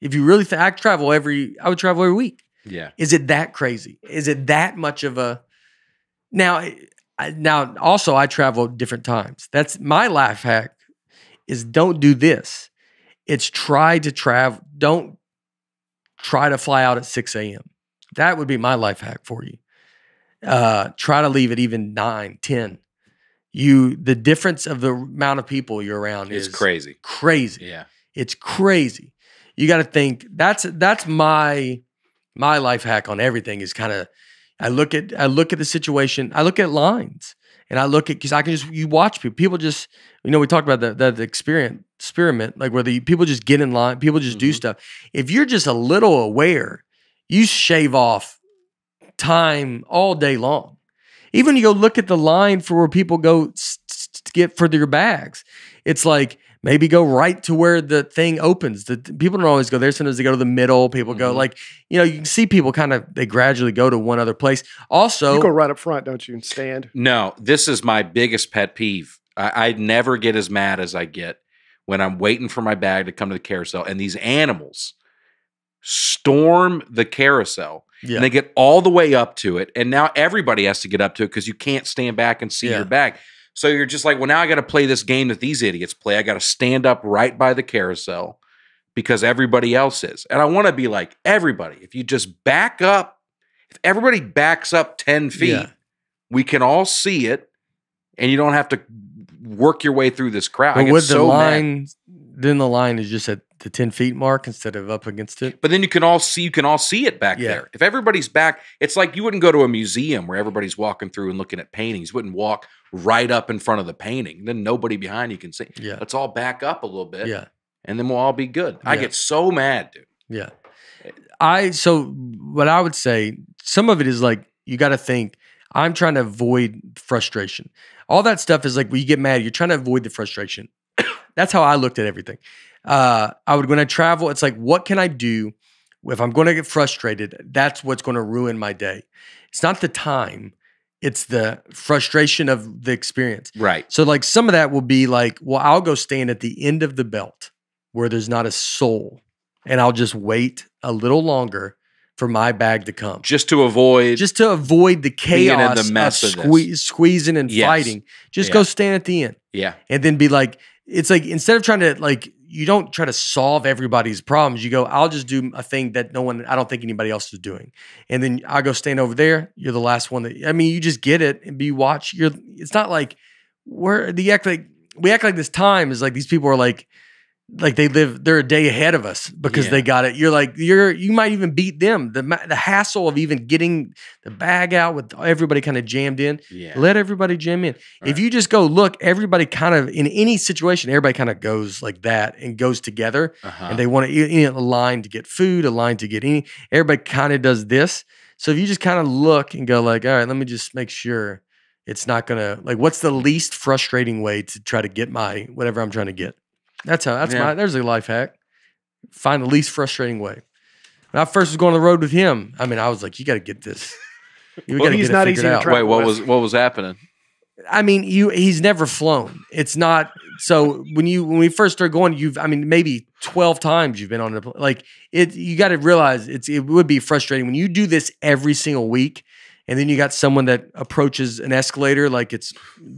If you really think I travel every, I would travel every week. Yeah. Is it that crazy? Is it that much of a now? I, now also I travel different times. That's my life hack. Is don't do this. It's try to travel. Don't try to fly out at six a.m. That would be my life hack for you. Uh, try to leave at even 9, 10. You the difference of the amount of people you're around It's is crazy. Crazy. Yeah. It's crazy. You got to think that's that's my my life hack on everything is kind of I look at I look at the situation. I look at lines and I look at because I can just you watch people. People just you know we talked about that the, the experience experiment like where the people just get in line. People just do Mhm. stuff. If you're just a little aware, you shave off time all day long. Even you go look at the line for where people go s- s- to get for their bags. It's like maybe go right to where the thing opens. The the- people don't always go there. Sometimes they go to the middle. People go Mhm. like you know you can see people kind of they gradually go to one other place. Also, you go right up front, don't you, and stand? No, this is my biggest pet peeve. I, I never get as mad as I get when I'm waiting for my bag to come to the carousel and these animals storm the carousel yeah, and they get all the way up to it. And now everybody has to get up to it because you can't stand back and see Yeah. your back. So you're just like, well, now I got to play this game that these idiots play. I got to stand up right by the carousel because everybody else is. And I want to be like, everybody, if you just back up, if everybody backs up 10 feet, Yeah. we can all see it and you don't have to work your way through this crowd. I but with the so mad. line, then the line is just at the ten feet mark instead of up against it. But then you can all see you can all see it back Yeah. there. If everybody's back, it's like you wouldn't go to a museum where everybody's walking through and looking at paintings. You wouldn't walk right up in front of the painting. Then nobody behind you can see. Yeah, Let's all back up a little bit, yeah, and then we'll all be good. I get so mad, dude. yeah. I so what I would say, some of it is like you got to think. I'm trying to avoid frustration. All that stuff is like when you get mad, you're trying to avoid the frustration. That's how I looked at everything. Uh, I would when I travel, it's like, what can I do if I'm going to get frustrated? That's what's going to ruin my day. It's not the time; it's the frustration of the experience. Right. So, like, some of that will be like, well, I'll go stand at the end of the belt where there's not a soul, and I'll just wait a little longer for my bag to come Just to avoid. just to avoid the chaos the mess of of sque- squeezing and Yes. fighting. Just Yeah. go stand at the end yeah. and then be like, it's like instead of trying to like, you don't try to solve everybody's problems. You go, I'll just do a thing that no one, I don't think anybody else is doing, and then I go stand over there. You're the last one that I mean, you just get it and be watch. You're. It's not like we're the act like we act like this time is like these people are like like they live they're a day ahead of us because Yeah. they got it you're like you're you might even beat them the the hassle of even getting the bag out with everybody kind of jammed in Yeah. let everybody jam in if Right. you just go look everybody kind of in any situation everybody kind of goes like that and goes together Uh-huh. and they want to you know, a line to get food a line to get any everybody kind of does this so if you just kind of look and go like all right let me just make sure it's not gonna like what's the least frustrating way to try to get my whatever i'm trying to get that's how that's Yeah. my there's a life hack find the least frustrating way when i first was going on the road with him i mean i was like you got to get this you Well, got to he's get not it easy figured to out track. Wait, what with. was what was happening? I mean, you he's never flown. It's not so when you when we first started going, you've I mean maybe twelve times you've been on the like it. You got to realize it's it would be frustrating when you do this every single week, and then you got someone that approaches an escalator like it's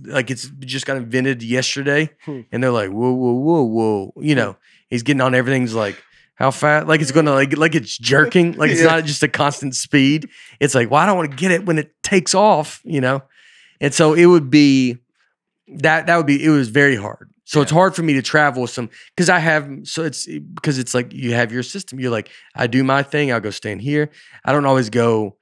like it's just got invented yesterday, Hmm. and they're like whoa whoa whoa whoa, you know he's getting on everything's like. How fast? Like it's gonna like like it's jerking. Like it's Yeah. not just a constant speed. It's like, well, I don't want to get it when it takes off, you know. And so it would be that that would be it was very hard. So it's hard for me to travel with some because I have so it's because it's like you have your system. You're like, I do my thing, I'll go stand here. I don't always go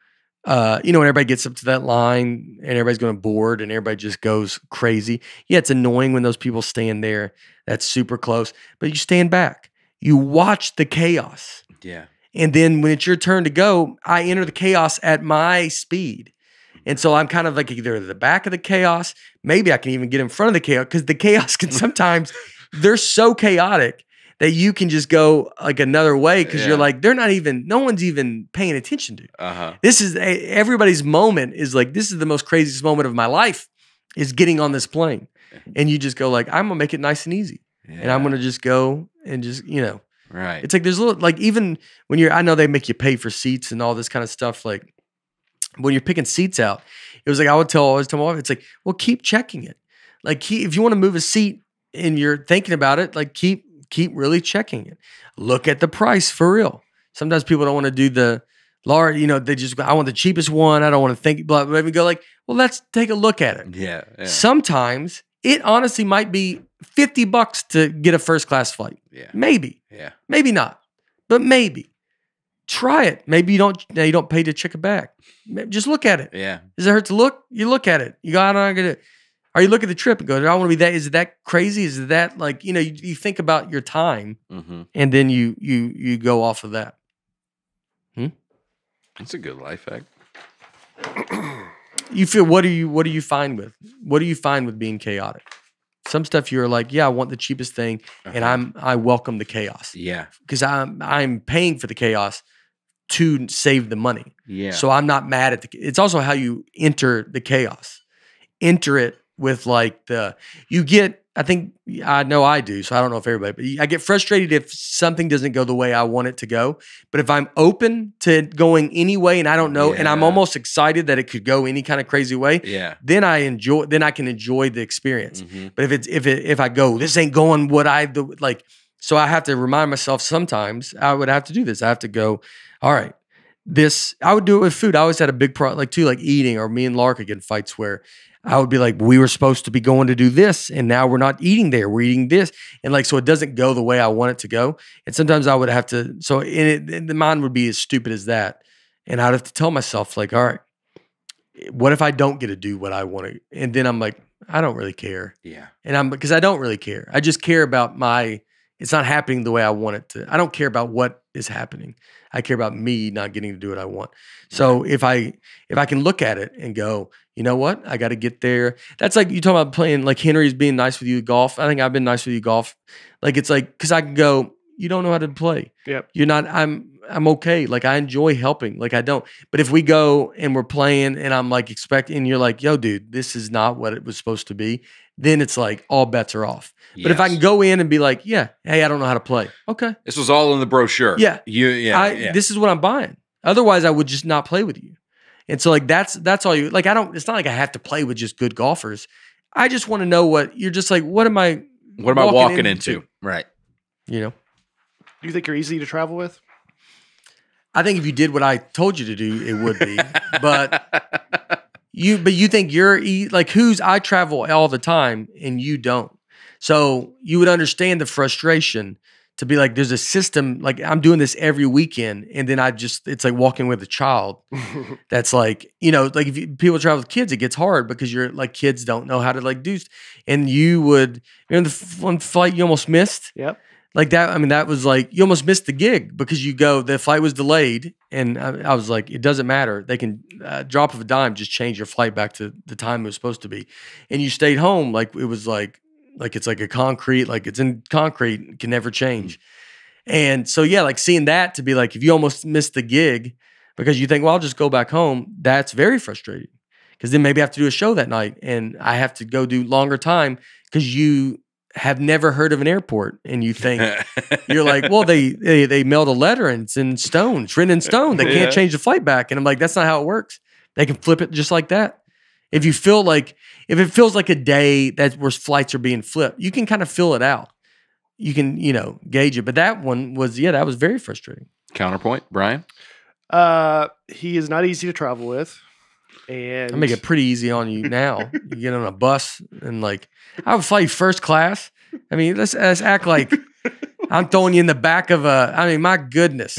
uh, you know, when everybody gets up to that line and everybody's going to board and everybody just goes crazy. Yeah, it's annoying when those people stand there. That's super close. But you stand back. You watch the chaos. Yeah. And then when it's your turn to go, I enter the chaos at my speed. And so I'm kind of like either at the back of the chaos, maybe I can even get in front of the chaos because the chaos can sometimes, they're so chaotic that you can just go like another way because Yeah. you're like, they're not even, no one's even paying attention to. Uh huh. This is a- everybody's moment is like, this is the most craziest moment of my life is getting on this plane. And you just go like, I'm gonna make it nice and easy. and I'm gonna just go and just you know right. it's like there's a little like even when you're I know they make you pay for seats and all this kind of stuff. Like when you're picking seats out, it was like I would tell always tell my wife, it's like, well, keep checking it. Like keep, if you want to move a seat and you're thinking about it, like keep keep really checking it. Look at the price for real. Sometimes people don't want to do the large, you know, they just go, I want the cheapest one. I don't want to think blah blah. blah. go like, well, let's take a look at it. yeah. yeah. Sometimes it honestly might be 50 bucks to get a first class flight. Yeah. Maybe. Yeah. Maybe not, but maybe. Try it. Maybe you don't. Now you don't pay to check it back. Just look at it. Yeah. Does it hurt to look? You look at it. You go, I'm not gonna. Or you look at the trip and go, do I want to be that? Is it that crazy? Is it that like you know? You, you think about your time Mm-hmm. and then you you you go off of that. Hmm? That's a good life hack. You feel what do you what do you find with what do you find with being chaotic? Some stuff you're like, yeah, I want the cheapest thing, and Uh-huh. I'm I welcome the chaos Yeah. because I'm I'm paying for the chaos to save the money. Yeah. So I'm not mad at the. It's also how you enter the chaos. Enter it with like the you get. I think I know I do. So I don't know if everybody, but I get frustrated if something doesn't go the way I want it to go. But if I'm open to going any way and I don't know, and I'm almost excited that it could go any kind of crazy way, yeah. then I enjoy. Then I can enjoy the experience. Mhm. But if it's if it if I go, this ain't going what I do like, so I have to remind myself sometimes I would have to do this. I have to go, all right, this I would do it with food. I always had a big problem like too, like eating or me and Lark would get in fights where I would be like, we were supposed to be going to do this, and now we're not eating there. We're eating this, and like so it doesn't go the way I want it to go. And sometimes I would have to. So and it, and the mind would be as stupid as that, and I'd have to tell myself like, all right, what if I don't get to do what I want to? And then I'm like, I don't really care Yeah. and I'm because I don't really care. I just care about my. It's not happening the way I want it to. I don't care about what is happening. I care about me not getting to do what I want. So if I if I can look at it and go, you know what, I got to get there. That's like you talking about playing like Henry's being nice with you golf. I think I've been nice with you golf. Like it's like because I can go. You don't know how to play. Yep. You're not. I'm. I'm okay. Like I enjoy helping. Like I don't. But if we go and we're playing and I'm like expecting, and you're like, yo, dude, this is not what it was supposed to be. Then it's like all bets are off. But if I can go in and be like, yeah, hey, I don't know how to play. Okay. this was all in the brochure. Yeah. You. Yeah. I, yeah. This is what I'm buying. Otherwise, I would just not play with you. And so, like, that's that's all you like. I don't. It's not like I have to play with just good golfers. I just want to know what you're just like. What am I? what am I walking into? Right. You know. Do you think you're easy to travel with? I think if you did what I told you to do, it would be. but you, but you think you're like who's? I travel all the time, and you don't. So you would understand the frustration to be like, there's a system. Like I'm doing this every weekend, and then I just it's like walking with a child. that's like you know like if you, people travel with kids it gets hard because you're like kids don't know how to like do and you would you know the one flight you almost missed Yep. Like that i mean that was like you almost missed the gig because you go the flight was delayed and i, I was like it doesn't matter. They can uh, drop of a dime just change your flight back to the time it was supposed to be. And you stayed home like it was like like it's like a concrete like it's in concrete can never change. And so yeah like seeing that to be like if you almost missed the gig because you think, well, I'll just go back home. That's very frustrating. Because then maybe I have to do a show that night and I have to go do longer time because you have never heard of an airport and you think you're like, well, they, they they mailed a letter and it's in stone, it's written in stone. They can't Yeah. change the flight back. And I'm like, that's not how it works. They can flip it just like that. If you feel like if it feels like a day that where flights are being flipped, you can kind of fill it out. You can, you know, gauge it. But that one was, yeah, that was very frustrating. Counterpoint, Brian. Uh, he is not easy to travel with, and I make it pretty easy on you now. you get on a bus and like I would fly first class. I mean, let's, let's act like I'm throwing you in the back of a. I mean, my goodness,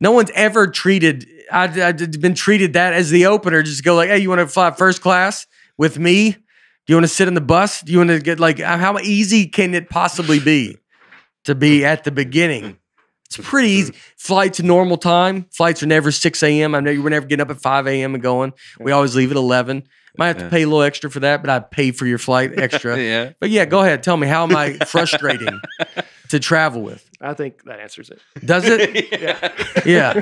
no one's ever treated. I've, I've been treated that as the opener. Just go like, hey, you want to fly first class with me? Do you want to sit in the bus? Do you want to get like how easy can it possibly be to be at the beginning? It's pretty easy. Mm-hmm. Flights normal time. Flights are never 6 a.m. I know you were never getting up at 5 a.m. and going. We always leave at 11. Might have to pay a little extra for that, but I pay for your flight extra. yeah. But yeah, go ahead. Tell me, how am I frustrating to travel with? I think that answers it. Does it? Yeah.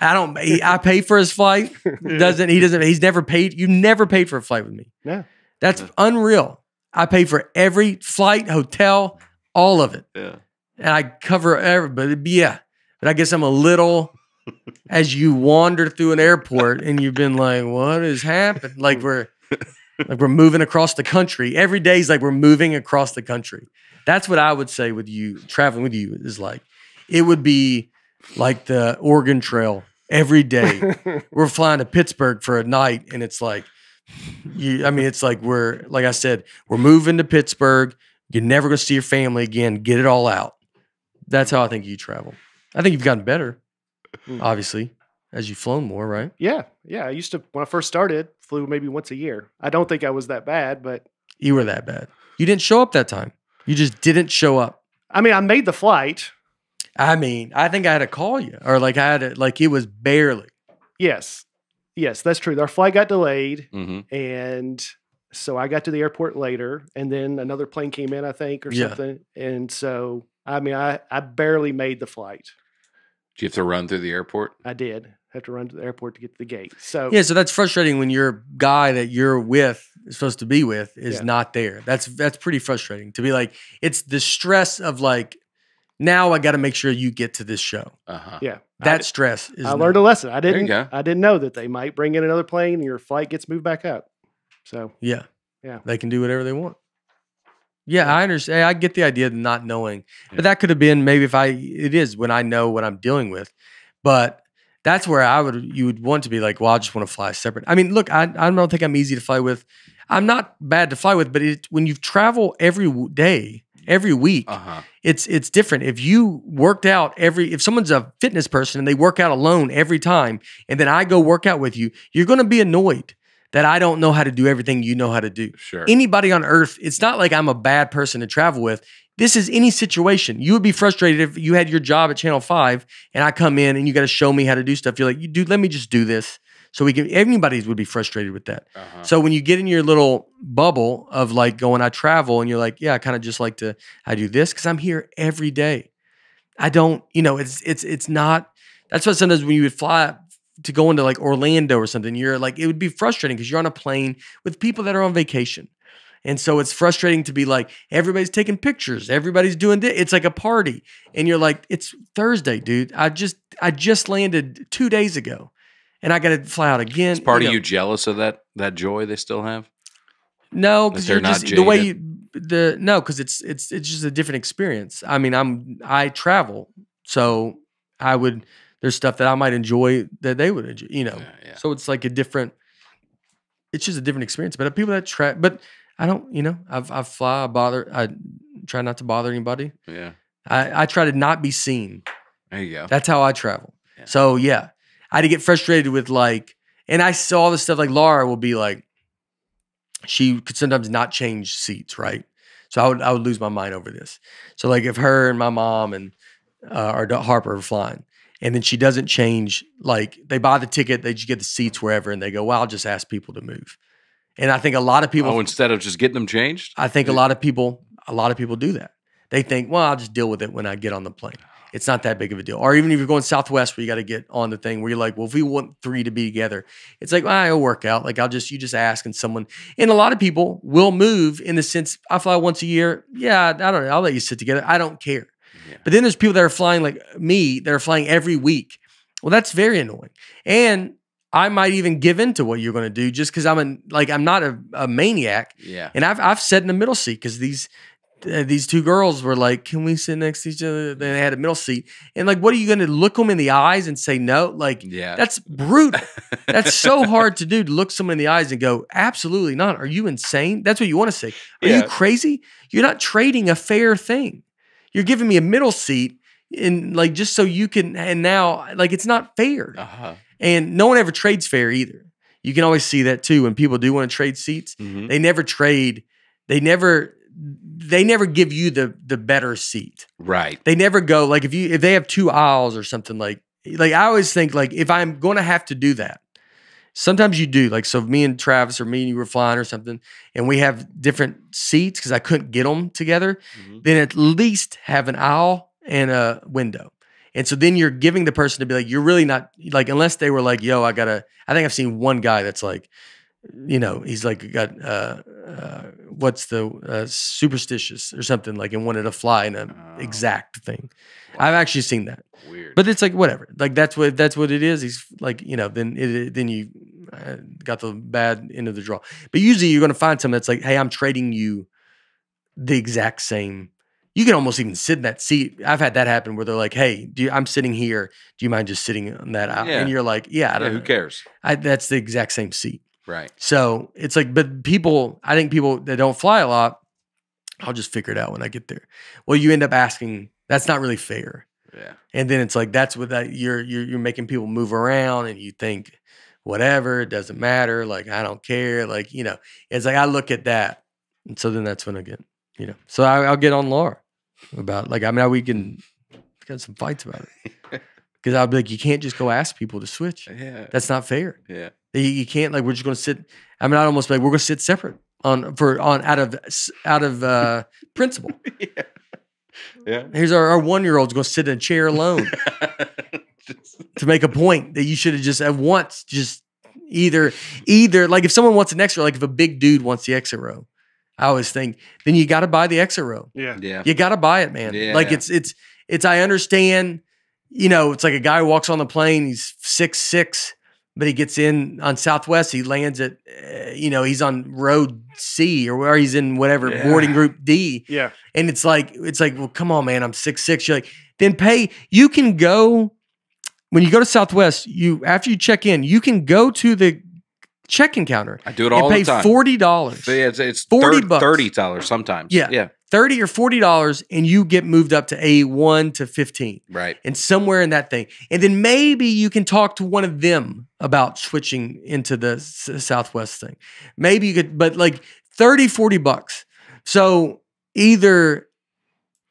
I don't, he- I pay for his flight. Doesn't, he doesn't, he's never paid, you never paid for a flight with me. Yeah. That's unreal. I pay for every flight, hotel, all of it. Yeah. And I cover everybody. but yeah, but I guess I'm a little as you wander through an airport and you've been like, what has happened? Like we're like we're moving across the country. Every day is like we're moving across the country. That's what I would say with you traveling with you is like it would be like the Oregon Trail every day. we're flying to Pittsburgh for a night and it's like you I mean it's like we're like I said, we're moving to Pittsburgh. You're never gonna see your family again. Get it all out. That's how I think you travel. I think you've gotten better, Mm. obviously, as you've flown more, right? yeah, yeah. I used to when I first started, flew maybe once a year. I don't think I was that bad, but You were that bad. You didn't show up that time. You just didn't show up. I mean, I made the flight. I mean, I think I had to call you, or like I had to, like it was barely. Yes, yes, that's true. Our flight got delayed, Mm-hmm. and so I got to the airport later, and then another plane came in, I think, or Yeah. something. And so, I mean, I I barely made the flight. Do you have to run through the airport? I did have to run to the airport to get to the gate. So Yeah, so that's frustrating when your guy that you're with is supposed to be with is Yeah. not there. That's that's pretty frustrating to be like. It's the stress of like, now I got to make sure you get to this show. Uh huh. yeah, That d- stress is. I not- learned a lesson. I didn't. go. I didn't know that they might bring in another plane and your flight gets moved back up. So Yeah. Yeah. They can do whatever they want. Yeah, I understand. I get the idea of not knowing. Yeah. But that could have been maybe if I it is when I know what I'm dealing with. But that's where I would you would want to be like, well, I just want to fly separate. I mean, look, I I don't think I'm easy to fly with. I'm not bad to fly with, but it, when you travel every day, every week, Uh huh. it's it's different. If you worked out every if someone's a fitness person and they work out alone every time and then I go work out with you, you're going to be annoyed that I don't know how to do everything you know how to do. Sure. Anybody on earth, it's not like I'm a bad person to travel with. This is any situation. You would be frustrated if you had your job at Channel 5 and I come in and you got to show me how to do stuff. You're like, you dude, let me just do this. So we can anybody would be frustrated with that. uh-huh. So when you get in your little bubble of like going, I travel, and you're like, yeah, I kind of just like to, I do this because I'm here every day. I don't, you know, it's it's it's not. That's why sometimes when you would fly to go into like Orlando or something, you're like, it would be frustrating because you're on a plane with people that are on vacation. And so it's frustrating to be like, everybody's taking pictures, everybody's doing this. It's like a party. And you're like, it's Thursday, dude. I just I just landed two days ago. And I gotta fly out again. Is part you of know. you jealous of that that joy they still have? No, because you're not just the way you the no, because it's it's it's just a different experience. I mean, I'm I travel, so I would there's stuff that I might enjoy that they would enjoy, you know. Yeah, yeah. So it's like a different. It's just a different experience. But people that try, but I don't, you know, I've I fly, I bother, I try not to bother anybody. Yeah. I I try to not be seen. There you go. That's how I travel. Yeah. So yeah, I had to get frustrated with like, and I saw the stuff like Laura will be like, she could sometimes not change seats, right? So I would I would lose my mind over this. So like if her and my mom and uh, our Harper are flying, and then she doesn't change, like they buy the ticket, they just get the seats wherever, and they go, well, I'll just ask people to move. And I think a lot of people, oh, instead of just getting them changed? I think a lot of people, a lot of people do that. They think, well, I'll just deal with it when I get on the plane. It's not that big of a deal. Or even if you're going Southwest, where you got to get on the thing, where you're like, well, if we want three to be together, it's like, well, it'll work out. Like I'll just you just ask, and someone, and a lot of people will move in the sense I fly once a year. Yeah, I don't know. I'll let you sit together. I don't care. Yeah. But then there's people that are flying like me that are flying every week. Well, that's very annoying. And I might even give in to what you're going to do just because I'm an, like I'm not a, a maniac. Yeah. And I've I've sat in the middle seat because these uh, these two girls were like, "Can we sit next to each other?" They had a middle seat, and like, what are you going to look them in the eyes and say no? Like Yeah. that's brutal. That's so hard to do to look someone in the eyes and go, "Absolutely not." Are you insane? That's what you want to say. Are Yeah. you crazy? You're not trading a fair thing. You're giving me a middle seat. And like just so you can, and now like it's not fair. Uh-huh. And no one ever trades fair either. You can always see that too when people do want to trade seats. Mhm. They never trade. They never. They never give you the the better seat. Right. They never go like if you if they have two aisles or something like like I always think like if I'm going to have to do that. Sometimes you do like so. if Me and Travis or me and you were flying or something, and we have different seats because I couldn't get them together. Mhm. Then at least have an aisle and a window. And so then you're giving the person to be like, you're really not like, unless they were like, yo, I gotta, I think I've seen one guy that's like, you know, he's like got uh, uh what's the uh, superstitious or something like and wanted to fly in an Oh. exact thing. I've actually seen that, Weird. but it's like whatever. Like that's what that's what it is. He's like you know then it, then you uh, got the bad end of the draw. But usually you're going to find something that's like, hey, I'm trading you the exact same. You can almost even sit in that seat. I've had that happen where they're like, "Hey, do you, I'm sitting here. Do you mind just sitting on that out?" Yeah. And you're like, "Yeah, I don't. who cares? I, that's the exact same seat." Right. So it's like, but people, I think people that don't fly a lot, I'll just figure it out when I get there. Well, you end up asking. That's not really fair. Yeah. And then it's like that's what that you're you're you're making people move around, and you think whatever it doesn't matter. Like I don't care. Like you know, it's like I look at that, and so then that's when I get you know. So I, I'll get on Laura about like I mean we can got some fights about it because I'd be like you can't just go ask people to switch. Yeah. That's not fair. Yeah. You, you can't like we're just going to sit. I mean, I'd almost be like we're going to sit separate on for on out of out of uh, principle. yeah. Yeah. Here's our, our one year old's going to sit in a chair alone to make a point that you should have just at once just either either like if someone wants an extra like if a big dude wants the exit row, I always think then you got to buy the exit row. Yeah. yeah. You got to buy it, man. Yeah. Like it's it's it's. I understand. You know, it's like a guy who walks on the plane. He's six six, but he gets in on Southwest. He lands at, uh, you know, he's on road C or where he's in whatever Yeah. boarding group D. Yeah. And it's like it's like, well, come on, man. I'm six six. You're like, then pay. You can go when you go to Southwest. You after you check in, you can go to the check-in counter I do it and all pay the time. forty dollars. Yeah, it's, it's 40 thir- bucks. thirty dollars sometimes. Yeah. Yeah. 30 or 40 dollars and you get moved up to A1 to 15 Right. and somewhere in that thing and then maybe you can talk to one of them about switching into the southwest thing maybe you could but like 30 40 bucks so either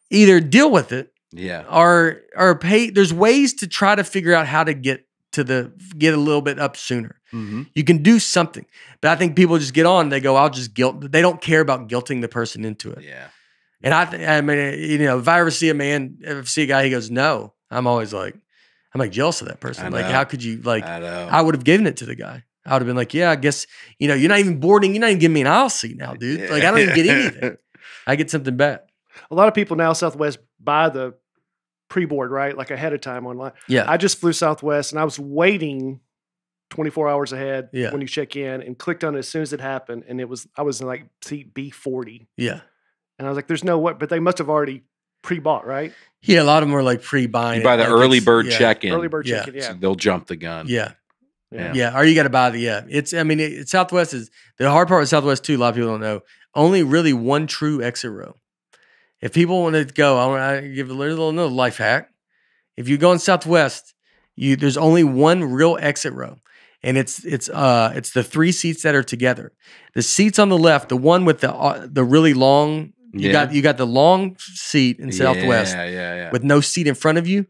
either deal with it Yeah. or or pay there's ways to try to figure out how to get to the get a little bit up sooner Mm-hmm. you can do something but i think people just get on they go i'll just guilt they don't care about guilting the person into it Yeah. And I, th- I mean, you know, if I ever see a man, if I see a guy, he goes, no. I'm always like, I'm like jealous of that person. I Like, know. how could you like? I. I would have given it to the guy. I would have been like, yeah, I guess you know, you're not even boarding. You're not even giving me an aisle seat now, dude. Like, I don't even get anything. I get something back. A lot of people now Southwest buy the pre-board right, like ahead of time online. Yeah, I just flew Southwest and I was waiting 24 hours ahead Yeah. when you check in and clicked on it as soon as it happened. And it was, I was in like seat B40. yeah, And I was like, there's no way, but they must have already pre bought, right? yeah. A lot of them are like pre-buying. you buy it, the like early bird yeah, check-in. Early bird Yeah. check in. So they'll jump the gun. Yeah, Yeah. yeah. Or you got to buy the yeah. It's I mean, it, Southwest is the hard part with Southwest too. A lot of people don't know. Only really one true exit row. If people want to go, I want to give a little another life hack. If you go in Southwest, you there's only one real exit row, and it's it's uh it's the three seats that are together. The seats on the left, the one with the uh, the really long, you Yeah. got you got the long seat in Southwest Yeah, yeah, yeah. with no seat in front of you.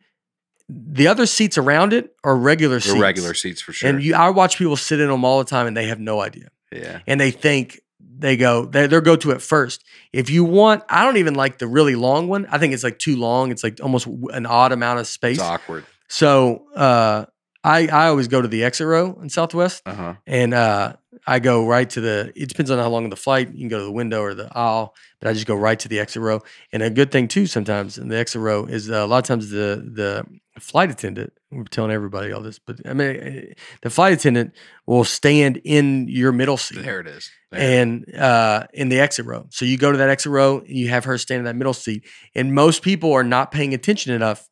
The other seats around it are regular the seats. regular seats for sure. And you, I watch people sit in them all the time, and they have no idea, yeah. and they think they go they they go to it first. If you want, I don't even like the really long one. I think it's like too long. It's like almost an odd amount of space. It's awkward. So uh, I I always go to the exit row in Southwest, Uh huh. and uh, I go right to the. It depends on how long of the flight. You can go to the window or the aisle, but I just go right to the exit row. And a good thing too, sometimes in the exit row is uh, a lot of times the the flight attendant. We're telling everybody all this, but I mean the flight attendant will stand in your middle seat There it is. There. and uh, in the exit row. So you go to that exit row and you have her stand in that middle seat. And most people are not paying attention enough.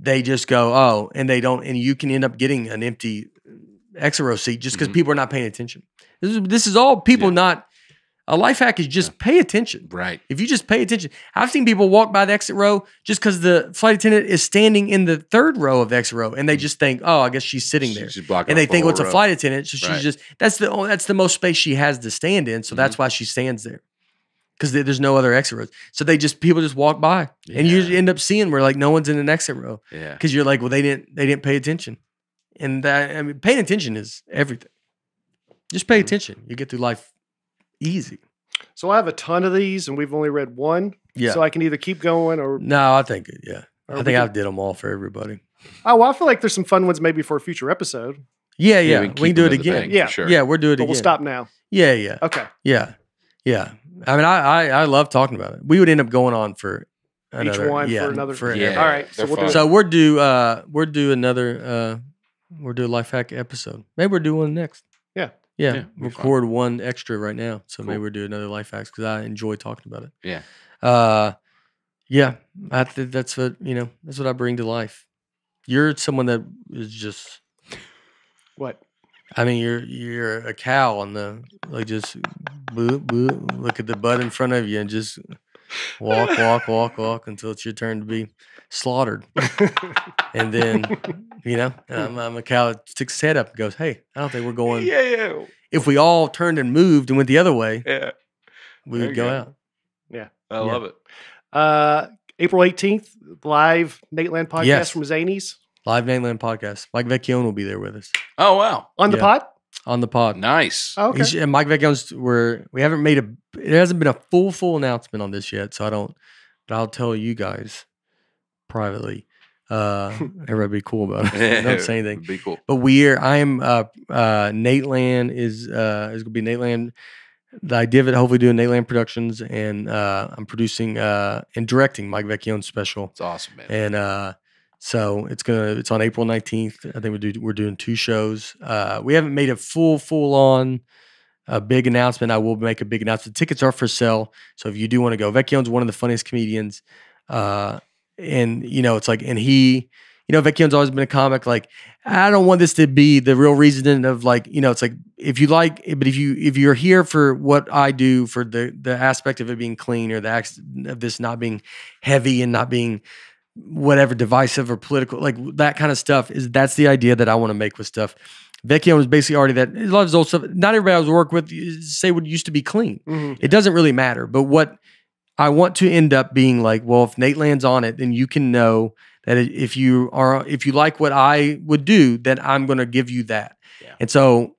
They just go, oh, and they don't, and you can end up getting an empty exit row seat just because Mhm. people are not paying attention. This is, this is all people Yeah. not. A life hack is just pay attention. right. If you just pay attention, I've seen people walk by the exit row just because the flight attendant is standing in the third row of the exit row, and they just think, "Oh, I guess she's sitting there." She's blocking and they think, whole "What's a flight attendant?" So she's just that's the only, that's the most space she has to stand in. So that's Mm-hmm. why she stands there because there's no other exit rows. So they just people just walk by, and you end up seeing where like no one's in an exit row Yeah. because you're like, well, they didn't they didn't pay attention, and that I mean, paying attention is everything. Just pay Mhm. attention, you get through life easy. So I have a ton of these and we've only read one. Yeah. So I can either keep going or, no, I think. Yeah, I think can- I did them all for everybody. Oh, well, I feel like there's some fun ones maybe for a future episode. Yeah, yeah. we we can can, do it again. bank, Yeah. sure. Yeah, we're doing it But again. we'll stop now. Yeah, yeah, Okay. yeah, yeah. I mean, I, I I love talking about it. We would end up going on for another, Each one yeah, for another. forever. Yeah. All right. So they're we'll do So we're due. Uh, we're due another. Uh, we're due a life hack episode. Maybe we're doing one next. Yeah. Yeah. Yeah, fun. record one extra right now. So maybe we'll do another life hacks because I enjoy talking about it. Yeah. Uh, yeah. I think that's what you know. That's what I bring to life. You're someone that is just. what? I mean, you're you're a cow on the like just boo, boo, look at the butt in front of you and just walk, walk, walk, walk until it's your turn to be slaughtered. And then, you know, and I'm, I'm a cow that sticks his head up and goes, "Hey, I don't think we're going. yeah, yeah, If we all turned and moved and went the other way, yeah. we There would go go. out." Yeah. I Yeah. love it. Uh, April 18th, live Nateland podcast Yes. from Zanies Live Nateland podcast. Mike Vecchione will be there with us Oh wow, on the Yeah. pod. on the pod. nice. Oh, okay. He's- and Mike Vecchione's we're we haven't made a it hasn't been a full full announcement on this yet, so I don't but I'll tell you guys privately. Uh everybody be cool about it. don't say anything. Be cool. But we're I am uh uh Nateland is uh is gonna be Nateland. The idea of it hopefully doing Nateland Productions and uh I'm producing uh and directing Mike Vecchione's special. It's awesome, man. And uh so it's gonna it's on April 19th. I think we do we're doing two shows. Uh we haven't made a full full on a big announcement. I will make a big announcement. Tickets are for sale. So if you do want to go, Vecchione's one of the funniest comedians. Uh and you know, it's like and he you know, Vecchione's always been a comic. Like, I don't want this to be the real reason of like, you know, it's like if you like, but if you if you're here for what I do for the the aspect of it being clean or the act of this not being heavy and not being whatever divisive or political, like that kind of stuff is that's the idea that I want to make with stuff. Vecchione was basically already that a lot of his old stuff. Not everybody I was work with say what used to be clean. Mhm. It doesn't really matter. But what I want to end up being like, well, if Nateland's on it, then you can know that if you are if you like what I would do, then I'm going to give you that. Yeah. And so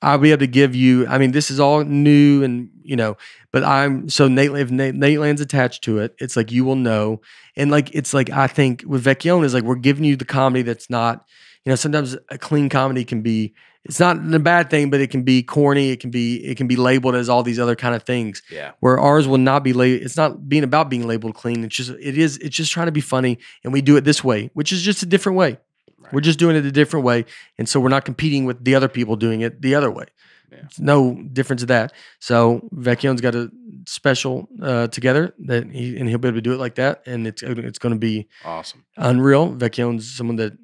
I'll be able to give you. I mean, this is all new, and you know, but I'm so Nate. If Nate, Nateland's attached to it, it's like you will know, and like it's like I think with Vecchione is like we're giving you the comedy that's not. You know, sometimes a clean comedy can be. It's not a bad thing, but it can be corny. It can be. It can be labeled as all these other kind of things yeah. where ours will not be labeled. It's not being about being labeled clean. It's just it is. It's just trying to be funny, and we do it this way, which is just a different way. Right. We're just doing it a different way, and so we're not competing with the other people doing it the other way. Yeah. No difference of that. So Vecchione's got a special uh, together that he and he'll be able to do it like that, and it's it's going to be Awesome. unreal. Vecchione's someone that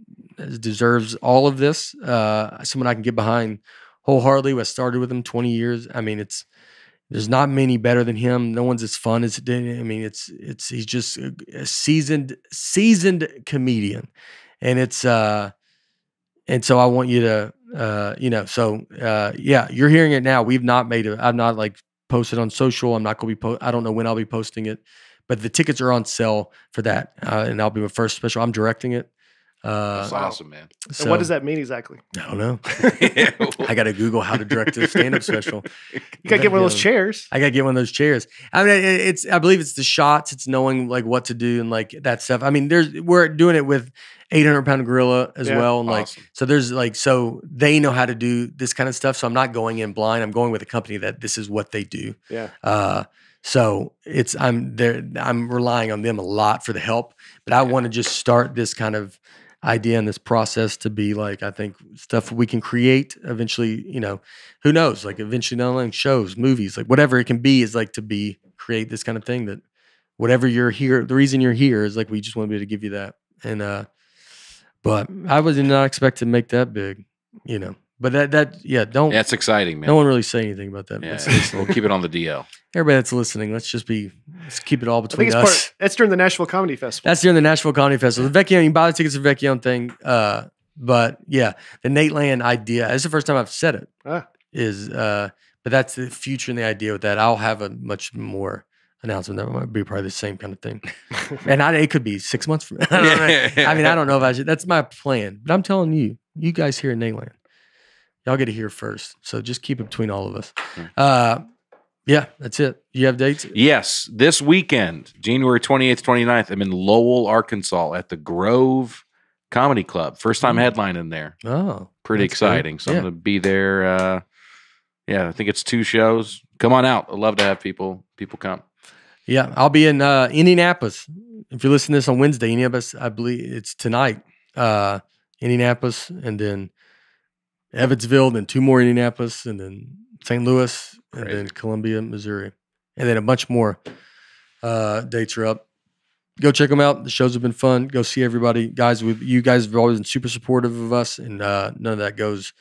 deserves all of this. Uh, someone I can get behind wholeheartedly. I started with him 20 years. I mean, it's there's not many better than him. No one's as fun as I mean, it's it's he's just a, a seasoned seasoned comedian, and it's uh, and so I want you to uh, you know, so uh, yeah, you're hearing it now. We've not made it. I'm not like posted on social. I'm not going to be. Po- I don't know when I'll be posting it, but the tickets are on sale for that, uh, and I'll be my first special. I'm directing it. Uh, That's awesome, man. And what does that mean exactly? I don't know. I got to Google how to direct a stand-up special. You got to get one of those chairs. I got to get one of those chairs. I mean, it's I believe it's the shots. It's knowing like what to do and like that stuff. I mean, there's we're doing it with 800 pound gorilla as Yeah. well, and like Awesome. so there's like so they know how to do this kind of stuff. So I'm not going in blind. I'm going with a company that this is what they do. Yeah. Uh, so it's I'm there. I'm relying on them a lot for the help, but I Yeah. want to just start this kind of idea and this process to be like I think stuff we can create eventually. You know, who knows? Like eventually, not only shows, movies, like whatever it can be, is like to be create this kind of thing that whatever you're here. The reason you're here is like we just want to be able to give you that. And uh, but I was not expect to make that big. You know, but that that yeah, don't. Yeah, it's exciting, man. no one really say anything about that. yeah, Let's- let's- we'll keep it on the DL. everybody that's listening, let's just be let's keep it all I think between it's us. part. That's during the Nashville Comedy Festival. That's during the Nashville Comedy Festival. The Vecchione, you can buy the tickets for the Vecchione thing. Uh, but yeah, the Nateland idea. It's the first time I've said it. Ah. Is uh, but that's the future and the idea with that. I'll have a much more announcement that might be probably the same kind of thing. and I, it could be six months from. I. I mean, I don't know if I should. That's my plan. But I'm telling you, you guys here in Nateland, y'all get to hear first. So just keep it between all of us. Hmm. Uh, yeah, that's it. You have dates? Yes, this weekend, January 28th, 29th, I'm in Lowell, Arkansas at the Grove Comedy Club. First time Mm. headlining there. Oh, Pretty exciting. So I'm going to be there. Uh, yeah, I think it's two shows. Come on out. I'd love to have people people come. yeah. I'll be in uh, Indianapolis. If you're listening to this on Wednesday, Indianapolis, I believe it's tonight. Uh, Indianapolis, and then Evansville, then two more Indianapolis, and then St. Louis, and then Columbia, Missouri, and then a bunch more uh, dates are up. Go check them out. The shows have been fun. Go see everybody, guys. With you guys have always been super supportive of us, and uh, none of that goes.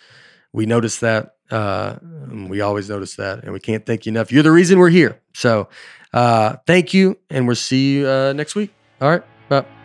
We notice that. Uh, we always notice that, and we can't thank you enough. You're the reason we're here. So, uh, thank you, and we'll see you uh, next week. All right, bye.